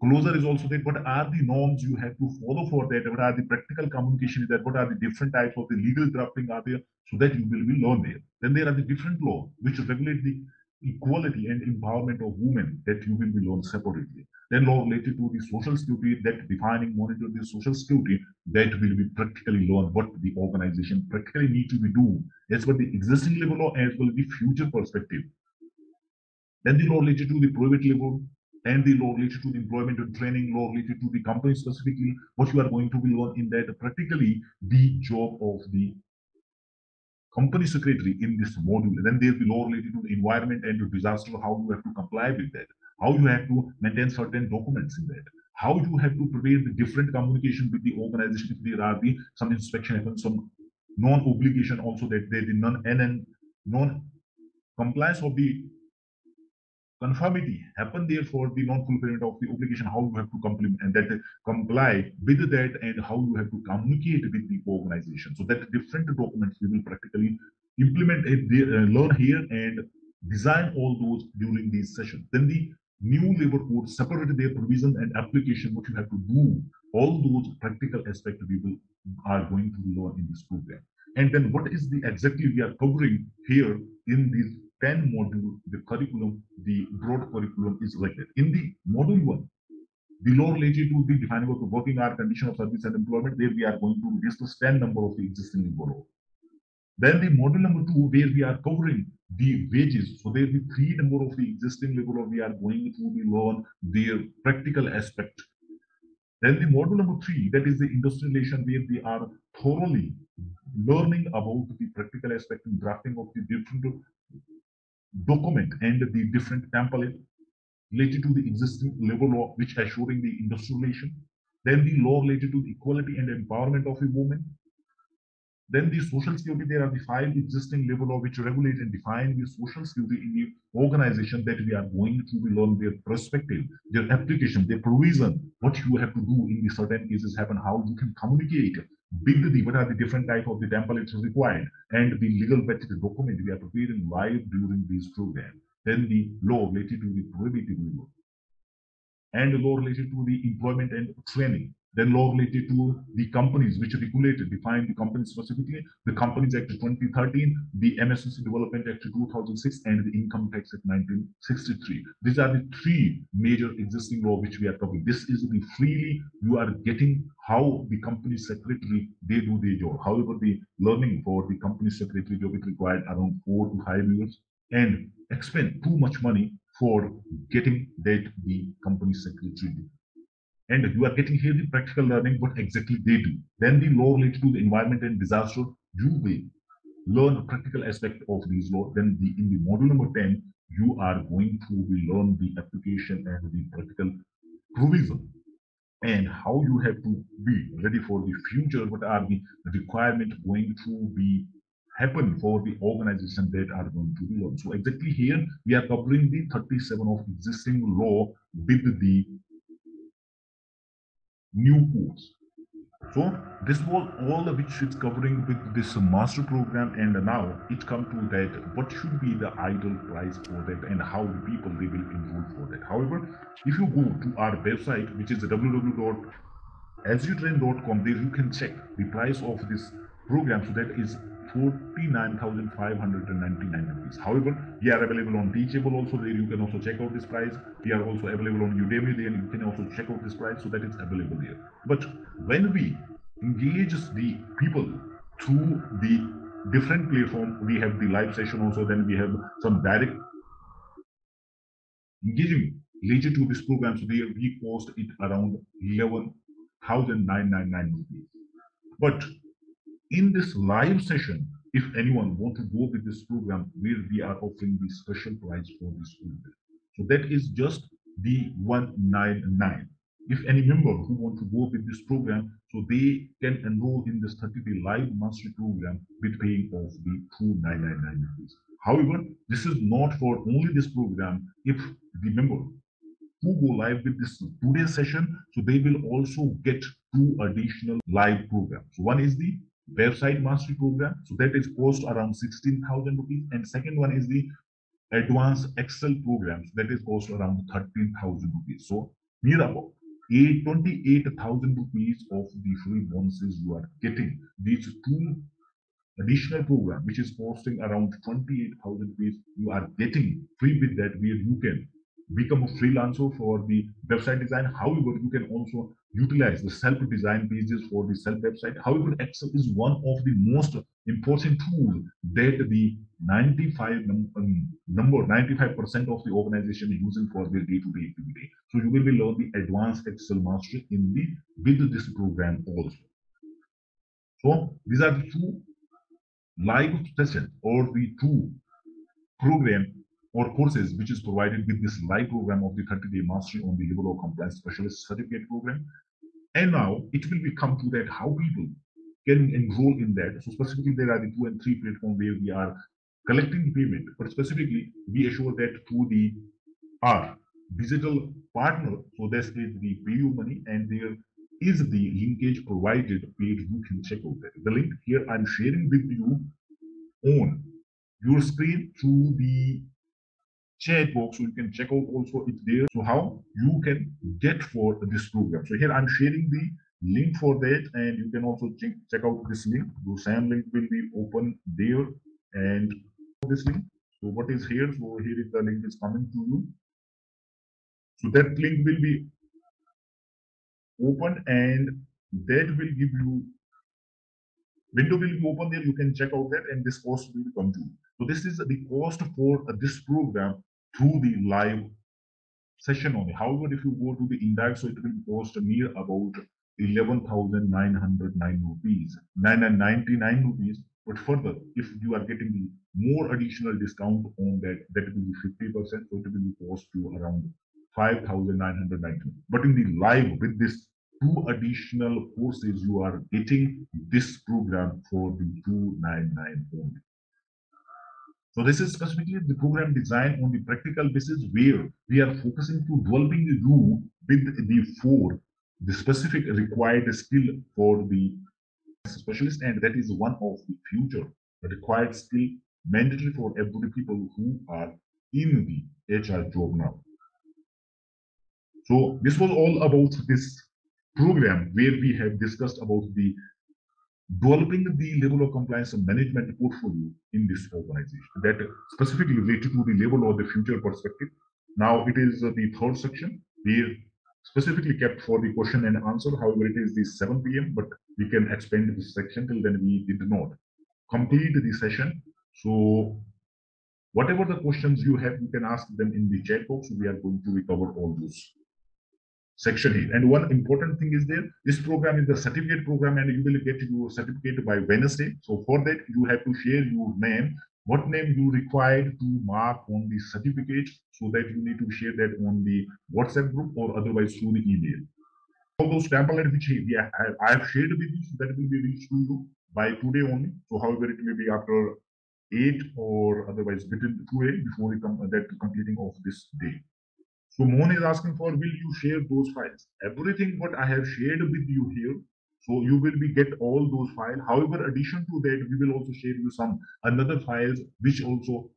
S1: closer is also that what are the norms you have to follow for that? What are the practical communication that? What are the different types of the legal drafting are there so that you will be learn there? Then there are the different law which regulate the equality and empowerment of women that you will be learned separately. Then law related to the social security that defining monitor the social security that will be practically learned what the organization practically need to be do as per the existing level law as well as the future perspective. Then the law related to the private level and the law related to the employment and training law related to the company specifically what you are going to be learned in that practically the job of the company secretary in this module. Then there'll be law related to the environment and to disaster, how you have to comply with that, how you have to maintain certain documents in that, how you have to prepare the different communication with the organization if there are the some inspection happens, some non-obligation also that they did non and non-compliance of the conformity happen there for the non-fulfillment of the obligation, how you have to complement and that comply with that and how you have to communicate with the organization. So that different documents we will practically implement it, uh, learn here and design all those during these sessions. Then the new labor code separate their provision and application, what you have to do, all those practical aspects we will are going to learn in this program. And then what is the exactly we are covering here in these 10 module, the curriculum, the broad curriculum is like that. In the module one, the law related to the defining of the working hour condition of service and employment, there we are going to discuss 10 number of the existing law. Then the module number two, where we are covering the wages. So there the three number of the existing labor we are going to be learn their practical aspect. Then the module number three, that is the industrialization, where we are thoroughly learning about the practical aspect and drafting of the different document and the different template related to the existing labor law which assuring the industrialization, then the law related to the equality and empowerment of a woman, then the social security, there are the five existing labor law which regulate and define the social security in the organization that we are going to be learn their perspective, their application, their provision, what you have to do in the certain cases happen, how you can communicate the what are the different type of the templates required, and the legal vetted document we are preparing live during this program. Then the law related to the prohibitive law and the law related to the employment and training then law related to the companies which regulated, define the companies specifically, the Companies Act 2013, the MSME Development Act 2006, and the Income Tax Act 1963. These are the three major existing law which we are covering. This is the freely you are getting how the company secretary they do their job. However, the learning for the company secretary job is required around four to five years and expend too much money for getting that the company secretary and you are getting here the practical learning what exactly they do. Then the law related to the environment and disaster you will learn the practical aspect of these law. Then the in the module number 10 you are going to learn the application and the practical provision and how you have to be ready for the future what are the requirement going to be happen for the organization that are going to be learned. So exactly here we are covering the 37 of existing law with the new course. So this was all the which is covering with this master program and now it come to that what should be the ideal price for that and how the people they will enroll for that. However, if you go to our website which is www.aziotrandz.com there you can check the price of this program so that is 49,599 rupees. However, we are available on Teachable also there you can also check out this price. We are also available on Udemy there you can also check out this price so that it's available there. But when we engage the people through the different platform, we have the live session also, then we have some direct engaging related to this program. So there we cost it around 11,999 rupees. But in this live session, if anyone want to go with this program where we are offering the special price for this student. So that is just the 199. If any member who want to go with this program, so they can enroll in this 30-day live mastery program with paying of the 2999 rupees. However, this is not for only this program. If the member who go live with this today's session, so they will also get two additional live programs. One is the website mastery program. So that is cost around 16,000 rupees. And second one is the advanced Excel programs that is cost around 13,000 rupees. So near about 28,000 rupees of the free bonuses you are getting. These two additional program which is costing around 28,000 rupees you are getting free with that where you can become a freelancer for the website design. However, you can also utilize the self-design pages for the self website. However, Excel is one of the most important tool that the 95 num um, number 95% of the organization is using for their day-to-day -day activity. So you will be learn the advanced Excel mastery in the with this program also. So these are the two live sessions or the two program or courses which is provided with this live program of the 30-day mastery on the labor law compliance specialist certificate program. And now it will become to that how people can enroll in that. So specifically, there are the two and three platform where we are collecting the payment, but specifically we assure that through the our digital partner. So this is the PayU money, and there is the linkage provided page. you can check out that. The link here I'm sharing with you on your screen through the chat box so you can check out also it there. So how you can get for this program. So here i'm sharing the link for that and you can also check check out this link. The same link will be open there and this link. So what is here? So here is the link is coming to you. So that link will be open and that will give you window will be open there you can check out that and this cost will come to you so this is the cost for this program through the live session only. However, if you go to the index, so it will cost near about 11,909 rupees, 999 rupees. But further, if you are getting the more additional discount on that, that will be 50%, so it will be cost you around 5,990. But in the live with this two additional courses, you are getting this program for the 299 only. So this is specifically the program design on the practical basis where we are focusing to developing you with the four, the specific required skill for the specialist, and that is one of the future required skill mandatory for every people who are in the HR job now. So this was all about this program where we have discussed about the developing the level of compliance and management portfolio in this organization that specifically related to the level of the future perspective. Now it is uh, the third section where specifically kept for the question and answer. However, it is the 7 p.m., but we can expand this section till then we did not complete the session. So whatever the questions you have, you can ask them in the chat box. We are going to recover all those section here. And one important thing is there, this program is the certificate program and you will get your certificate by Wednesday. So for that, you have to share your name, what name you required to mark on the certificate so that you need to share that on the WhatsApp group or otherwise through the email. All those templates which I have shared with you, that will be reached to you by today only. So however, it may be after 8 or otherwise between 2 a before uh, that completing of this day. So Mohan is asking for, will you share those files? Everything what I have shared with you here, so you will be get all those files. However, addition to that, we will also share you some another files which also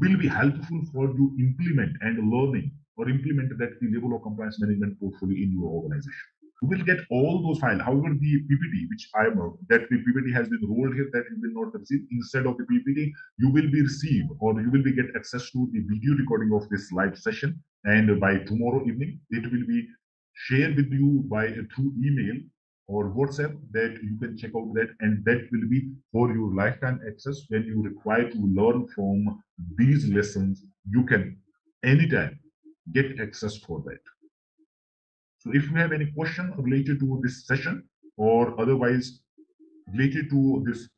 S1: will be helpful for you implement and learning or implement that the level of compliance management portfolio in your organization. You will get all those files. However, the PPT, which I am that the PPT has been rolled here, that you will not receive. Instead of the PPT, you will be received or you will be get access to the video recording of this live session. And by tomorrow evening, it will be shared with you by uh, through email or WhatsApp that you can check out that and that will be for your lifetime access when you require to learn from these lessons you can anytime get access for that so if you have any question related to this session or otherwise related to this,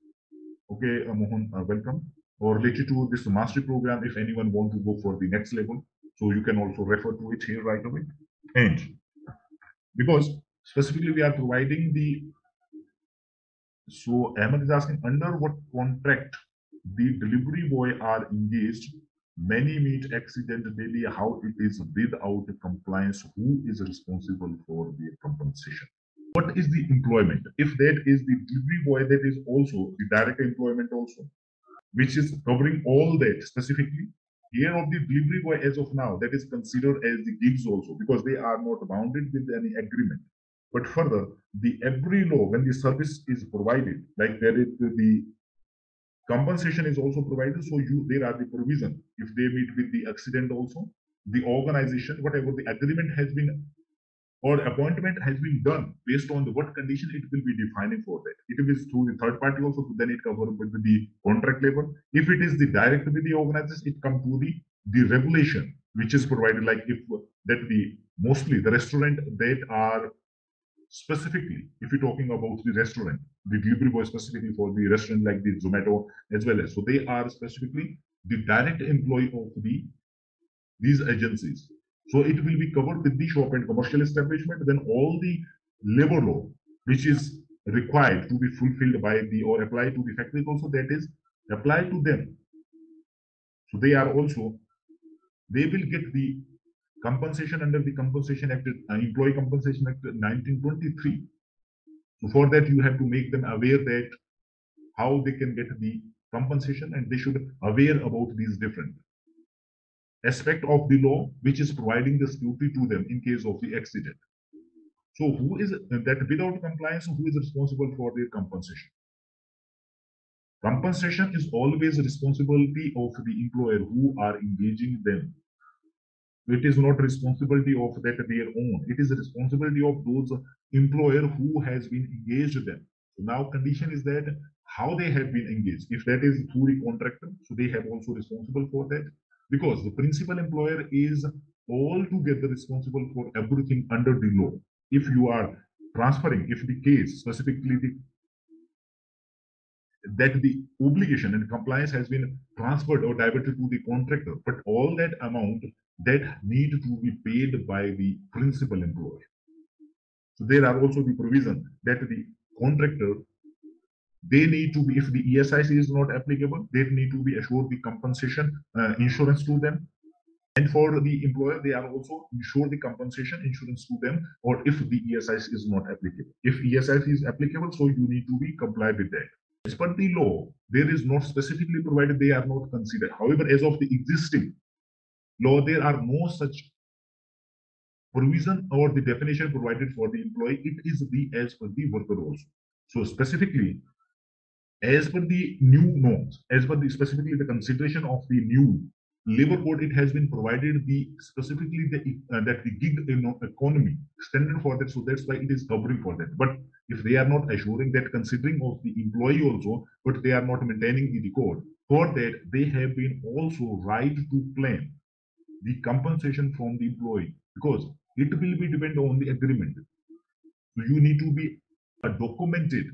S1: okay, uh, Mohan, uh, welcome, or related to this mastery program, if anyone want to go for the next level, so you can also refer to it here right away. And because specifically we are providing the, so Ahmed is asking under what contract the delivery boy are engaged Many meet accident daily how it is without compliance, who is responsible for the compensation. What is the employment? If that is the delivery boy, that is also the direct employment also, which is covering all that specifically. Here of the delivery boy as of now, that is considered as the gigs also because they are not bounded with any agreement. But further, the every law when the service is provided, like there is the Compensation is also provided, so you there are the provision. If they meet with the accident also, the organization, whatever the agreement has been or appointment has been done based on the what condition it will be defining for that. It is through the third party also, then it covers with the contract level. If it is the direct with the organization, it comes to the the regulation which is provided like if that the mostly the restaurant that are specifically, if you're talking about the restaurant, the delivery boy specifically for the restaurant like the Zomato as well as, so they are specifically the direct employee of the these agencies. So it will be covered with the shop and commercial establishment. Then all the labor law, which is required to be fulfilled by the or applied to the factories also that is applied to them. So they are also they will get the compensation under the Compensation Act, uh, Employee Compensation Act 1923. So for that, you have to make them aware that how they can get the compensation and they should aware about these different aspect of the law which is providing the security to them in case of the accident. So who is that without compliance, who is responsible for their compensation? Compensation is always responsibility of the employer who are engaging them it is not responsibility of that their own. It is a responsibility of those employer who has been engaged them. So now condition is that how they have been engaged. If that is through the contractor so they have also responsible for that. Because the principal employer is altogether responsible for everything under the law. If you are transferring if the case specifically the that the obligation and compliance has been transferred or diverted to the contractor but all that amount that need to be paid by the principal employer. So there are also the provision that the contractor, they need to be, if the ESIC is not applicable, they need to be assured the compensation uh, insurance to them. And for the employer, they are also insure the compensation insurance to them, or if the ESIC is not applicable. If ESIC is applicable, so you need to be comply with that. As per the law, there is not specifically provided they are not considered. However, as of the existing law, there are no such provision or the definition provided for the employee, it is the as per the worker also. So specifically, as per the new norms, as per the specifically the consideration of the new labor code, it has been provided the specifically the uh, that the gig you know, economy standard for that. So that's why it is covering for that. But if they are not assuring that considering of the employee also, but they are not maintaining the record, for that they have been also right to claim the compensation from the employee because it will be depend on the agreement. So you need to be uh, documented.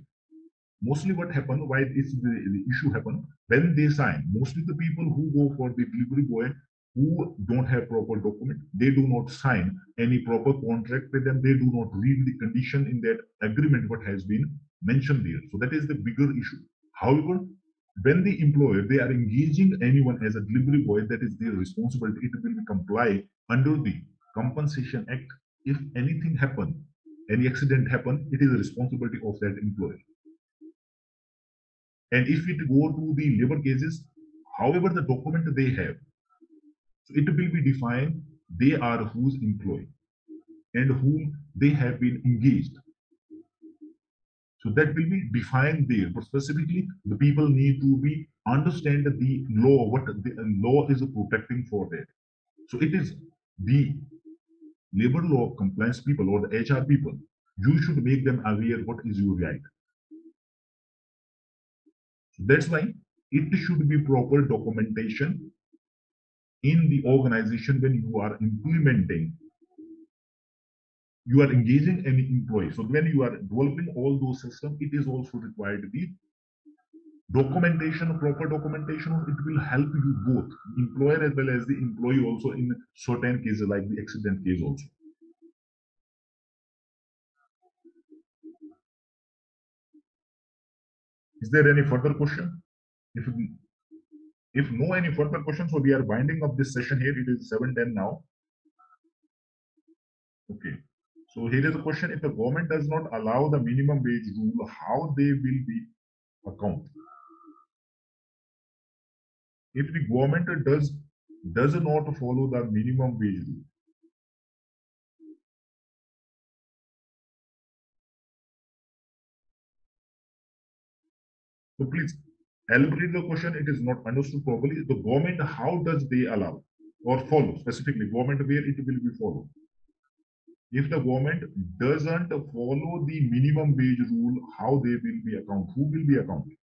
S1: Mostly what happened, why is the, the issue happen when they sign. Mostly the people who go for the delivery boy who don't have proper document, they do not sign any proper contract with them. They do not read the condition in that agreement what has been mentioned there. So that is the bigger issue. However, when the employer they are engaging anyone as a delivery boy that is their responsibility it will be comply under the compensation act. If anything happen any accident happen it is the responsibility of that employer. And if it go to the labor cases however the document they have so it will be defined they are whose employee and whom they have been engaged so that will be defined there. But specifically, the people need to be understand the law, what the uh, law is protecting for that. So it is the labor law compliance people or the HR people. You should make them aware what is your right. So that's why it should be proper documentation in the organization when you are implementing you are engaging any employee. So when you are developing all those systems, it is also required the documentation, proper documentation. It will help you both, employer as well as the employee also in certain cases like the accident case also. Is there any further question? If if no any further questions, so we are winding up this session here. It is 7:10 now. Okay. So here is a question, if the government does not allow the minimum wage rule, how they will be accounted? If the government does, does not follow the minimum wage rule, So please elaborate the question. It is not understood properly. The government, how does they allow or follow specifically government where it will be followed? If the government doesn't follow the minimum wage rule, how they will be accounted? Who will be accounted?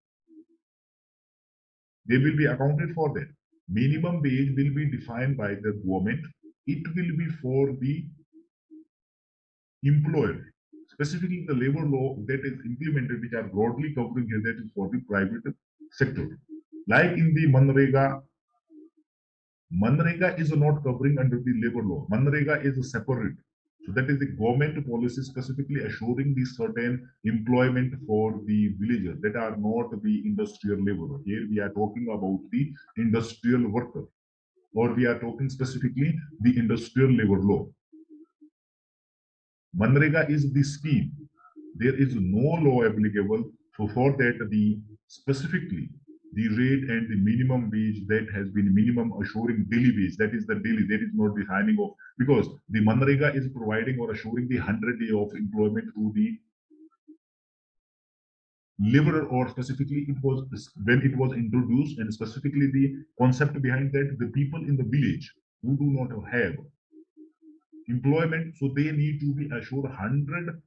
S1: They will be accounted for that. Minimum wage will be defined by the government. It will be for the employer. Specifically, the labor law that is implemented, which are broadly covering here, that is for the private sector. Like in the Manrega, Manrega is not covering under the labor law. Manrega is a separate so that is the government policy specifically assuring the certain employment for the villagers that are not the industrial labor. Here we are talking about the industrial worker or we are talking specifically the industrial labor law. Manrega is the scheme. There is no law applicable. So for that the specifically the rate and the minimum wage that has been minimum assuring daily wage. That is the daily, that is not the signing of, because the Manrega is providing or assuring the 100 day of employment to the laborer or specifically it was when it was introduced and specifically the concept behind that the people in the village who do not have employment so they need to be assured 100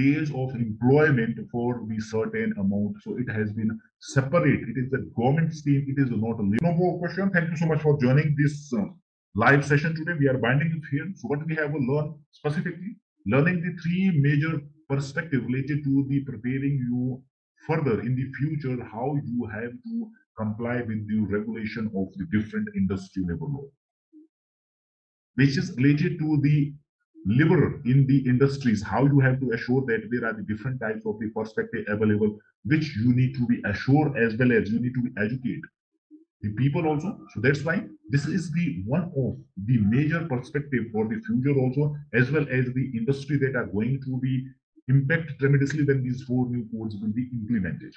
S1: days of employment for the certain amount. So it has been separate. It is a government scheme. It is not a no more question. Thank you so much for joining this uh, live session today. We are binding it here. So what we have learned specifically, learning the three major perspective related to the preparing you further in the future, how you have to comply with the regulation of the different industry labor law, which is related to the liberal in the industries, how you have to assure that there are the different types of the perspective available, which you need to be assured as well as you need to educate the people also. So that's why this is the one of the major perspective for the future also, as well as the industry that are going to be impact tremendously when these four new codes will be implemented.